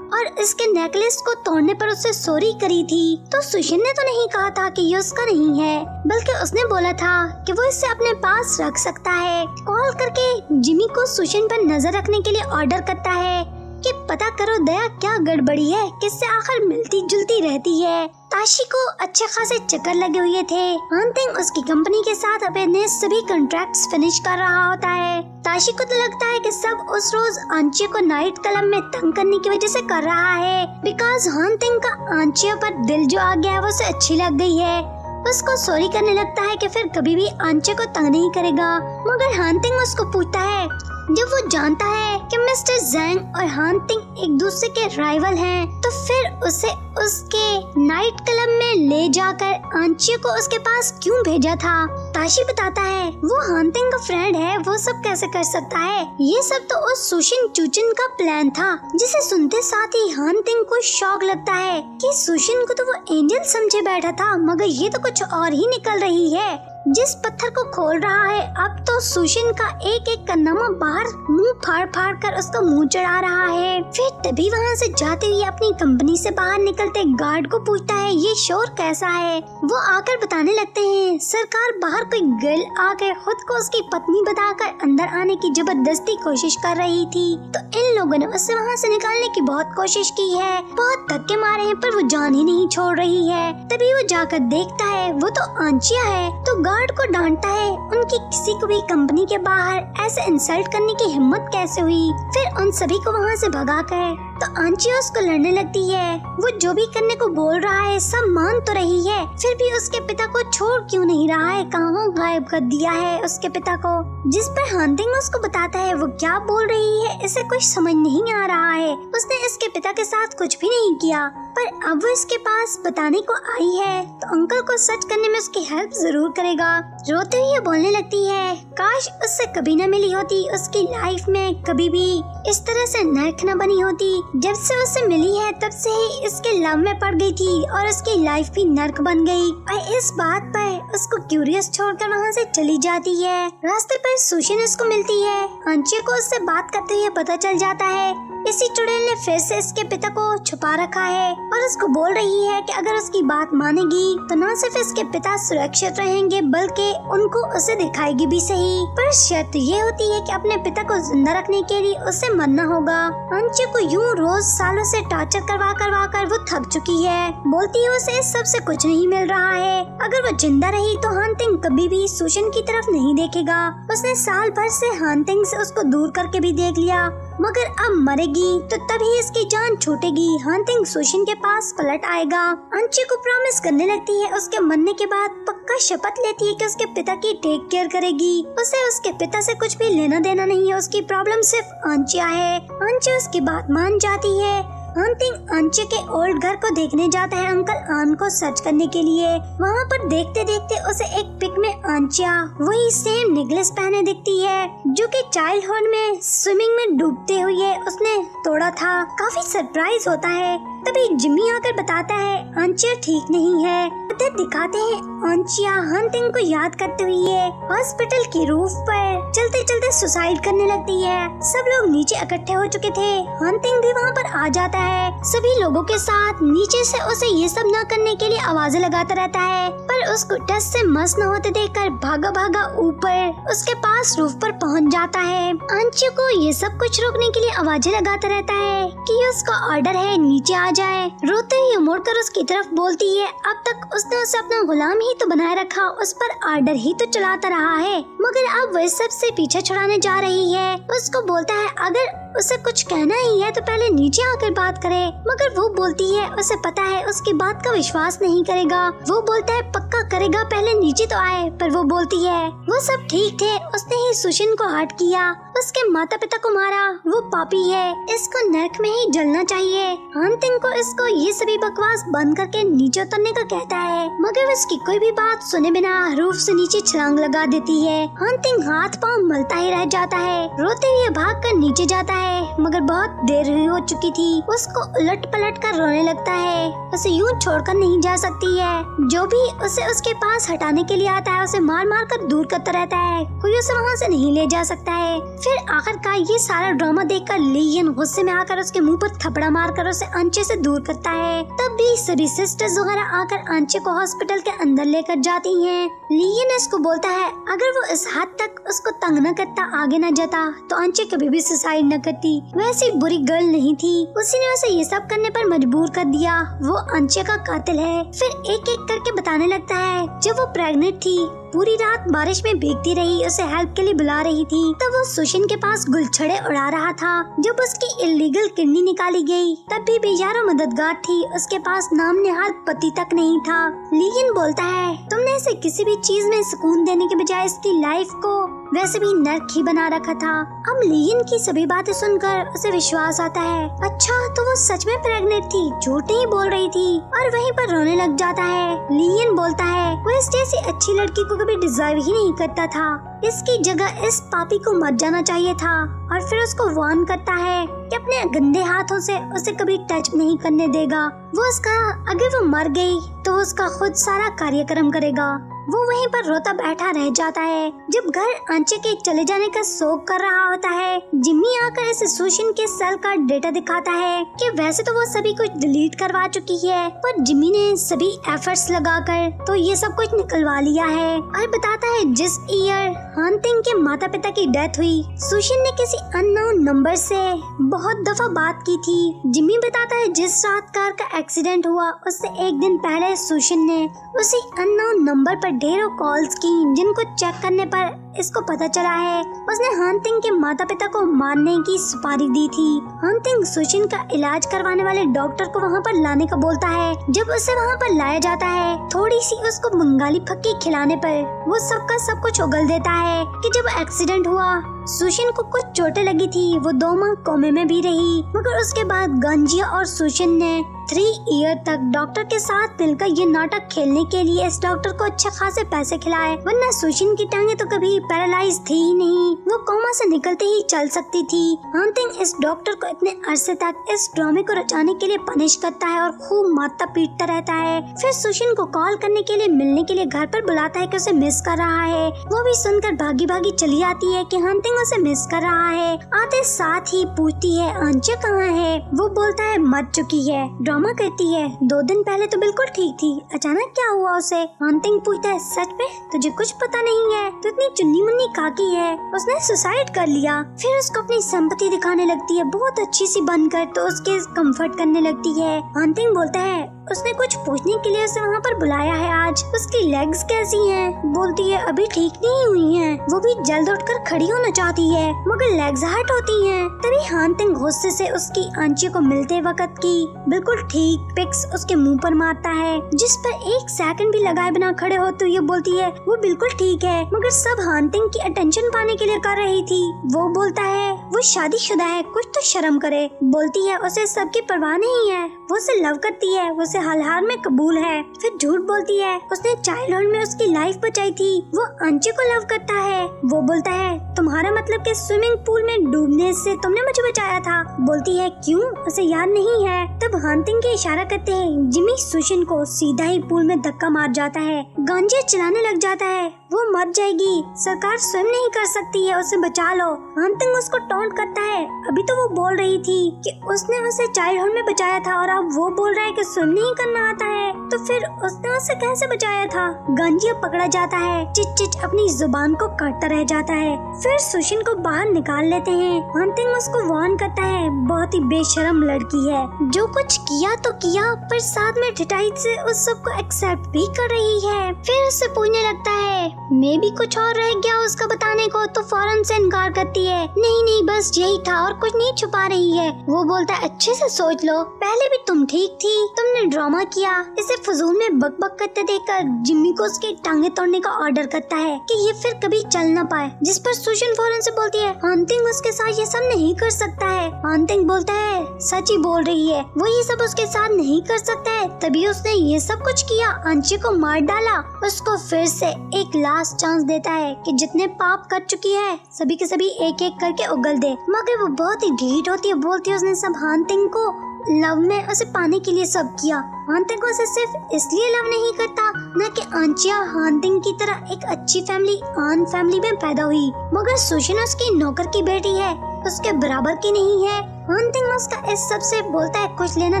और इसके नेकलेस को तोड़ने पर उससे सॉरी करी थी। तो सुशिन ने तो नहीं कहा था कि ये उसका नहीं है, बल्कि उसने बोला था कि वो इसे अपने पास रख सकता है। कॉल करके जिमी को सुशिन पर नज़र रखने के लिए ऑर्डर करता है। कि पता करो दया क्या गड़बड़ी है, किससे आखिर मिलती जुलती रहती है। ताशी को अच्छे खासे चक्कर लगे हुए थे। अंतिम उसकी कंपनी के साथ अपने सभी कॉन्ट्रैक्ट्स फिनिश कर रहा होता है। ताशी को तो लगता है कि सब उस रोज आंचे को नाइट क्लब में तंग करने की वजह से कर रहा है। बिकॉज़ हानतिंग का आंचिया पर दिल जो आ गया है, वो उसे अच्छी लग गई है। उसको सॉरी करने लगता है कि फिर कभी भी आंचे को तंग नहीं करेगा। मगर हानतिंग उसको पूछता है जब वो जानता है कि मिस्टर जैंग और हानतिंग एक दूसरे के राइवल हैं, तो फिर उसे उसके नाइट क्लब में ले जाकर आंची को उसके पास क्यों भेजा था? ताशी बताता है वो हानतिंग का फ्रेंड है वो सब कैसे कर सकता है? ये सब तो उस सुशिन चुचिन का प्लान था जिसे सुनते साथ ही हानतिंग को शौक लगता है कि सुशिन को तो वो एंजल समझे बैठा था मगर ये तो कुछ और ही निकल रही है। जिस पत्थर को खोल रहा है, अब तो सुशिन का एक एक कन्नामा बाहर मुँह फाड़ फाड़ कर उसका मुँह चढ़ा रहा है। फिर तभी वहाँ से जाते हुए अपनी कंपनी से बाहर निकलते गार्ड को पूछता है, ये शोर कैसा है? वो आकर बताने लगते हैं, सरकार बाहर कोई गर्ल आकर खुद को उसकी पत्नी बताकर अंदर आने की ज़बरदस्ती कोशिश कर रही थी। तो इन लोगों ने उसे वहाँ से निकालने की बहुत कोशिश की है। बहुत धक्के मारे हैं, पर वो जान ही नहीं छोड़ रही है। तभी वो जाकर देखता है, वो तो आंचिया है। तो गार्ड को डांटता है, उनकी किसी को भी कंपनी के बाहर ऐसे इंसल्ट करने की हिम्मत कैसे हुई? फिर उन सभी को वहाँ से भगा कर तो आंची उसको लड़ने लगती है। वो जो भी करने को बोल रहा है, सब मान तो रही है। फिर भी उसके पिता को छोड़ क्यों नहीं रहा है? कहाँ गायब कर दिया है उसके पिता को? जिस पर हांतिंग उसको बताता है, वो क्या बोल रही है, इसे कुछ समझ नहीं आ रहा है। उसने इसके पिता के साथ कुछ भी नहीं किया, पर अब वो इसके पास बताने को आई है तो अंकल को सच करने में उसकी हेल्प ज़रूर करेगा। रोते हुए बोलने लगती है, काश उससे कभी न मिली होती उसकी लाइफ में कभी भी। इस तरह से नर्क न बनी होती। जब से उससे मिली है, तब से ही इसके लव में पड़ गई थी और उसकी लाइफ भी नर्क बन गई। और इस बात पर उसको क्यूरियस छोड़कर वहाँ से चली जाती है। रास्ते पर सुशीन उसको मिलती है। अंचे को उससे बात करते हुए पता चल जाता है इसी चुड़ैल ने फिर से इसके पिता को छुपा रखा है और उसको बोल रही है कि अगर उसकी बात मानेगी तो न सिर्फ़ इसके पिता सुरक्षित रहेंगे, बल्कि उनको उसे दिखाएगी भी सही। पर शर्त ये होती है कि अपने पिता को ज़िंदा रखने के लिए उसे मरना होगा। अंचे को यूँ रोज सालों से टॉर्चर करवा करवा कर वो थक चुकी है। बोलती है, उसे इस सबसे कुछ नहीं मिल रहा है। अगर वो ज़िंदा रही तो हानतिंग कभी भी सुशन की तरफ़ नहीं देखेगा। उसने साल भर से हानतिंग से उसको दूर करके भी देख लिया। मगर अब मरेगी तो तभी इसकी जान छूटेगी। हंटिंग सुशिन के पास पलट आएगा। अंशी को प्रॉमिस करने लगती है, उसके मरने के बाद पक्का शपथ लेती है कि उसके पिता की टेक केयर करेगी। उसे उसके पिता से कुछ भी लेना देना नहीं है, उसकी प्रॉब्लम सिर्फ़ अंशिया है। अंशिया उसकी बात मान जाती है। हंटिंग अंचे के ओल्ड घर को देखने जाता है अंकल आन को सर्च करने के लिए। वहाँ पर देखते देखते उसे एक पिक में आंचिया वही सेम नेकलेस पहने दिखती है, जो कि चाइल्डहुड में स्विमिंग में डूबते हुए उसने तोड़ा था। काफ़ी सरप्राइज़ होता है। तभी जिम्मी आकर बताता है, अंचिया ठीक नहीं है। उधर दिखाते हैं अंचिया हंटिंग को याद करते हुए हॉस्पिटल की रूफ पर चलते चलते सुसाइड करने लगती है। सब लोग नीचे इकट्ठे हो चुके थे। हंटिंग भी वहाँ पर आ जाता है सभी लोगों के साथ नीचे से उसे ये सब न करने के लिए आवाज़ें लगाता रहता है। पर उसको टस से मस न होते देखकर भागा भागा ऊपर उसके पास रूफ पर पहुँच जाता है। अंशु को ये सब कुछ रोकने के लिए आवाज़ें लगाता रहता है कि उसका ऑर्डर है, नीचे आ जाए। रोते हुए मुड़कर उसकी तरफ़ बोलती है, अब तक उसने उसे अपना गुलाम ही तो बनाए रखा, उस पर ऑर्डर ही तो चलाता रहा है। मगर अब वह सबसे पीछे छुड़ाने जा रही है। उसको बोलता है, अगर उसे कुछ कहना ही है तो पहले नीचे आकर बात करे, मगर वो बोलती है, उसे पता है उसकी बात का विश्वास नहीं करेगा। वो बोलता है, पक्का करेगा, पहले नीचे तो आए। पर वो बोलती है, वो सब ठीक थे, उसने ही सुशिन को हट किया। उसके माता पिता को मारा। वो पापी है। इसको नरक में ही जलना चाहिए। अंतिम को इसको ये सभी बकवास बंद करके नीचे उतरने का कहता है। मगर उसकी कोई भी बात सुने बिना रूफ से नीचे छलांग लगा देती है। अंतिम हाथ पाँव मलता ही रह जाता है। रोते हुए भाग कर नीचे जाता है। मगर बहुत देर हो चुकी थी। उसको उलट पलट कर रोने लगता है। उसे यूँ छोड़कर नहीं जा सकती है। जो भी उसे उसके पास हटाने के लिए आता है, उसे मार मार कर दूर करता रहता है। कोई उसे वहाँ से नहीं ले जा सकता है। फिर आखिरकार ये सारा ड्रामा देखकर लियन गुस्से में आकर उसके मुँह पर थपड़ा मार कर उसे अंचे से दूर करता है। तब भी सभी सिस्टर्स वगैरह आकर अंचे को हॉस्पिटल के अंदर लेकर जाती हैं। लियन इसको बोलता है, अगर वो इस हद तक उसको तंग न करता, आगे न जाता तो अंचे कभी भी सुसाइड न करती। थी वैसी बुरी गर्ल नहीं थी। उसी ने उसे ये सब करने पर मजबूर कर दिया। वो अंचे का कातिल है। फिर एक एक करके बताने लगता है, जब वो प्रेग्नेंट थी, पूरी रात बारिश में भीगती रही, उसे हेल्प के लिए बुला रही थी, तब वो सुशिन के पास गुलछड़े उड़ा रहा था, जब उसकी इलीगल किडनी निकाली गई। तब भी बेचारा मददगार थी, उसके पास नाम निहाल पति तक नहीं था। लीगिन बोलता है, तुमने इसे किसी भी चीज़ में सुकून देने के बजाय इसकी लाइफ को वैसे भी नर्क ही बना रखा था। अब लीन की सभी बातें सुनकर उसे विश्वास आता है अच्छा तो वो सच में प्रेग्नेंट थी, झूठ नहीं बोल रही थी? और वहीं पर रोने लग जाता है। लियन बोलता है, वो इस जैसी अच्छी लड़की को कभी डिजर्व ही नहीं करता था। इसकी जगह इस पापी को मर जाना चाहिए था और फिर उसको वार्न करता है कि अपने गंदे हाथों से उसे कभी टच नहीं करने देगा। वो उसका, अगर वो मर गई तो उसका खुद सारा कार्यक्रम करेगा। वो वहीं पर रोता बैठा रह जाता है, जब घर आंचे के चले जाने का शोक कर रहा होता है। जिम्मी आकर इस सुशिन के सेल का डेटा दिखाता है कि वैसे तो वो सभी कुछ डिलीट करवा चुकी है, पर जिम्मी ने सभी एफर्ट्स लगाकर तो ये सब कुछ निकलवा लिया है। और बताता है जिस ईयर हानतिंग के माता पिता की डेथ हुई, सुशिन ने किसी अननोन नंबर से बहुत दफ़ा बात की थी। जिम्मी बताता है जिस रात कार का एक्सीडेंट हुआ, उससे एक दिन पहले सुशिन ने उसी अननोन नंबर पर ढेरों कॉल्स की जिनको चेक करने पर इसको पता चला है, उसने हानतिंग के माता पिता को मारने की सुपारी दी थी। हानतिंग सुशिन का इलाज करवाने वाले डॉक्टर को वहाँ पर लाने का बोलता है। जब उसे वहाँ पर लाया जाता है थोड़ी सी उसको बंगाली फक्की खिलाने पर, वो सबका सब कुछ उगल देता है कि जब एक्सीडेंट हुआ सुशिन को कुछ चोटें लगी थी, वो दो माह कोमे में भी रही। मगर उसके बाद गंजिया और सुशिन ने थ्री ईयर तक डॉक्टर के साथ मिलकर ये नाटक खेलने के लिए इस डॉक्टर को अच्छे खासे पैसे खिलाए। वरना सुशिन की टांगे तो कभी पैरालाइज थी ही नहीं। वो कोमा से निकलते ही चल सकती थी। अंतिम इस डॉक्टर को इतने अरसे तक इस ड्रामे को रचाने के लिए पनिश करता है और खूब मारता पीटता रहता है। फिर सुशिन को कॉल करने के लिए, मिलने के लिए घर पर बुलाता है कि उसे मिस कर रहा है। वो भी सुनकर भागी भागी चली आती है कि हंटिंग उसे मिस कर रहा है। आते साथ ही पूछती है अंचे कहाँ है? वो बोलता है, मर चुकी है। ड्रामा करती है, दो दिन पहले तो बिल्कुल ठीक थी। अचानक क्या हुआ उसे? हंटिंग पूछता है, सच में तुझे कुछ पता नहीं है? तो इतनी चुन्नी मुन्नी काकी है, उसने सुसाइड कर लिया। फिर उसको अपनी संपत्ति दिखाने लगती है, बहुत अच्छी सी बनकर तो उसके कंफर्ट करने लगती है। अंतिम बोलता है उसने कुछ पूछने के लिए उसे वहाँ पर बुलाया है आज उसकी लेग्स कैसी हैं? बोलती है, अभी ठीक नहीं हुई हैं। वो भी जल्द उठकर खड़ी होना चाहती है, मगर लेग्स हट होती हैं। तभी हानतिंग गुस्से से उसकी आंची को मिलते वक्त की, बिल्कुल ठीक, पिक्स उसके मुँह पर मारता है जिस पर एक सेकंड भी लगाए बिना खड़े होते हुए बोलती है, वो बिल्कुल ठीक है, मगर सब हानतिंग की अटेंशन पाने के लिए कर रही थी वो बोलता है, वो शादी शुदा है, कुछ तो शर्म करे बोलती है, उसे सबकी परवाह नहीं है वो उसे लव करती है, वो उसे हाल हाल में कबूल है। फिर झूठ बोलती है। उसने चाइल्डहुड में उसकी लाइफ बचाई थी। वो अंचे को लव करता है। वो बोलता है, तुम्हारा मतलब के स्विमिंग पूल में डूबने से तुमने मुझे बचाया था। बोलती है, क्यों? उसे याद नहीं है। तब हांतिंग के इशारा करते हैं, जिमी सुशिन को सीधा ही पूल में धक्का मार जाता है। गांजे चलाने लग जाता है। वो मर जाएगी। सरकार स्वयं नहीं कर सकती है, उसे बचा लो। हांतिंग उसको टोंट करता है। अभी तो वो बोल रही थी कि उसने उसे चाइल्डहुड में बचाया था और अब वो बोल रहा है कि स्वयं नहीं करना आता है। तो फिर उसने उसे कैसे बचाया था? गंजिया पकड़ा जाता है। चिच चिच अपनी ज़ुबान को काटता रह जाता है। फिर सुशिन को बाहर निकाल लेते हैं। हांतिंग उसको वार्न करता है, बहुत ही बेशरम लड़की है। जो कुछ किया तो किया, पर साथ में ठिठाई से उस सबको एक्सेप्ट भी कर रही है। फिर उससे पूछने लगता है मे भी कुछ और रह गया उसका बताने को तो फ़ौरन से इनकार करती है। नहीं नहीं, बस यही था और कुछ नहीं छुपा रही है। वो बोलता है अच्छे से सोच लो। पहले भी तुम ठीक थी। तुमने ड्रामा किया। इसे फजूल में बक बक करते देखकर जिम्मी को उसकी टांगे तोड़ने का ऑर्डर करता है कि ये फिर कभी चल न पाए। जिस पर सुशन फ़ौरन से बोलती है हांतिंग उसके साथ ये सब नहीं कर सकता है। हांतिंग बोलता है, सच ही बोल रही है। वो ये सब उसके साथ नहीं कर सकता है। तभी उसने ये सब कुछ किया। अंशी को मार डाला। उसको फिर से एक लास्ट चांस देता है कि जितने पाप कर चुकी है, सभी के सभी एक एक करके उगल दे। मगर वो बहुत ही ढीठ होती है, बोलती है उसने सब हांतिंग को। लव में उसे पाने के लिए सब किया। हांतिंग उसे सिर्फ़ इसलिए लव नहीं करता, न कि आंचिया हांतिंग की तरह एक अच्छी फैमिली आन फैमिली में पैदा हुई। मगर सुशन उसकी नौकर की बेटी है, उसके बराबर की नहीं है। हांतिंग उसका इस सबसे बोलता है, कुछ लेना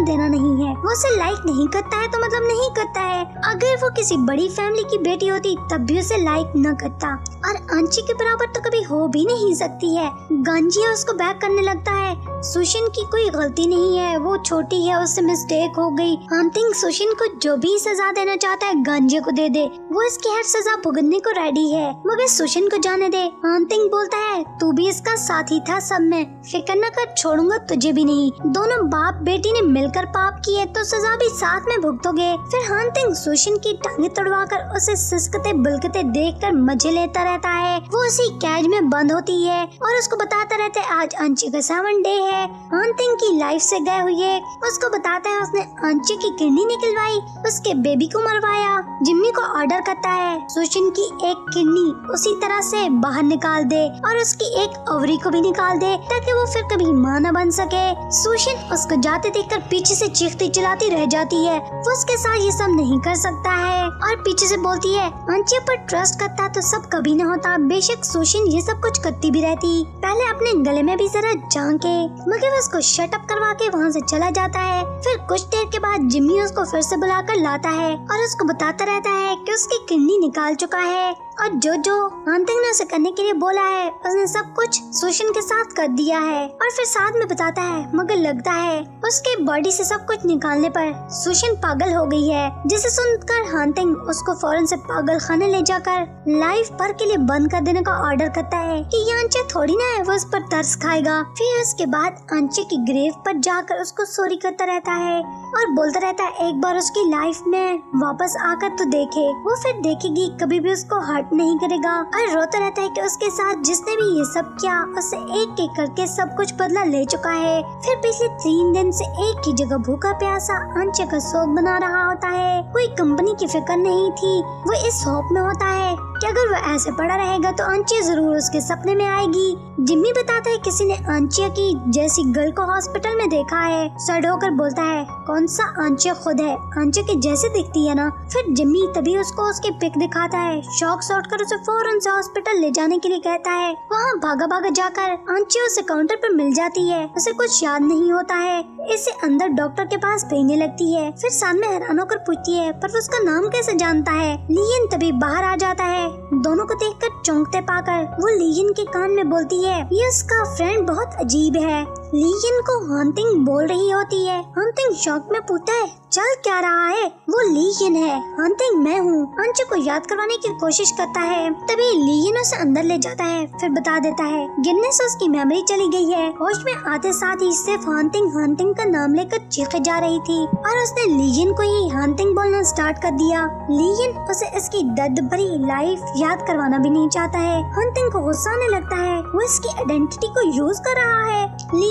देना नहीं है। वो उसे लाइक नहीं करता है तो मतलब नहीं करता है। अगर वो किसी बड़ी फैमिली की बेटी होती, तब भी उसे लाइक न करता। और अंशी के बराबर तो कभी हो भी नहीं सकती है। गांजिया उसको बैक करने लगता है। सुशिन की कोई गलती नहीं है। वो छोटी है, उससे मिस्टेक हो गई। हांतिंग सुशिन को जो भी सजा देना चाहता है गांजिया को दे दे। वो इसकी हर सजा भुगतने को रेडी है। मगर सुशिन को जाने दे। हांतिंग बोलता है, तू भी इसका साथी था सब में। फ़िक्र न कर, छोड़ूँगा तुझे भी नहीं। दोनों बाप बेटी ने मिलकर पाप किए तो सजा भी साथ में भुगतोगे। फिर हांतिंग सुशिन की टांगे तोड़वा कर उसे सिसकते बिलकते देख कर मज़े लेता रहता है। वो उसी कैद में बंद होती है और उसको बताता रहता आज अंशी का सेवन डे है। हांतिंग की लाइफ से गए हुए, उसको बताता है, उसने अंशी की किडनी निकलवाई, उसके बेबी को मरवाया, जिम्मी को ऑर्डर करता है। सुशिन की एक किडनी उसी तरह से बाहर निकाल दे और उसकी एक ओवरी को भी निकाल दे, ताकि वो फिर कभी माँ न बन सके। सुशिन उसको जाते देखकर पीछे से चीखती चिल्लाती रह जाती है। वो उसके साथ ये सब नहीं कर सकता है। और पीछे से बोलती है अंचे पर ट्रस्ट करता तो सब कभी न होता। बेशक सुशिन ये सब कुछ करती भी रहती। पहले अपने गले में भी जरा झांके। मगर वो उसको शटअप करवा के वहाँ से चला जाता है। फिर कुछ देर के बाद जिम्मी उसको फिर से बुलाकर लाता है और उसको बताता रहता है कि उसकी किडनी निकाल चुका है। और जो जो हांतिंग ने उसे करने के लिए बोला है, उसने सब कुछ सुशिन के साथ कर दिया है और फिर साथ में बताता है, मगर लगता है उसके बॉडी से सब कुछ निकालने पर सुशिन पागल हो गई है, जिसे सुनकर हांतिंग उसको फ़ौरन से पागल खाने ले जाकर लाइफ भर के लिए बंद कर देने का ऑर्डर करता है कि ये अंचे थोड़ी ना है, वो उस पर तरस खाएगा। फिर उसके बाद अंचे की ग्रेव पर जाकर उसको सॉरी करता रहता है और बोलता रहता है, एक बार उसकी लाइफ में वापस आकर तो देखे, वो फिर देखेगी, कभी भी उसको हर्ट नहीं करेगा। और रोता रहता है कि उसके साथ जिसने भी ये सब किया उससे एक एक करके सब कुछ बदला ले चुका है। फिर पिछले तीन दिन से एक ही जगह भूखा प्यासा अंचे का शोक बना रहा होता है। कोई कंपनी की फ़िक्र नहीं थी। वो इस होप में होता है। कि अगर वो ऐसे पड़ा रहेगा तो अंचिया ज़रूर उसके सपने में आएगी। जिम्मी बताता है किसी ने आंचिया की जैसी गर्ल को हॉस्पिटल में देखा है। सड होकर बोलता है, कौन सा आंचिया खुद है? आंचिया के जैसे दिखती है ना? फिर जिम्मी तभी उसको उसकी पिक दिखाता है। शौक सौट कर उसे फ़ौरन से हॉस्पिटल ले जाने के लिए कहता है। वहाँ भागा भागा जाकर आंचिया उसे काउंटर पर मिल जाती है। उसे कुछ याद नहीं होता है। इसे अंदर डॉक्टर के पास भेजने लगती है। फिर सामने हैरान होकर पूछती है, पर उसका नाम कैसे जानता है? लियन तभी बाहर आ जाता है। दोनों को देखकर चौंकते पाकर वो लियन के कान में बोलती है, ये उसका फ्रेंड बहुत अजीब है। लियन को हंटिंग बोल रही होती है। हंटिंग शौक में पूछता है, चल क्या रहा है? वो लीयन है। हंटिंग मैं हूँ। अंशु को याद करवाने की कोशिश करता है। तभी लीयन उसे अंदर ले जाता है, फिर बता देता है गिरने से उसकी मेमोरी चली गई है। होश में आते साथ ही सिर्फ़ हंटिंग हंटिंग का नाम लेकर चीखे जा रही थी। और उसने लीयन को ही हंटिंग बोलना स्टार्ट कर दिया। लीयन उसे इसकी दर्द भरी लाइफ याद करवाना भी नहीं चाहता है। हंटिंग को गुस्सा आने लगता है। वो इसकी आइडेंटिटी को यूज़ कर रहा है।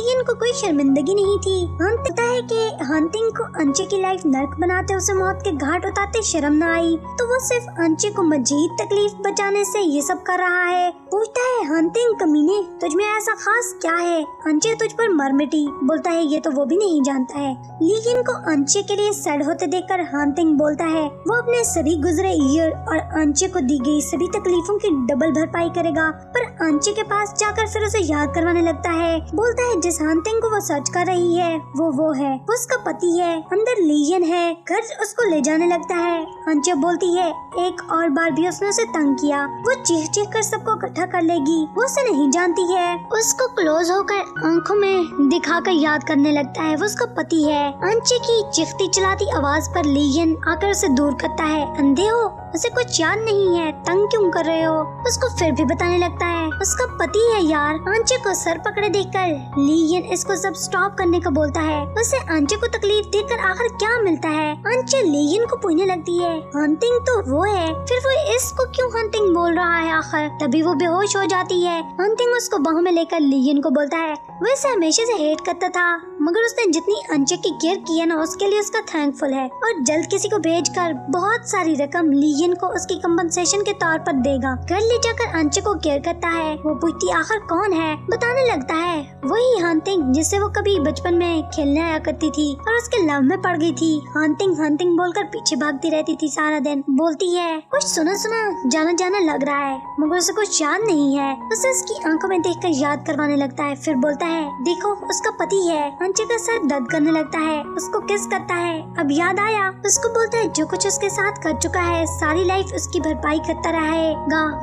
लीन को कोई शर्मिंदगी नहीं थी। हम पता है कि हंटिंग को अंचे की लाइफ नर्क बनाते उसे मौत के घाट उतारते शर्म न आई। तो वो सिर्फ़ अंचे को मजीद तकलीफ़ बचाने से ये सब कर रहा है। पूछता है हंटिंग कमीने, तुझ में ऐसा खास क्या है? अंचे तुझ पर मर मिटी। बोलता है, ये तो वो भी नहीं जानता है। लीन को अंचे के लिए सैड होते देखकर हंटिंग बोलता है, वो अपने सभी गुजरे ईयर और अंचे को दी गई सभी तकलीफों की डबल भरपाई करेगा। पर अंचे के पास जाकर फिर उसे याद करवाने लगता है। बोलता है, जिस हंटिंग को वो सर्च कर रही है, वो वो है, उसका पति है, अंदर लीजन है, घर उसको ले जाने लगता है। अंचे बोलती है, एक और बार भी उसने उसे तंग किया, वो चीख चीख कर सबको इकट्ठा कर लेगी। वो उसे नहीं जानती है। उसको क्लोज होकर आँखों में दिखा कर याद करने लगता है, वो उसका पति है। अंचे की चिखती चलाती आवाज़ पर लीजन आकर उसे दूर करता है। अंधे हो, उसे कुछ याद नहीं है, तंग क्यों कर रहे हो? उसको फिर भी बताने लगता है। उसका पति है यार, आंचे को सर पकड़े देखकर लीयन इसको सब स्टॉप करने को बोलता है, उसे अंचे को तकलीफ़ देकर आखिर क्या मिलता है? अंचे लियन को पूछने लगती है। हंटिंग तो वो है, फिर वो इसको क्यों हंटिंग बोल रहा है आखिर? तभी वो बेहोश हो जाती है। हंटिंग उसको बाह में लेकर लियन को बोलता है। वो इसे हमेशा से हेट करता था। मगर उसने जितनी अंचे की केयर की है ना, उसके लिए उसका थैंकफुल है। और जल्द किसी को भेज कर बहुत सारी रकम लीयन को उसकी कंपनसेशन के तौर पर देगा। घर ले जाकर अंचे को केयर करता है। वो पूछती, आखिर कौन है? बताने लगता है। वही हंटिंग जिससे वो कभी बचपन में खेलने आया करती थी और उसके लव में पड़ गई थी। हंटिंग हंटिंग बोलकर पीछे भागती रहती थी सारा दिन। बोलती है, कुछ सुना सुना, जाना जाना लग रहा है, मगर उसे कुछ याद नहीं है। उसे उसकी आँखों में देखकर याद करवाने लगता है। फिर बोलता है, देखो, उसका पति है। अंचे का सर दर्द करने लगता है, उसको किस करता है? अब याद आया, उसको बोलता है जो कुछ उसके साथ कर चुका है, सारी लाइफ उसकी भरपाई करता रहा है।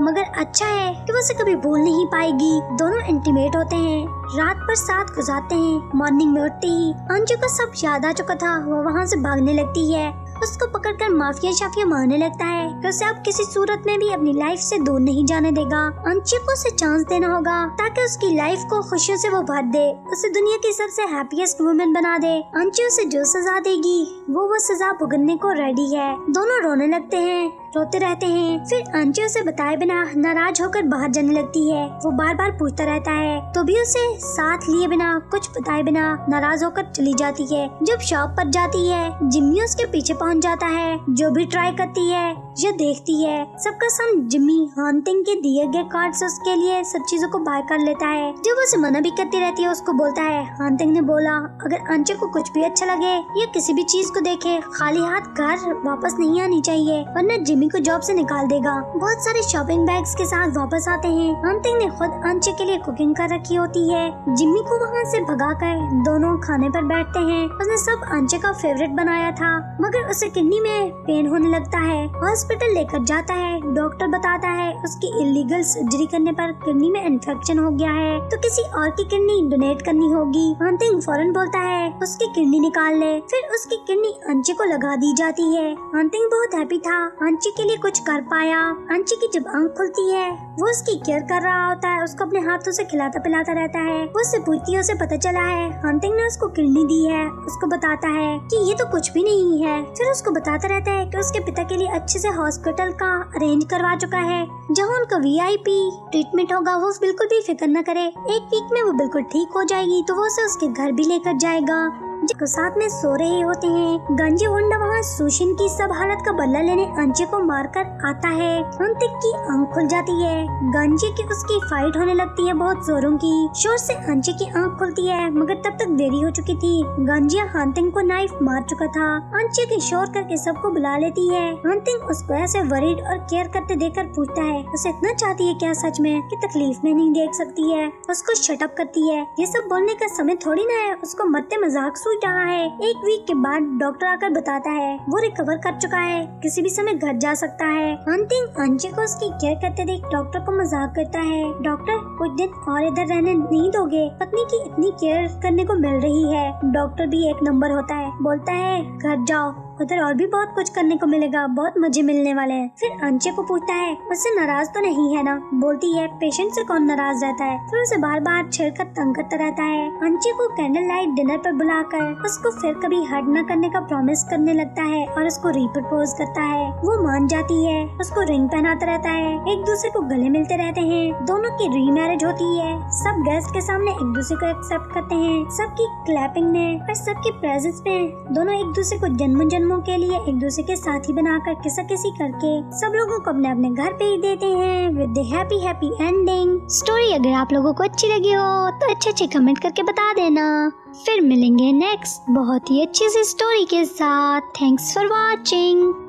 मगर अच्छा है कि वो उसे कभी भूल नहीं पाएगी। दोनों इंटीमेट होते हैं, रात पर साथ गुजारते हैं मॉर्निंग में उठते ही, अंजू का सब याद आ चुका था, वो वहाँ से भागने लगती है। उसको पकड़कर माफिया शाफिया मारने लगता है। उसे अब किसी सूरत में भी अपनी लाइफ से दूर नहीं जाने देगा। अंशी को उसे चांस देना होगा, ताकि उसकी लाइफ को खुशियों से वो भर दे। उसे दुनिया की सबसे हैप्पीएस्ट वुमेन बना दे। अंशी उसे जो सजा देगी, वो वो सजा भुगतने को रेडी है। दोनों रोने लगते हैं। रोते रहते हैं। फिर अंशु उसे बताए बिना नाराज़ होकर बाहर जाने लगती है। वो बार बार पूछता रहता है। तो भी उसे साथ लिए बिना, कुछ बताए बिना नाराज़ होकर चली जाती है। जब शॉप पर जाती है, जिम्मी उसके पीछे पहुँच जाता है। जो भी ट्राई करती है, जो देखती है। सबका सम जिम्मी हॉन्टिंग के दिए गए कार्ड उसके लिए सब चीज़ों को बाय कर लेता है। जब उसे मना भी करती रहती है, उसको बोलता है हॉन्टिंग ने बोला, अगर अंशु को कुछ भी अच्छा लगे, या किसी भी चीज़ को देखे, खाली हाथ घर वापस नहीं आनी चाहिए, वरना जिम्मी जिम्मी को जॉब से निकाल देगा। बहुत सारे शॉपिंग बैग्स के साथ वापस आते हैं। अंतिम ने खुद अंचे के लिए कुकिंग कर रखी होती है। जिम्मी को वहाँ से भगाकर दोनों खाने पर बैठते हैं। उसने सब अंचे का फेवरेट बनाया था। मगर उसे किडनी में पेन होने लगता है। हॉस्पिटल लेकर जाता है। डॉक्टर बताता है उसकी इलीगल सर्जरी करने पर किडनी में इन्फेक्शन हो गया है। तो किसी और की किडनी डोनेट करनी होगी। अंतिम फ़ौरन बोलता है, उसकी किडनी निकाल ले। फिर उसकी किडनी अंचे को लगा दी जाती है। अंतिम बहुत हैप्पी था। अंचे के लिए कुछ कर पाया। अंशी की जब आँख खुलती है, वो उसकी केयर कर रहा होता है, उसको अपने हाथों से खिलाता पिलाता रहता है। वो उससे पूछती है, उसे पता चला है। हंटिंग ने उसको किडनी दी है, उसको बताता है कि ये तो कुछ भी नहीं है। फिर उसको बताता रहता है कि उसके पिता के लिए अच्छे से हॉस्पिटल का अरेंज करवा चुका है। जहाँ उनका वीआईपी ट्रीटमेंट होगा, वो बिल्कुल भी फ़िक्र न करे। एक वीक में वो बिल्कुल ठीक हो जाएगी तो वो उसे उसके घर भी लेकर जाएगा। जो साथ में सो रहे होते हैं। गंजी हुंडा वहाँ सुशिन की सब हालत का बदला लेने अंजे को मारकर आता है। अंतिक की आँख खुल जाती है। गंजी की उसकी फाइट होने लगती है बहुत जोरों की। शोर से अंजे की आँख खुलती है, मगर तब तक देरी हो चुकी थी। गंजिया हंटिंग को नाइफ मार चुका था। अंचे की शोर करके सबको बुला लेती है। हंटिंग उसको ऐसे वरीड और केयर करते देखकर पूछता है, उसे इतना चाहती है क्या सच में? कि तकलीफ़ में नहीं देख सकती है? उसको शटअप करती है। ये सब बोलने का समय थोड़ी ना है। उसको मरते मज़ाक सूझ रहा है। एक वीक के बाद डॉक्टर आकर बताता है, वो रिकवर कर चुका है। किसी भी समय घर जा सकता है। अंतिम अंशे को उसकी केयर करते देख डॉक्टर को मज़ाक करता है। डॉक्टर कुछ दिन और इधर रहने नहीं दोगे? पत्नी की इतनी केयर करने को मिल रही है। डॉक्टर भी एक नंबर होता है। बोलता है, घर जाओ। उधर और भी बहुत कुछ करने को मिलेगा, बहुत मज़े मिलने वाले हैं। फिर अंचे को पूछता है, उससे नाराज़ तो नहीं है ना? बोलती है, पेशेंट से कौन नाराज़ रहता है? फिर उसे बार बार छेड़कर तंग करता रहता है। अंचे को कैंडल लाइट डिनर पर बुलाकर उसको फिर कभी हर्ट न करने का प्रॉमिस करने लगता है और उसको रिप्रपोज करता है। वो मान जाती है, उसको रिंग पहनाता रहता है। एक दूसरे को गले मिलते रहते हैं। दोनों की री मैरिज होती है। सब गेस्ट के सामने एक दूसरे को एक्सेप्ट करते हैं। सबकी क्लैपिंग में और सबके प्रेजेंस में, दोनों एक दूसरे को जन्म जन्म जन्मों के लिए एक दूसरे के साथ साथी बनाकर किसा किसी करके सब लोगों को अपने अपने घर भेज ही देते हैं with happy happy ending story अगर आप लोगों को अच्छी लगी हो तो अच्छे अच्छे कमेंट करके बता देना। फिर मिलेंगे नेक्स्ट बहुत ही अच्छी सी स्टोरी के साथ। Thanks for watching